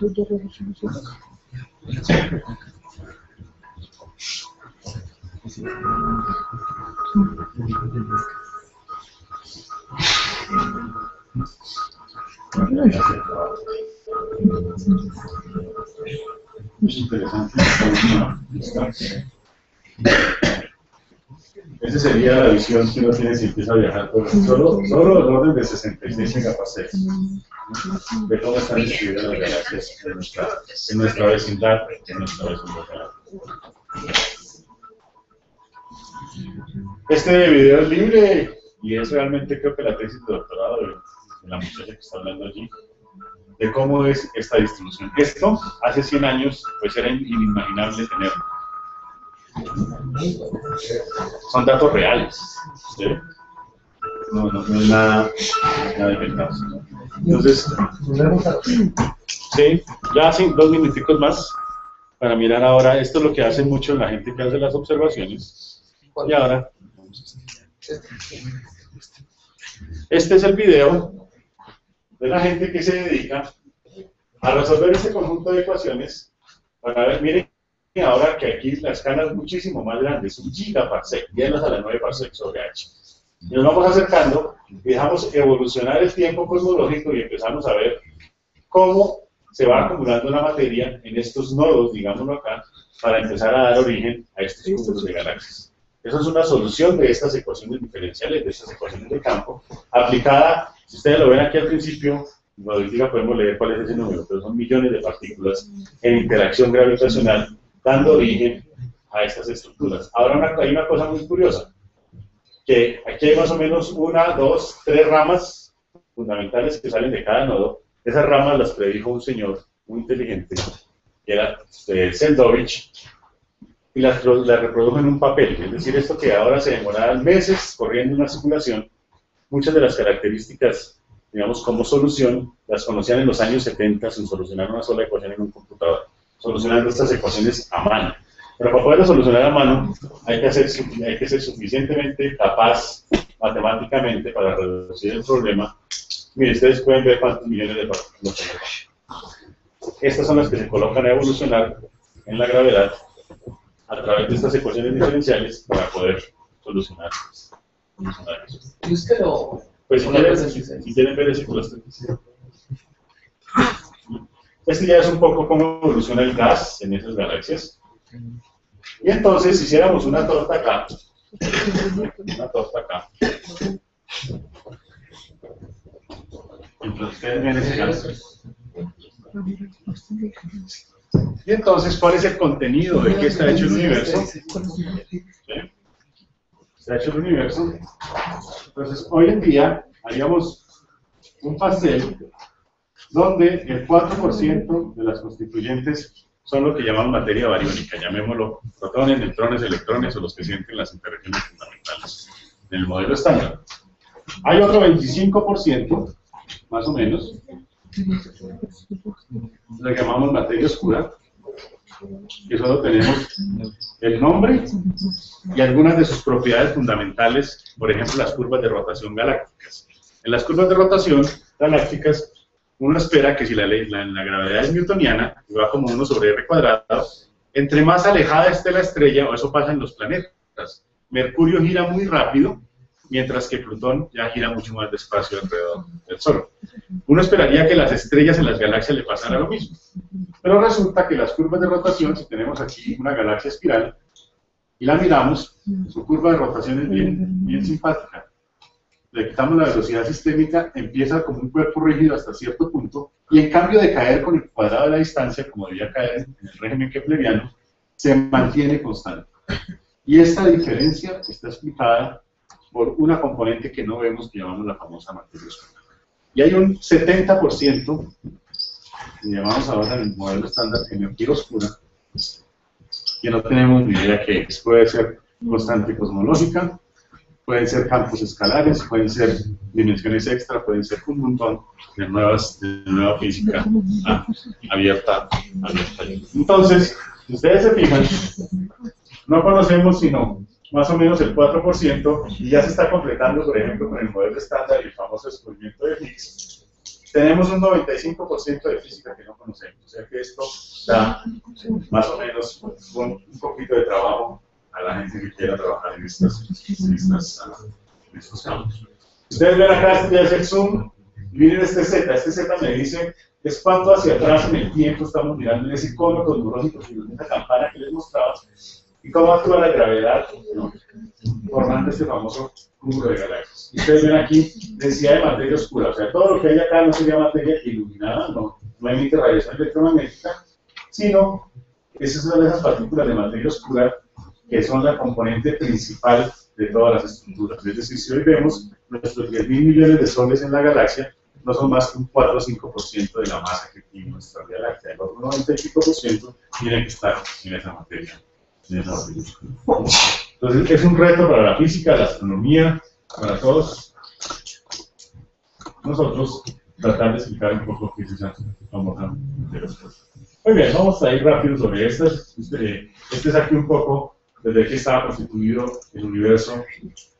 Speaker 1: Es interesante. Esa sería la visión que uno tiene si empieza a viajar por solo, solo el orden de 66 megaparsecs. De cómo están distribuidas las galaxias en nuestra, en nuestra vecindad, en nuestra vecindad. Este video es libre y es realmente creo que la tesis de doctorado de, la muchacha que está hablando allí de cómo es esta distribución. Esto hace 100 años pues era inimaginable tenerlo. Son datos reales. No, no, es nada, nada inventado. Entonces, sí, ya hacen dos minuticos más para mirar ahora. Esto es lo que hace mucho la gente que hace las observaciones. Y ahora, este es el video de la gente que se dedica a resolver este conjunto de ecuaciones para ver, miren ahora que aquí la escala es muchísimo más grande, es un gigaparsec, 10 a la 9 parsec sobre h. Y nos vamos acercando y dejamos evolucionar el tiempo cosmológico y empezamos a ver cómo se va acumulando la materia en estos nodos, digámoslo acá, para empezar a dar origen a estos de galaxias. Esa es una solución de estas ecuaciones diferenciales, de estas ecuaciones de campo, aplicada, si ustedes lo ven aquí al principio, ahorita podemos leer cuál es ese número, pero son millones de partículas en interacción gravitacional, dando origen a estas estructuras. Ahora hay una cosa muy curiosa, que aquí hay más o menos una, dos, tres ramas fundamentales que salen de cada nodo. Esas ramas las predijo un señor muy inteligente, que era eh, Seldovich, y las, las reprodujo en un papel. Es decir, esto que ahora se demoraban meses corriendo una simulación, muchas de las características, digamos, como solución, las conocían en los años 70 sin solucionar una sola ecuación en un computador, solucionando estas ecuaciones a mano. Pero para poderlas solucionar a mano, hay que, hacer, hay que ser suficientemente capaz matemáticamente para reducir el problema. Miren, ustedes pueden ver cuántos millones de partículas hay. Estas son las que se colocan a evolucionar en la gravedad a través de estas ecuaciones diferenciales para poder solucionar, solucionar eso. Pues si quieren,
Speaker 2: presentación.
Speaker 1: si quieren ver. Este ya es un poco cómo evoluciona el gas en esas galaxias. Y entonces, si hiciéramos una torta acá, una torta acá. Entonces, ustedes ven ese gas. Y entonces, ¿cuál es el contenido de qué está hecho el universo? Está hecho el universo. Entonces, hoy en día haríamos un pastel donde el 4% de las constituyentes son lo que llamamos materia bariónica, llamémoslo protones, neutrones, electrones o los que sienten las interacciones fundamentales en el modelo estándar. Hay otro 25%, más o menos, la llamamos materia oscura, que solo tenemos el nombre y algunas de sus propiedades fundamentales, por ejemplo, las curvas de rotación galácticas. En las curvas de rotación galácticas, uno espera que si la, ley, la, la gravedad es newtoniana, y va como 1 sobre r cuadrado, entre más alejada esté la estrella, o eso pasa en los planetas, Mercurio gira muy rápido, mientras que Plutón ya gira mucho más despacio alrededor del Sol. Uno esperaría que las estrellas en las galaxias le pasara lo mismo. Pero resulta que las curvas de rotación, si tenemos aquí una galaxia espiral, y la miramos, su curva de rotación es bien, bien simpática. Le quitamos la velocidad sistémica, empieza como un cuerpo rígido hasta cierto punto, y en cambio de caer con el cuadrado de la distancia, como debía caer en el régimen kepleriano, se mantiene constante. Y esta diferencia está explicada por una componente que no vemos que llamamos la famosa materia oscura. Y hay un 70%, que llamamos ahora en el modelo estándar energía oscura, que no tenemos ni idea qué es. Puede ser constante cosmológica, pueden ser campos escalares, pueden ser dimensiones extra, pueden ser un montón de, nuevas, de nueva física ah, abierta, abierta. Entonces, si ustedes se fijan, no conocemos sino más o menos el 4% y ya se está completando, por ejemplo, con el modelo estándar y el famoso descubrimiento de Higgs. Tenemos un 95% de física que no conocemos, o sea que esto da más o menos un, poquito de trabajo a la gente que quiera trabajar en, estas, estos campos. Ustedes ven acá, este ya es el zoom, y miren este Z, este Z me dice es cuánto hacia atrás en el tiempo estamos mirando en ese cono cosmológico, en esa campana que les mostraba, y cómo actúa la gravedad, formando este famoso cúmulo de galaxias. Y ustedes ven aquí densidad de materia oscura, o sea, todo lo que hay acá no sería materia iluminada, no, no emite radiación electromagnética, sino esas son esas partículas de materia oscura que son la componente principal de todas las estructuras. Es decir, si hoy vemos nuestros 10 mil millones de soles en la galaxia, no son más que un 4 o 5% de la masa que tiene nuestra galaxia. El otro 90 y pico por ciento tiene que estar en esa materia. Materia. Entonces, es un reto para la física, la astronomía, para todos nosotros tratar de explicar un poco qué es famosa oscura. Muy bien, vamos a ir rápido sobre estas. Este, este es aquí un poco desde que estaba constituido el universo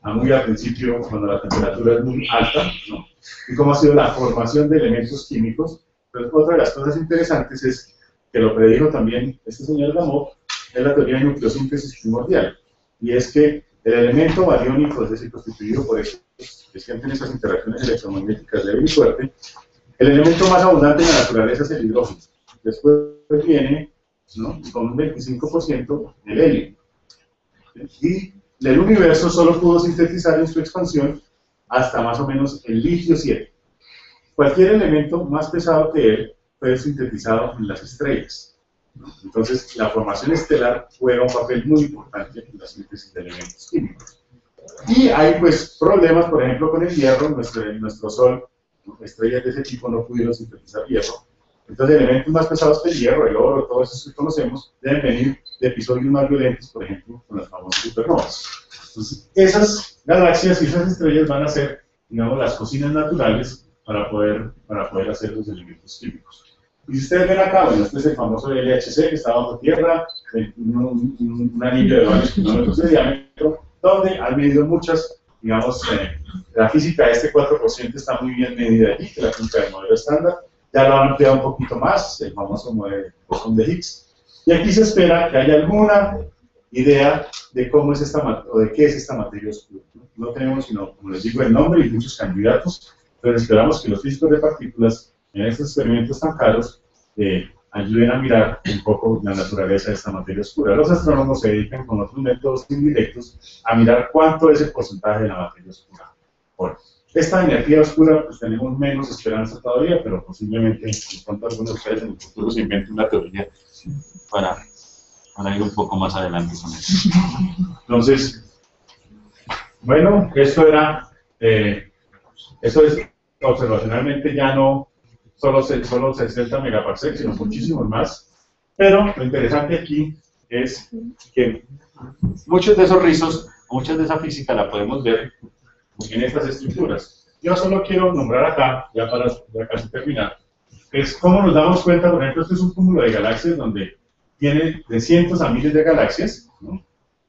Speaker 1: a muy al principio, cuando la temperatura es muy alta, ¿no? y cómo ha sido la formación de elementos químicos. Pero otra de las cosas interesantes es que lo predijo también este señor Gamow, es la teoría de nucleosíntesis primordial, y es que el elemento bariónico, es decir, constituido por estos que sienten esas interacciones electromagnéticas débil y fuerte, el elemento más abundante en la naturaleza es el hidrógeno. Después viene ¿no? con un 25% el helio. Y del universo solo pudo sintetizar en su expansión hasta más o menos el litio 7. Cualquier elemento más pesado que él fue sintetizado en las estrellas. Entonces, la formación estelar juega un papel muy importante en la síntesis de elementos químicos. Y hay pues problemas, por ejemplo, con el hierro, nuestro, Sol, estrellas de ese tipo no pudieron sintetizar hierro. Entonces, elementos más pesados que el hierro, el oro, todos esos que conocemos, deben venir de episodios más violentos, por ejemplo, con las famosas supernovas. Entonces, esas galaxias y esas estrellas van a ser, digamos, las cocinas naturales para poder, para poder hacer los elementos químicos. Y si ustedes ven acá, bueno, este es el famoso LHC que está bajo tierra, un, un, anillo de varios kilómetros de diámetro, donde han medido muchas, digamos, eh, la física de este 4% está muy bien medida allí, que la física del modelo estándar, ya lo han ampliado un poquito más, el famoso modelo de Higgs, y aquí se espera que haya alguna idea de cómo es esta o de qué es esta materia oscura. ¿no? no tenemos sino, como les digo, el nombre y muchos candidatos, pero esperamos que los físicos de partículas en estos experimentos tan caros eh, ayuden a mirar un poco la naturaleza de esta materia oscura. Los astrónomos se dedican con otros métodos indirectos a mirar cuánto es el porcentaje de la materia oscura. Bueno, esta energía oscura, pues tenemos menos esperanza todavía, pero posiblemente, en cuanto algunos de ustedes en el futuro se inventen una teoría para, para ir un poco más adelante con eso. Entonces, bueno, esto era, eh, eso es observacionalmente ya no solo, solo 60 megaparsecs, sino muchísimos más. Pero lo interesante aquí es que muchos de esos rizos, muchas de esa física la podemos ver en estas estructuras. Yo solo quiero nombrar acá, ya para ya casi terminar, es cómo nos damos cuenta, por ejemplo, este es un cúmulo de galaxias donde tiene de cientos a miles de galaxias. ¿no?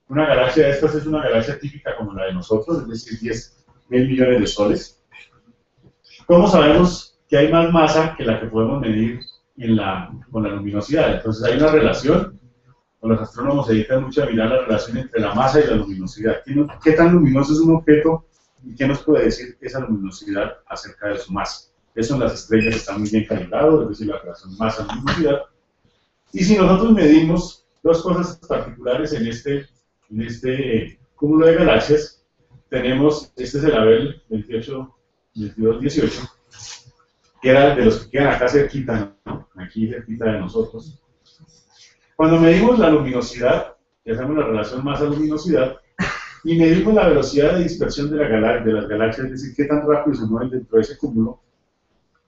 Speaker 1: Una galaxia de estas es una galaxia típica como la de nosotros, es decir, 10 mil millones de soles. ¿Cómo sabemos que hay más masa que la que podemos medir con la luminosidad? Entonces hay una relación, los astrónomos se dedican mucho a mirar la relación entre la masa y la luminosidad. ¿Qué, tan luminoso es un objeto y qué nos puede decir esa luminosidad acerca de su masa? Eso en las estrellas está muy bien calibrado, es decir, la relación masa-luminosidad. Y si nosotros medimos dos cosas particulares en este, este cúmulo de galaxias, tenemos, este es el Abel 28, 22, 18, que era de los que quedan acá cerquita, aquí cerquita de nosotros. Cuando medimos la luminosidad, y hacemos la relación masa-luminosidad, y medimos la velocidad de dispersión de, de las galaxias, es decir, qué tan rápido se mueven dentro de ese cúmulo,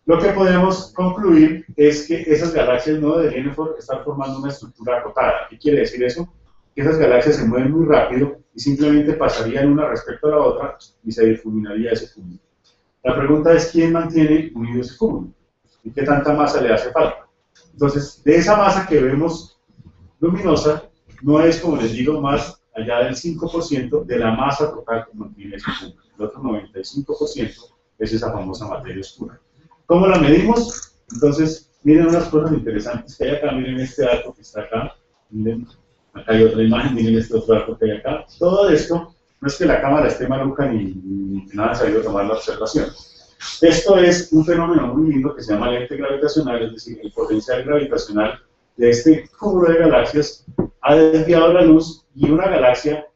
Speaker 1: lo que podemos concluir es que esas galaxias no deberían estar formando una estructura acotada. ¿Qué quiere decir eso? Que esas galaxias se mueven muy rápido y simplemente pasarían una respecto a la otra y se difuminaría ese cúmulo. La pregunta es quién mantiene unido ese cúmulo y qué tanta masa le hace falta. Entonces, de esa masa que vemos luminosa, no es, como les digo, más allá del 5% de la masa total que mantiene ese cúmulo. El otro 95% es esa famosa materia oscura. ¿Cómo la medimos? Entonces, miren unas cosas interesantes que hay acá, miren este arco que está acá, miren, acá hay otra imagen, miren este otro arco que hay acá. Todo esto, no es que la cámara esté maluca ni, ni que nada se ha ido a tomar la observación. Esto es un fenómeno muy lindo que se llama lente gravitacional, es decir, el potencial gravitacional de este cúmulo de galaxias ha desviado la luz y una galaxia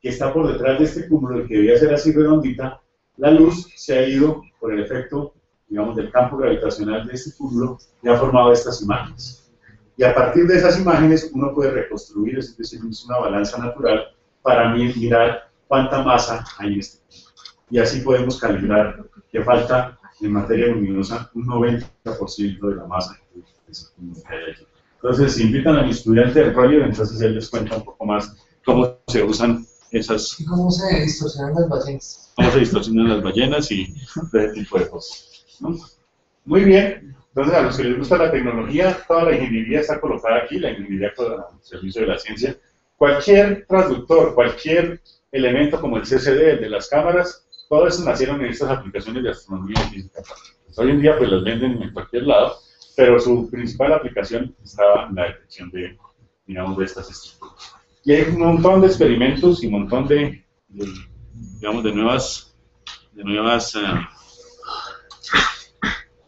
Speaker 1: que está por detrás de este cúmulo, que debía ser así redondita, la luz se ha ido por el efecto digamos, del campo gravitacional de este cúmulo y ha formado estas imágenes. Y a partir de esas imágenes uno puede reconstruir, es decir, es una balanza natural para mirar cuánta masa hay en este cúmulo. Y así podemos calibrar que falta en materia luminosa un 90% de la masa. Entonces, si invitan a mi estudiante del rollo, entonces él les cuenta un poco más cómo se usan esas...
Speaker 2: ¿Cómo se distorsionan las ballenas?
Speaker 1: Cómo se distorsionan las ballenas y ese tipo de cosas. Muy bien. Entonces, a los que les gusta la tecnología, toda la ingeniería está colocada aquí, la ingeniería con el servicio de la ciencia. Cualquier traductor, cualquier elemento como el CCD, el de las cámaras, todo eso nacieron en estas aplicaciones de astronomía y física. Hoy en día pues las venden en cualquier lado, pero su principal aplicación estaba en la detección de, digamos, de estas estructuras. Y hay un montón de experimentos y un montón de, digamos, de nuevas, de nuevas uh,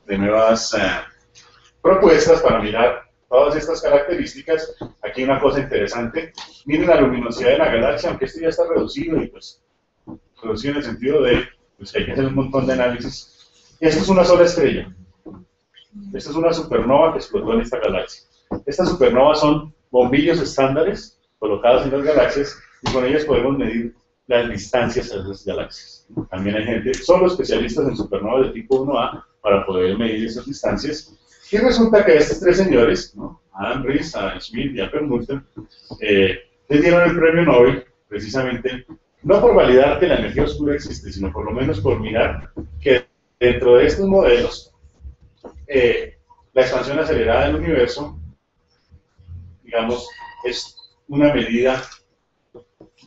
Speaker 1: de nuevas eh, propuestas para mirar todas estas características. Aquí una cosa interesante, miren la luminosidad de la galaxia, aunque esto ya está reducido y pues reducido en el sentido de pues, hay que hacer un montón de análisis. Esto es una sola estrella. Esta es una supernova que explotó en esta galaxia. Estas supernovas son bombillos estándares colocados en las galaxias y con ellas podemos medir las distancias a esas galaxias. También hay gente, solo especialistas en supernovas de tipo 1A, para poder medir esas distancias. Y resulta que estos tres señores, ¿no? Adam Rees, Adam Schmidt y Alfred Multen, eh, les dieron el premio Nobel precisamente no por validar que la energía oscura existe, sino por lo menos por mirar que dentro de estos modelos eh, la expansión acelerada del universo, digamos, es una medida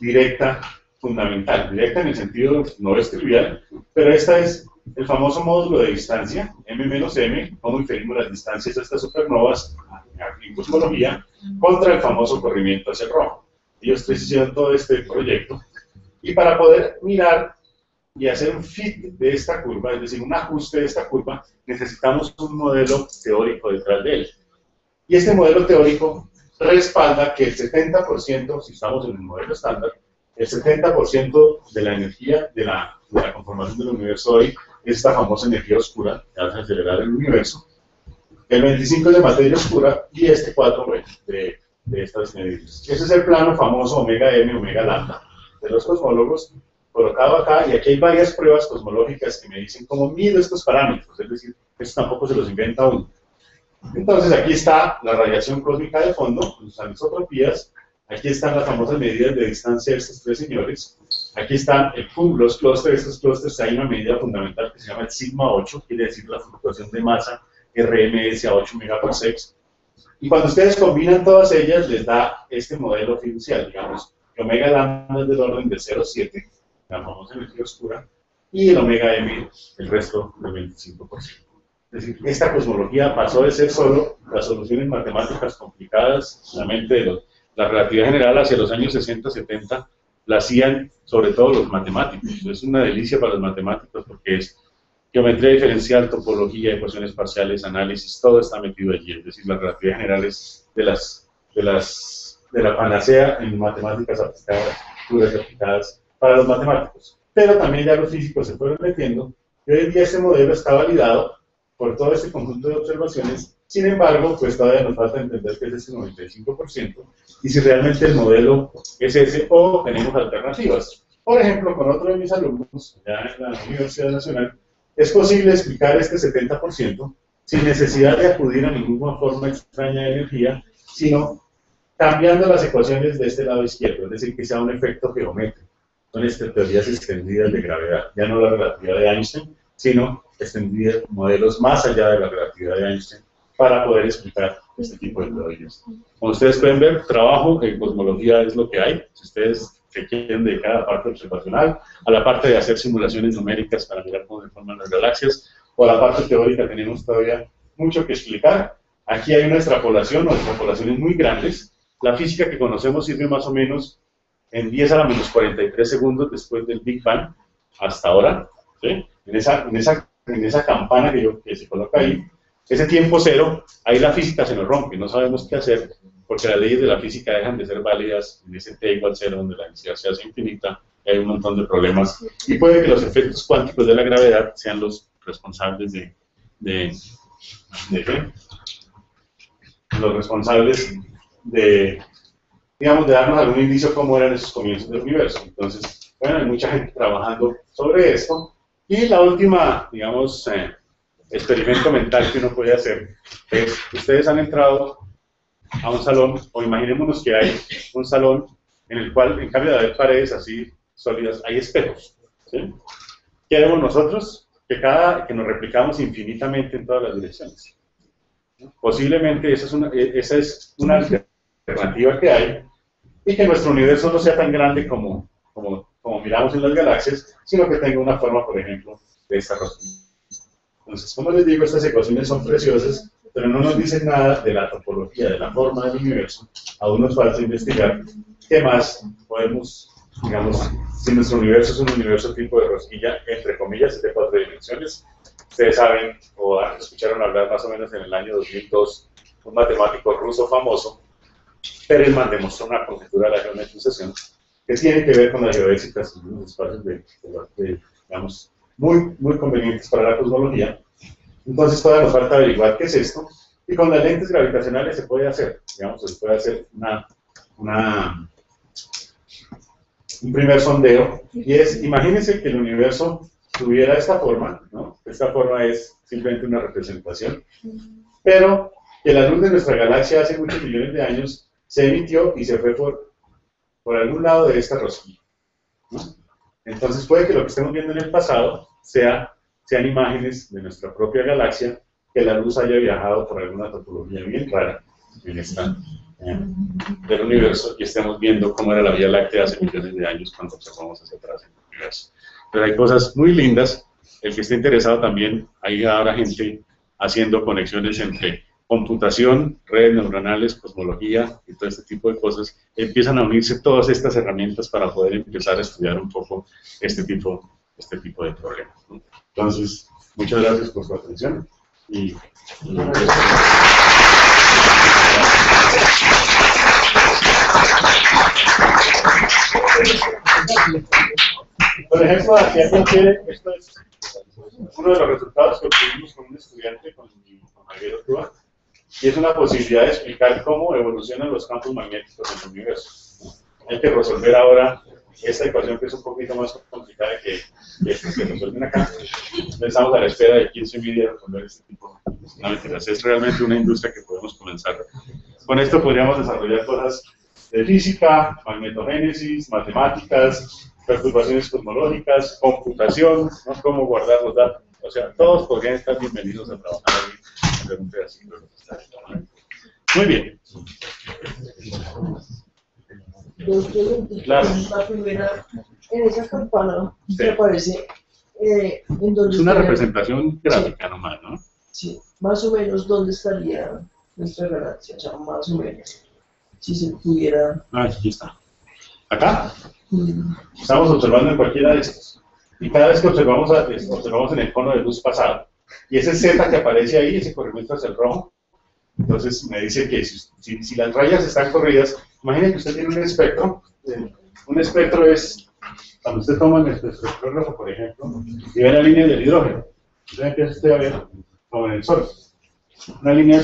Speaker 1: directa, fundamental, directa en el sentido no es trivial, pero esta es el famoso módulo de distancia, m-m, cómo inferimos las distancias de estas supernovas en cosmología, contra el famoso corrimiento hacia el rojo. Ellos hicieron todo este proyecto. Y para poder mirar y hacer un fit de esta curva, es decir, un ajuste de esta curva, necesitamos un modelo teórico detrás de él. Y este modelo teórico respalda que el 70%, si estamos en el modelo estándar, el 70% de la energía de la, de la conformación del universo hoy esta famosa energía oscura que hace acelerar el universo. El 25 es de materia oscura y este 4 de, de estas medidas. Ese es el plano famoso omega m, omega lambda de los cosmólogos, colocado acá, y aquí hay varias pruebas cosmológicas que me dicen cómo mido estos parámetros, es decir, esto tampoco se los inventa uno. Entonces aquí está la radiación cósmica de fondo, las anisotropías, aquí están las famosas medidas de distancia de estos tres señores, Aquí están el, los clústeres, estos clústeres hay una medida fundamental que se llama el sigma 8, quiere decir la fluctuación de masa RMS a 8 megaparsecs. Y cuando ustedes combinan todas ellas, les da este modelo fiducial, digamos, que omega lambda es del orden de 0,7, la famosa energía oscura, y el omega m, el resto del 25%. Es decir, esta cosmología pasó de ser solo las soluciones matemáticas complicadas, la mente de los, la relatividad general hacia los años 60-70, la hacían sobre todo los matemáticos. Es una delicia para los matemáticos porque es geometría diferencial, topología, ecuaciones parciales, análisis, todo está metido allí. Es decir, la relatividad general es de las, de las, de la panacea en matemáticas aplicadas, puras aplicadas para los matemáticos. Pero también ya los físicos se fueron metiendo y hoy en día ese modelo está validado por todo este conjunto de observaciones. Sin embargo, pues todavía nos falta entender qué es ese 95% y si realmente el modelo es ese o tenemos alternativas. Por ejemplo, con otro de mis alumnos, ya en la Universidad Nacional, es posible explicar este 70% sin necesidad de acudir a ninguna forma extraña de energía, sino cambiando las ecuaciones de este lado izquierdo, es decir, que sea un efecto geométrico. Son estas teorías extendidas de gravedad, ya no la relatividad de Einstein, sino extender modelos más allá de la relatividad de Einstein para poder explicar este tipo de teorías. Como ustedes pueden ver, trabajo en cosmología es lo que hay. Si ustedes se quieren dedicar a la parte observacional, a la parte de hacer simulaciones numéricas para mirar cómo se forman las galaxias, o a la parte teórica tenemos todavía mucho que explicar. Aquí hay una extrapolación o extrapolaciones muy grandes. La física que conocemos sirve más o menos en 10 a la menos 43 segundos después del Big Bang hasta ahora. ¿sí? En, esa, en, esa, en esa campana que, yo, que se coloca ahí, ese tiempo cero, ahí la física se nos rompe, no sabemos qué hacer, porque las leyes de la física dejan de ser válidas en ese t igual cero, donde la densidad se hace infinita, hay un montón de problemas, y puede que los efectos cuánticos de la gravedad sean los responsables de, de, de los responsables de, digamos, de darnos algún indicio cómo eran esos comienzos del universo. Entonces, bueno, hay mucha gente trabajando sobre esto, y la última, digamos, eh, experimento mental que uno puede hacer es, ustedes han entrado a un salón, o imaginémonos que hay un salón en el cual, en cambio de haber paredes así sólidas, hay espejos. ¿sí? ¿Qué haremos nosotros? Que, cada, que nos replicamos infinitamente en todas las direcciones. Posiblemente esa es, una, esa es una alternativa que hay y que nuestro universo no sea tan grande como, como, como miramos en las galaxias, sino que tenga una forma, por ejemplo, de esta. Entonces, como les digo, estas ecuaciones son preciosas, pero no nos dicen nada de la topología, de la forma del universo. Aún nos falta investigar qué más podemos, digamos, si nuestro universo es un universo tipo de rosquilla, entre comillas, de cuatro dimensiones. Ustedes saben, o escucharon hablar más o menos en el año 2002, un matemático ruso famoso, Perelman demostró una conjetura de la geometrización que tiene que ver con las geodésicas y los espacios de, de digamos, muy, muy convenientes para la cosmología. Entonces todavía nos falta averiguar qué es esto. Y con las lentes gravitacionales se puede hacer, digamos, se puede hacer una, una, un primer sondeo. Y es, imagínense que el universo tuviera esta forma, ¿no? Esta forma es simplemente una representación. Pero que la luz de nuestra galaxia hace muchos millones de años se emitió y se fue por, por algún lado de esta rosquilla. ¿no? Entonces puede que lo que estemos viendo en el pasado sea, sean imágenes de nuestra propia galaxia, que la luz haya viajado por alguna topología bien rara en esta del universo y estemos viendo cómo era la Vía Láctea hace millones de años cuando observamos hacia atrás en el universo. Pero hay cosas muy lindas. El que esté interesado también, hay ahora gente haciendo conexiones entre computación, redes neuronales, cosmología y todo este tipo de cosas, empiezan a unirse todas estas herramientas para poder empezar a estudiar un poco este tipo, este tipo de problemas. Entonces, muchas gracias por su atención y... Por ejemplo, aquí quiere, esto es uno de los resultados que obtuvimos con un estudiante, con, Javier Ochoa, y es una posibilidad de explicar cómo evolucionan los campos magnéticos en el universo. Hay que resolver ahora esta ecuación que es un poquito más complicada que, que esta que resuelven acá. Estamos a la espera de 15 mil de resolver este tipo de mentiras. Es realmente una industria que podemos comenzar. Con esto podríamos desarrollar cosas de física, magnetogénesis, matemáticas, perturbaciones cosmológicas, computación, ¿no? cómo guardar los datos. O sea, todos podrían estar bienvenidos a trabajar aquí ver un pedacito de ahí. Muy bien.
Speaker 4: Dos preguntas.
Speaker 1: Claro.
Speaker 4: La primera, en esa campana
Speaker 1: Sí.
Speaker 4: que aparece, eh, en donde
Speaker 1: Es una
Speaker 4: estaría-
Speaker 1: representación gráfica nomás, ¿no?
Speaker 4: Sí, más o menos dónde estaría nuestra galaxia, o sea, más o menos. Si se pudiera.
Speaker 1: Ah, aquí está. Acá
Speaker 4: mm,
Speaker 1: estamos observando en cualquiera de estos. Y cada vez que observamos, observamos en el cono de luz pasado. Y ese Z que aparece ahí, ese corrimiento hacia el rojo, entonces me dice que si, si- si las rayas están corridas, imaginen que usted tiene un espectro. eh, un espectro es, cuando usted toma el espectrógrafo, por ejemplo, y ve la línea del hidrógeno, entonces empieza usted a ver, como en el Sol, una línea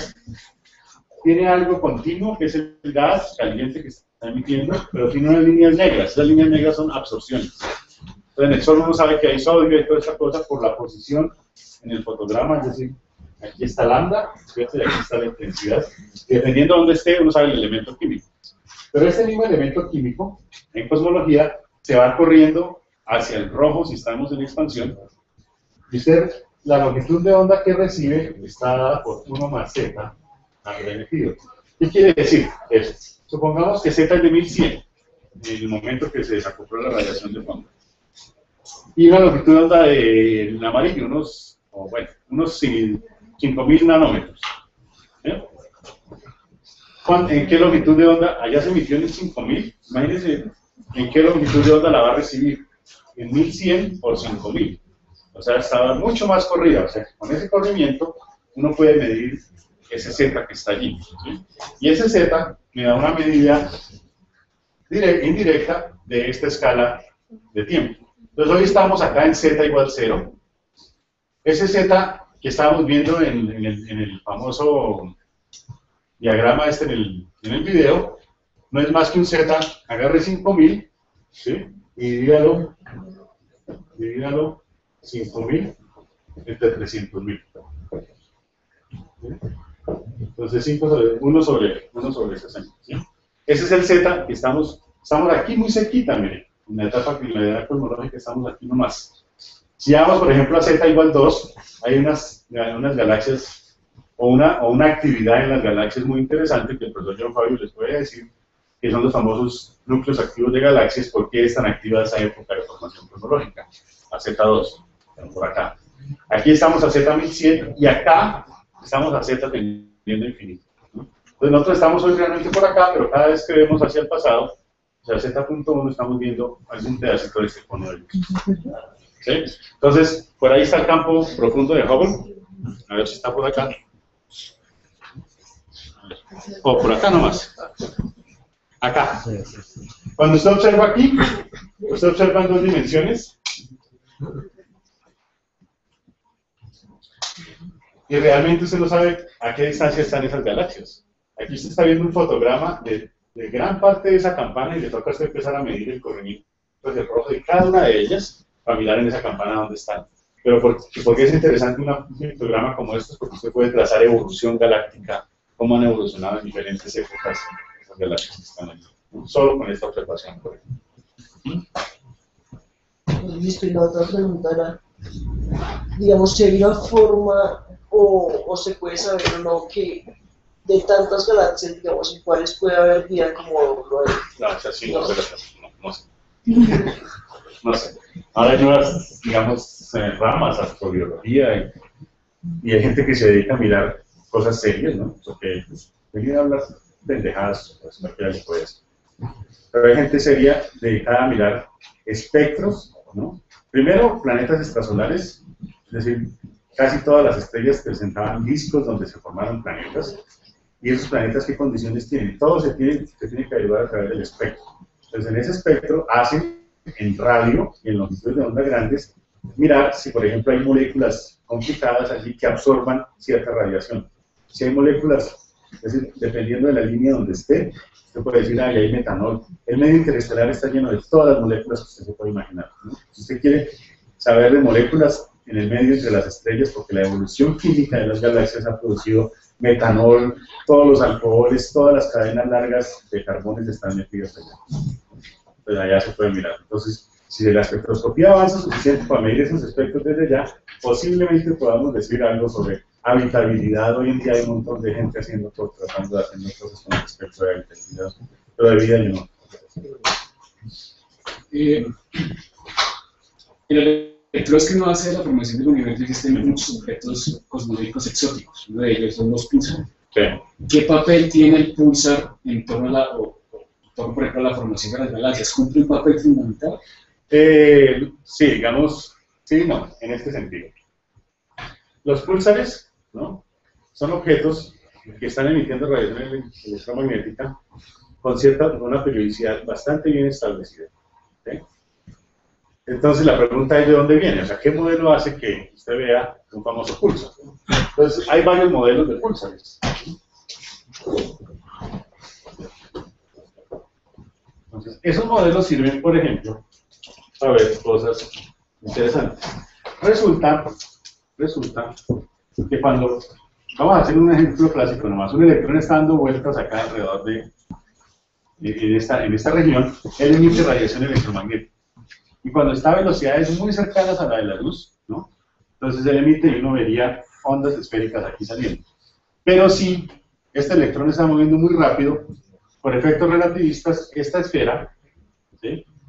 Speaker 1: tiene algo continuo, que es el gas caliente que está emitiendo, pero tiene unas líneas negras. Esas líneas negras son absorciones. Entonces, en el sol uno sabe que hay sodio y toda esa cosa por la posición en el fotograma, es decir, aquí está lambda, y aquí está la intensidad. Dependiendo de dónde esté, uno sabe el elemento químico. Pero este mismo elemento químico, en cosmología, se va corriendo hacia el rojo si estamos en expansión. Y usted, la longitud de onda que recibe está dada por 1 más z al remitido. ¿Qué quiere decir eso? Supongamos que z es de 1100 en el momento que se desacopló la radiación de fondo. Y una longitud de onda del amarillo, unos, o bueno, unos 5000 nanómetros. ¿eh? ¿Cuán- ¿En qué longitud de onda? Allá se emitió en 5000. Imagínense en qué longitud de onda la va a recibir. En 1100 por 5000. O sea, estaba mucho más corrida. O sea, con ese corrimiento uno puede medir ese Z que está allí. Y ese Z me da una medida dire- indirecta de esta escala de tiempo. Entonces hoy estamos acá en Z igual 0. Ese Z que estábamos viendo en, el, en el famoso diagrama este en el, en el video, no es más que un Z, agarre 5000, ¿sí? Y divídalo, divídalo 5000 entre 300.000. Entonces 5 sobre 1 sobre 1 sobre 60. ¿sí? Ese es el Z que estamos, estamos aquí muy cerquita, mire. En la etapa en la edad cosmológica estamos aquí nomás. Si vamos, por ejemplo, a Z igual 2, hay unas, unas galaxias o una, o una actividad en las galaxias muy interesante que el profesor John Fabio les puede decir, que son los famosos núcleos activos de galaxias, por qué es tan activa esa época de formación cosmológica, a Z2, por acá. Aquí estamos a Z1100 y acá estamos a Z tendiendo infinito. Entonces nosotros estamos hoy realmente por acá, pero cada vez que vemos hacia el pasado, o sea, Z.1 estamos viendo algún pedacito de este cono de luz. Entonces, por ahí está el campo profundo de Hubble. A ver si está por acá. O por acá nomás. Acá. Cuando usted observa aquí, usted observa en dos dimensiones. Y realmente usted no sabe a qué distancia están esas galaxias. Aquí usted está viendo un fotograma de, gran parte de esa campana y le toca a usted empezar a medir el corrimiento del rojo de cada una de ellas para mirar en esa campana dónde están. Pero por, ¿por qué es interesante una- un pictograma como estos? Porque usted puede trazar evolución galáctica, cómo han evolucionado en diferentes épocas esas galaxias que están allí. Solo con esta observación, por ejemplo.
Speaker 4: Listo, y la otra pregunta era, digamos, si hay una forma o, o se puede saber o no que de tantas galaxias, digamos, en cuáles puede haber vida como lo hay.
Speaker 1: No, o sea, sí, no, no, no sé. No sé. Ahora hay nuevas, digamos, eh, ramas, astrobiología, y, y hay gente que se dedica a mirar cosas serias, ¿no? Porque pues, venir a hablar pendejadas, pues no queda eso. Pero hay gente seria dedicada a mirar espectros, ¿no? Primero, planetas extrasolares, es decir, casi todas las estrellas presentaban discos donde se formaron planetas, y esos planetas qué condiciones tienen. Todo se tiene, se tiene que ayudar a través del espectro. Entonces, en ese espectro hacen en radio y en longitudes de onda grandes mirar si, por ejemplo, hay moléculas complicadas allí que absorban cierta radiación. Si hay moléculas, es decir, dependiendo de la línea donde esté, usted puede decir, ah, hay metanol. El medio interestelar está lleno de todas las moléculas que usted se puede imaginar. Si usted quiere saber de moléculas en el medio entre las estrellas, porque la evolución química de las galaxias ha producido metanol, todos los alcoholes, todas las cadenas largas de carbones están metidas allá. Pues allá se puede mirar. Entonces, si la espectroscopía avanza suficiente para medir esos espectros desde allá, posiblemente podamos decir algo sobre habitabilidad, hoy en día hay un montón de gente haciendo tratando de hacer cosas con respecto a habitabilidad, pero de vida yo no.
Speaker 6: Eh, el electro que no hace la formación del universo existen muchos objetos cosmológicos exóticos, uno de ellos son los pulsar. ¿Qué papel tiene el pulsar en torno a la, o, por ejemplo, la formación de las galaxias? ¿Cumple un papel fundamental?
Speaker 1: Eh, sí, digamos, sí, no, en este sentido. Los pulsares, ¿no? Son objetos que están emitiendo radiación electromagnética con cierta, una periodicidad bastante bien establecida. Entonces la pregunta es de dónde viene, o sea, ¿qué modelo hace que usted vea un famoso pulsar? Entonces hay varios modelos de pulsares. Entonces, esos modelos sirven, por ejemplo, a ver cosas interesantes. Resulta, resulta que cuando, vamos a hacer un ejemplo clásico nomás, un electrón está dando vueltas acá alrededor de, en esta, en esta región, él emite radiación electromagnética. Y cuando está a velocidades muy cercanas a la de la luz, ¿no? Entonces él emite y uno vería ondas esféricas aquí saliendo. Pero si este electrón está moviendo muy rápido, por efectos relativistas, esta esfera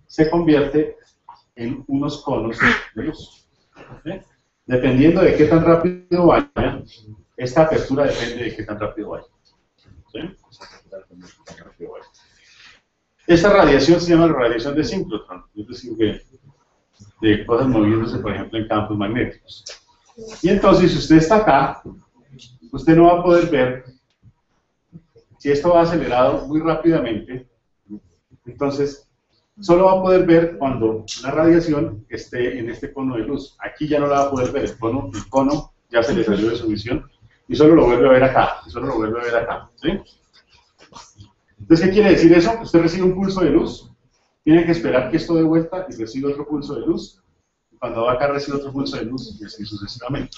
Speaker 1: se convierte en unos conos de luz. Dependiendo de qué tan rápido vaya, esta apertura depende de qué tan rápido vaya. Esta radiación se llama radiación de síncrotron, es decir, de cosas moviéndose, por ejemplo, en campos magnéticos. Y entonces, si usted está acá, usted no va a poder ver si esto va acelerado muy rápidamente, entonces solo va a poder ver cuando la radiación esté en este cono de luz. Aquí ya no la va a poder ver, el cono, el cono ya se le salió de su visión y solo lo vuelve a ver acá, solo lo vuelve a ver acá. Entonces, ¿qué quiere decir eso? Usted recibe un pulso de luz, tiene que esperar que esto dé vuelta y recibe otro pulso de luz, cuando va acá recibe otro pulso de luz y así sucesivamente.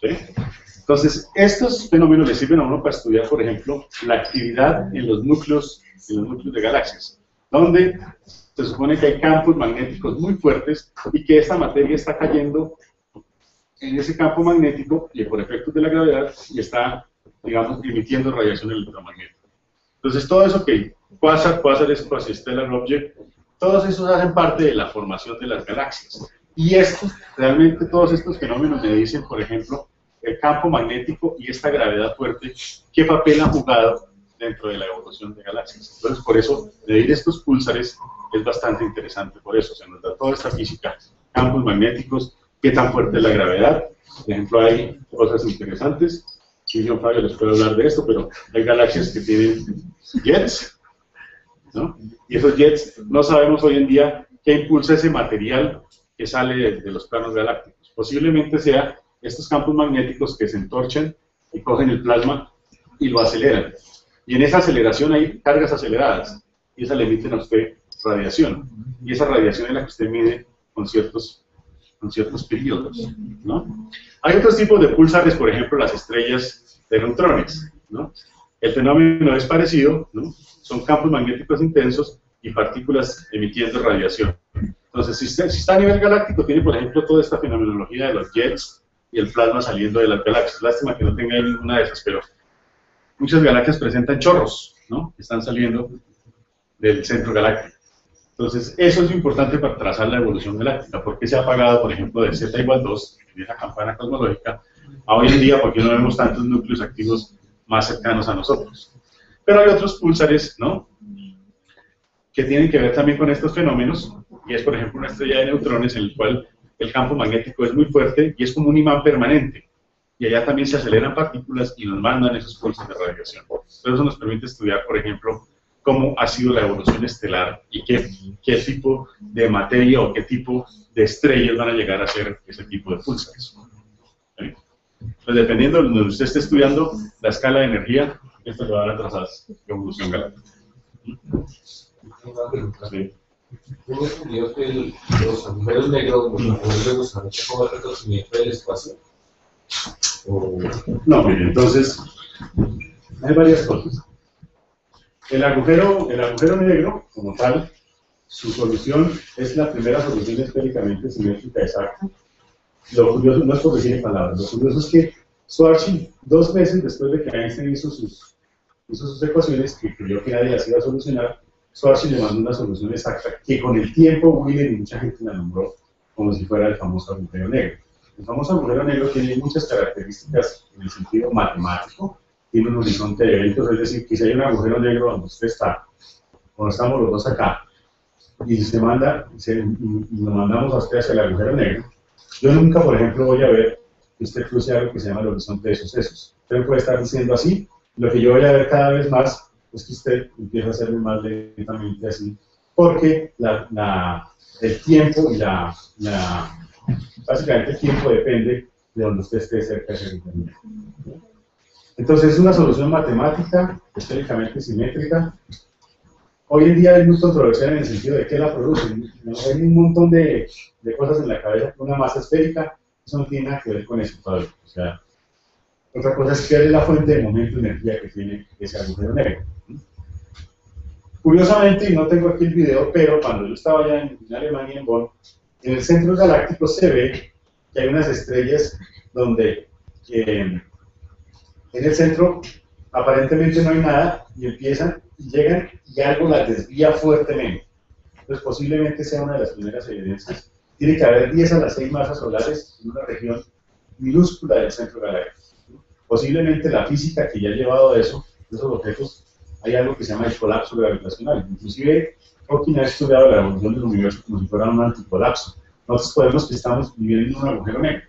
Speaker 1: ¿sí? Entonces, estos fenómenos le sirven a uno para estudiar, por ejemplo, la actividad en los núcleos, de galaxias, donde se supone que hay campos magnéticos muy fuertes y que esta materia está cayendo en ese campo magnético y por efectos de la gravedad y está, digamos, emitiendo radiación electromagnética. Entonces, todo eso que pasa, quasar es quasi-stellar object, todos esos hacen parte de la formación de las galaxias. Y esto, realmente todos estos fenómenos me dicen, por ejemplo, el campo magnético y esta gravedad fuerte, qué papel han jugado dentro de la evolución de galaxias. Entonces, por eso, medir estos púlsares es bastante interesante, por eso se nos da toda esta física, campos magnéticos, qué tan fuerte es la gravedad. Por ejemplo, hay cosas interesantes, si yo Fabio les puedo hablar de esto, pero hay galaxias que tienen jets, ¿no? Y esos jets no sabemos hoy en día qué impulsa ese material que sale de, de los planos galácticos. Posiblemente sea estos campos magnéticos que se entorchan y cogen el plasma y lo aceleran. Y en esa aceleración hay cargas aceleradas y esa le emiten a usted radiación. Y esa radiación es la que usted mide con ciertos, con ciertos periodos. ¿no? Hay otros tipos de pulsares, por ejemplo, las estrellas de neutrones. ¿no? El fenómeno es parecido, ¿no? son campos magnéticos intensos y partículas emitiendo radiación. Entonces, si está a nivel galáctico, tiene, por ejemplo, toda esta fenomenología de los jets, y el plasma saliendo de las galaxias. Lástima que no tenga ninguna de esas, pero muchas galaxias presentan chorros, ¿no? Que están saliendo del centro galáctico. Entonces, eso es importante para trazar la evolución galáctica. ¿Por qué se ha apagado, por ejemplo, de Z igual 2, en esa campana cosmológica, a hoy en día, porque no vemos tantos núcleos activos más cercanos a nosotros? Pero hay otros pulsares, ¿no? Que tienen que ver también con estos fenómenos, y es, por ejemplo, una estrella de neutrones en el cual el campo magnético es muy fuerte y es como un imán permanente. Y allá también se aceleran partículas y nos mandan esos pulsos de radiación. Entonces eso nos permite estudiar, por ejemplo, cómo ha sido la evolución estelar y qué, qué tipo de materia o qué tipo de estrellas van a llegar a ser ese tipo de pulsares. Entonces, dependiendo de donde usted esté estudiando la escala de energía, esto le va a dar a trazar la evolución galáctica. Sí.
Speaker 9: Tengo entendido que los agujeros negros, como el del espacio. O...
Speaker 1: No, mire, entonces, hay varias cosas. El agujero, el agujero negro, como tal, su solución es la primera solución esféricamente simétrica exacta. Lo curioso, no es por decir en palabras, lo curioso es que Schwarzschild, dos meses después de que Einstein hizo sus, hizo sus ecuaciones, que creyó que nadie las iba a solucionar, Schwarzschild le mandó una solución exacta que con el tiempo Wheeler y mucha gente la nombró como si fuera el famoso agujero negro. El famoso agujero negro tiene muchas características en el sentido matemático, tiene un horizonte de eventos, es decir, que si hay un agujero negro donde usted está, cuando estamos los dos acá, y se manda, se, lo mandamos a usted hacia el agujero negro, yo nunca, por ejemplo, voy a ver que usted cruce algo que se llama el horizonte de sucesos. Usted puede estar diciendo así, lo que yo voy a ver cada vez más es que usted empieza a hacerlo más lentamente así, porque el tiempo y la, básicamente el tiempo depende de donde usted esté cerca de Entonces es una solución matemática, esféricamente simétrica. Hoy en día es muy controversial en el sentido de que la producen. Hay un montón de, de cosas en la cabeza, una masa esférica, eso no tiene nada que ver con eso todavía. O sea, otra cosa es que es la fuente de momento de energía que tiene ese agujero negro. Curiosamente, y no tengo aquí el video, pero cuando yo estaba allá en, Alemania, en Bonn, en el centro galáctico se ve que hay unas estrellas donde eh, en el centro aparentemente no hay nada y empiezan y llegan y algo las desvía fuertemente. Entonces posiblemente sea una de las primeras evidencias. Tiene que haber 10 a las 6 masas solares en una región minúscula del centro galáctico. Posiblemente la física que ya ha llevado a eso, esos objetos, hay algo que se llama el colapso gravitacional. Inclusive Hawking ha estudiado la evolución del universo como si fuera un anticolapso. Nosotros podemos que estamos viviendo en un agujero negro.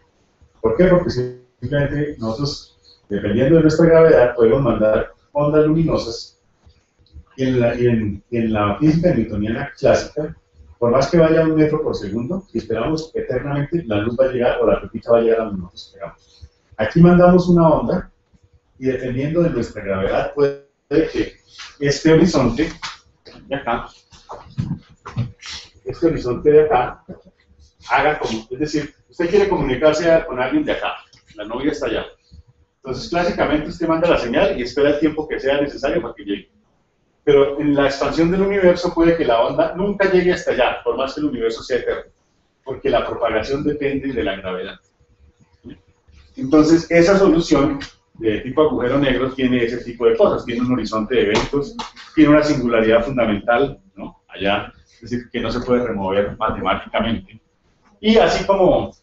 Speaker 1: ¿Por qué? Porque simplemente nosotros, dependiendo de nuestra gravedad, podemos mandar ondas luminosas y en la, física newtoniana clásica, por más que vaya un metro por segundo, esperamos eternamente, la luz va a llegar o la pepita va a llegar a donde nosotros esperamos. Aquí mandamos una onda y dependiendo de nuestra gravedad puede que este horizonte de acá, este horizonte de acá, haga como, es decir, usted quiere comunicarse con alguien de acá, la novia está allá. Entonces, clásicamente usted manda la señal y espera el tiempo que sea necesario para que llegue. Pero en la expansión del universo puede que la onda nunca llegue hasta allá, por más que el universo sea eterno, porque la propagación depende de la gravedad. Entonces, esa solución de tipo agujero negro tiene ese tipo de cosas, tiene un horizonte de eventos, tiene una singularidad fundamental, ¿no? Allá, es decir, que no se puede remover matemáticamente. Y así como,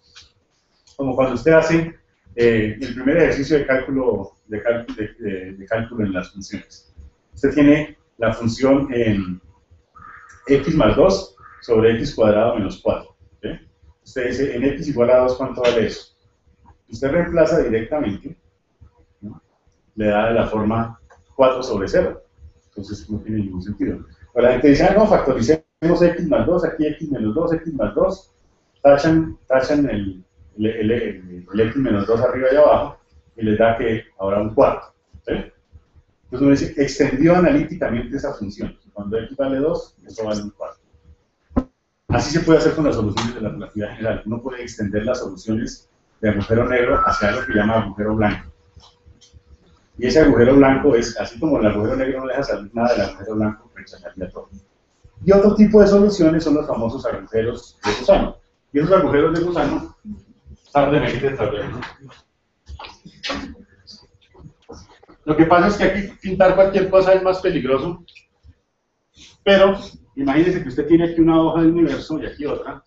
Speaker 1: como cuando usted hace eh, el primer ejercicio de cálculo, de, de, cálculo en las funciones. Usted tiene la función en x más 2 sobre x cuadrado menos 4. Usted dice, en x igual a 2, ¿cuánto vale eso? Usted reemplaza directamente le da de la forma 4 sobre 0. Entonces no tiene ningún sentido. Pero la gente dice, ah, no, factoricemos x más 2, aquí x menos 2, x más 2, tachan, tachan el, el, el, x menos 2 arriba y abajo, y les da que ahora un cuarto. Entonces uno dice, extendió analíticamente esa función. Cuando x vale 2, eso vale un cuarto. Así se puede hacer con las soluciones de la relatividad general. Uno puede extender las soluciones de agujero negro hacia lo que llama agujero blanco. Y ese agujero blanco es, así como el agujero negro no deja salir nada del agujero blanco, rechazaría todo. Y otro tipo de soluciones son los famosos agujeros de gusano. Y esos agujeros de gusano, tardemente, tarde, ¿no? Lo que pasa es que aquí pintar cualquier cosa es más peligroso, pero imagínese que usted tiene aquí una hoja del universo y aquí otra,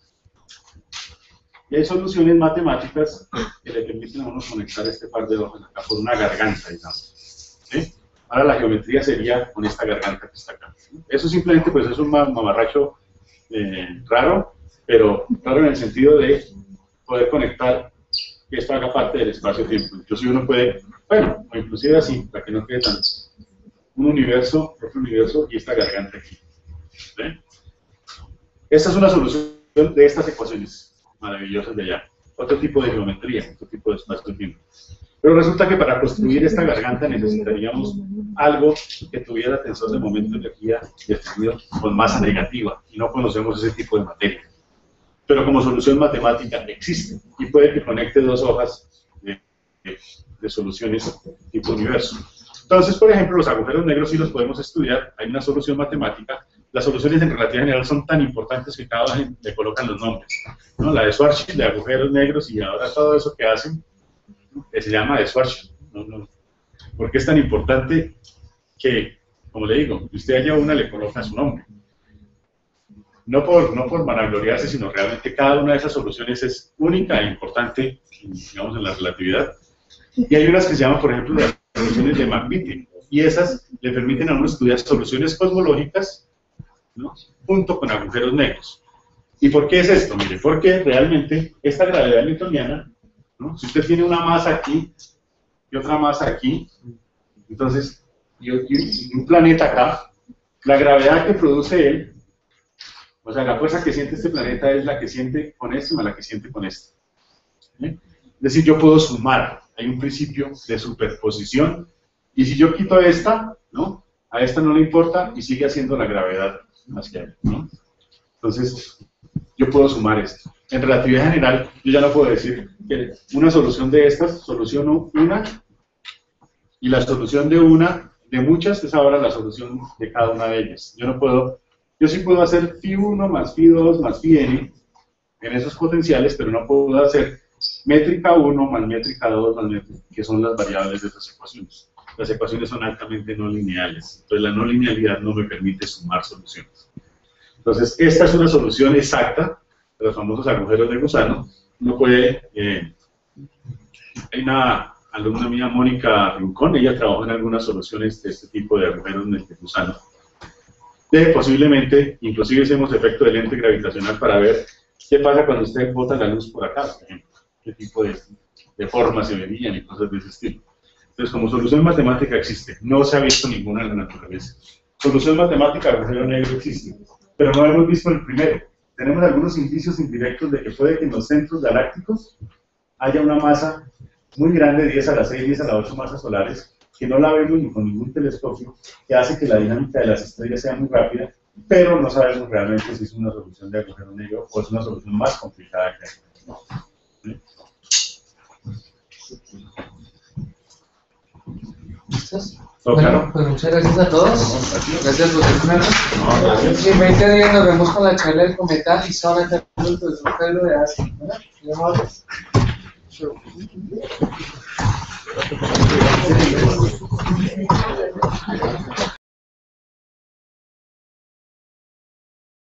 Speaker 1: y hay soluciones matemáticas que le permiten a uno conectar este par de hojas acá por una garganta, digamos. Ahora la geometría sería con esta garganta que está acá. Eso simplemente pues es un mamarracho eh, raro, pero raro en el sentido de poder conectar que esto haga parte del espacio-tiempo. Inclusive uno puede, bueno, o inclusive así, para que no quede tan... Un universo, otro universo y esta garganta aquí. Esta es una solución de estas ecuaciones maravillosas de allá. Otro tipo de geometría, otro tipo de espacio tiempo. Pero resulta que para construir esta garganta necesitaríamos algo que tuviera tensor de momento de energía definido con masa negativa, y no conocemos ese tipo de materia. Pero como solución matemática existe, y puede que conecte dos hojas de, de, de soluciones tipo universo. Entonces, por ejemplo, los agujeros negros sí los podemos estudiar, hay una solución matemática las soluciones en relatividad general son tan importantes que cada uno le colocan los nombres. ¿no? La de Schwarzschild, de agujeros negros y ahora todo eso que hacen, se llama Schwarzschild. ¿no? No. ¿Por qué es tan importante que, como le digo, usted haya una le coloca su nombre? No por, no por vanagloriarse, sino realmente cada una de esas soluciones es única e importante, digamos, en la relatividad. Y hay unas que se llaman, por ejemplo, las soluciones de McVitie, y esas le permiten a uno estudiar soluciones cosmológicas ¿no? junto con agujeros negros. ¿Y por qué es esto? Mire, porque realmente esta gravedad newtoniana, si usted tiene una masa aquí y otra masa aquí, entonces, un planeta acá, la gravedad que produce él, o sea, la fuerza que siente este planeta es la que siente con este más la que siente con este. Es decir, yo puedo sumar, hay un principio de superposición, y si yo quito esta. A esta no le importa y sigue haciendo la gravedad más que ¿no? Entonces, yo puedo sumar esto. En relatividad general, yo ya no puedo decir que una solución de estas, soluciono una, y la solución de una, de muchas, es ahora la solución de cada una de ellas. Yo no puedo, yo sí puedo hacer phi 1 más phi 2 más phi n en esos potenciales, pero no puedo hacer métrica 1 más métrica 2 más métrica, que son las variables de esas ecuaciones. Las ecuaciones son altamente no lineales, entonces la no linealidad no me permite sumar soluciones. Entonces, esta es una solución exacta de los famosos agujeros de gusano. Uno puede, eh, hay una alumna mía, Mónica Rincón, ella trabajó en algunas soluciones de este tipo de agujeros de gusano. De posiblemente, inclusive hicimos efecto de lente gravitacional para ver qué pasa cuando usted bota la luz por acá, por ejemplo, qué tipo de, de formas se verían y cosas de ese estilo. Entonces, como solución matemática existe, no se ha visto ninguna en la naturaleza. Solución matemática agujero negro existe, pero no hemos visto el primero. Tenemos algunos indicios indirectos de que puede que en los centros galácticos haya una masa muy grande, 10 a la 6, 10 a la 8 masas solares, que no la vemos ni con ningún telescopio, que hace que la dinámica de las estrellas sea muy rápida, pero no sabemos realmente si es una solución de agujero negro o es una solución más complicada que hay. Oh,
Speaker 2: Bueno, pues muchas gracias a todos. Gracias por escucharnos.
Speaker 1: No,
Speaker 2: en 20 días nos vemos con la charla del cometa y solamente el profesor de Asia. ¿verdad?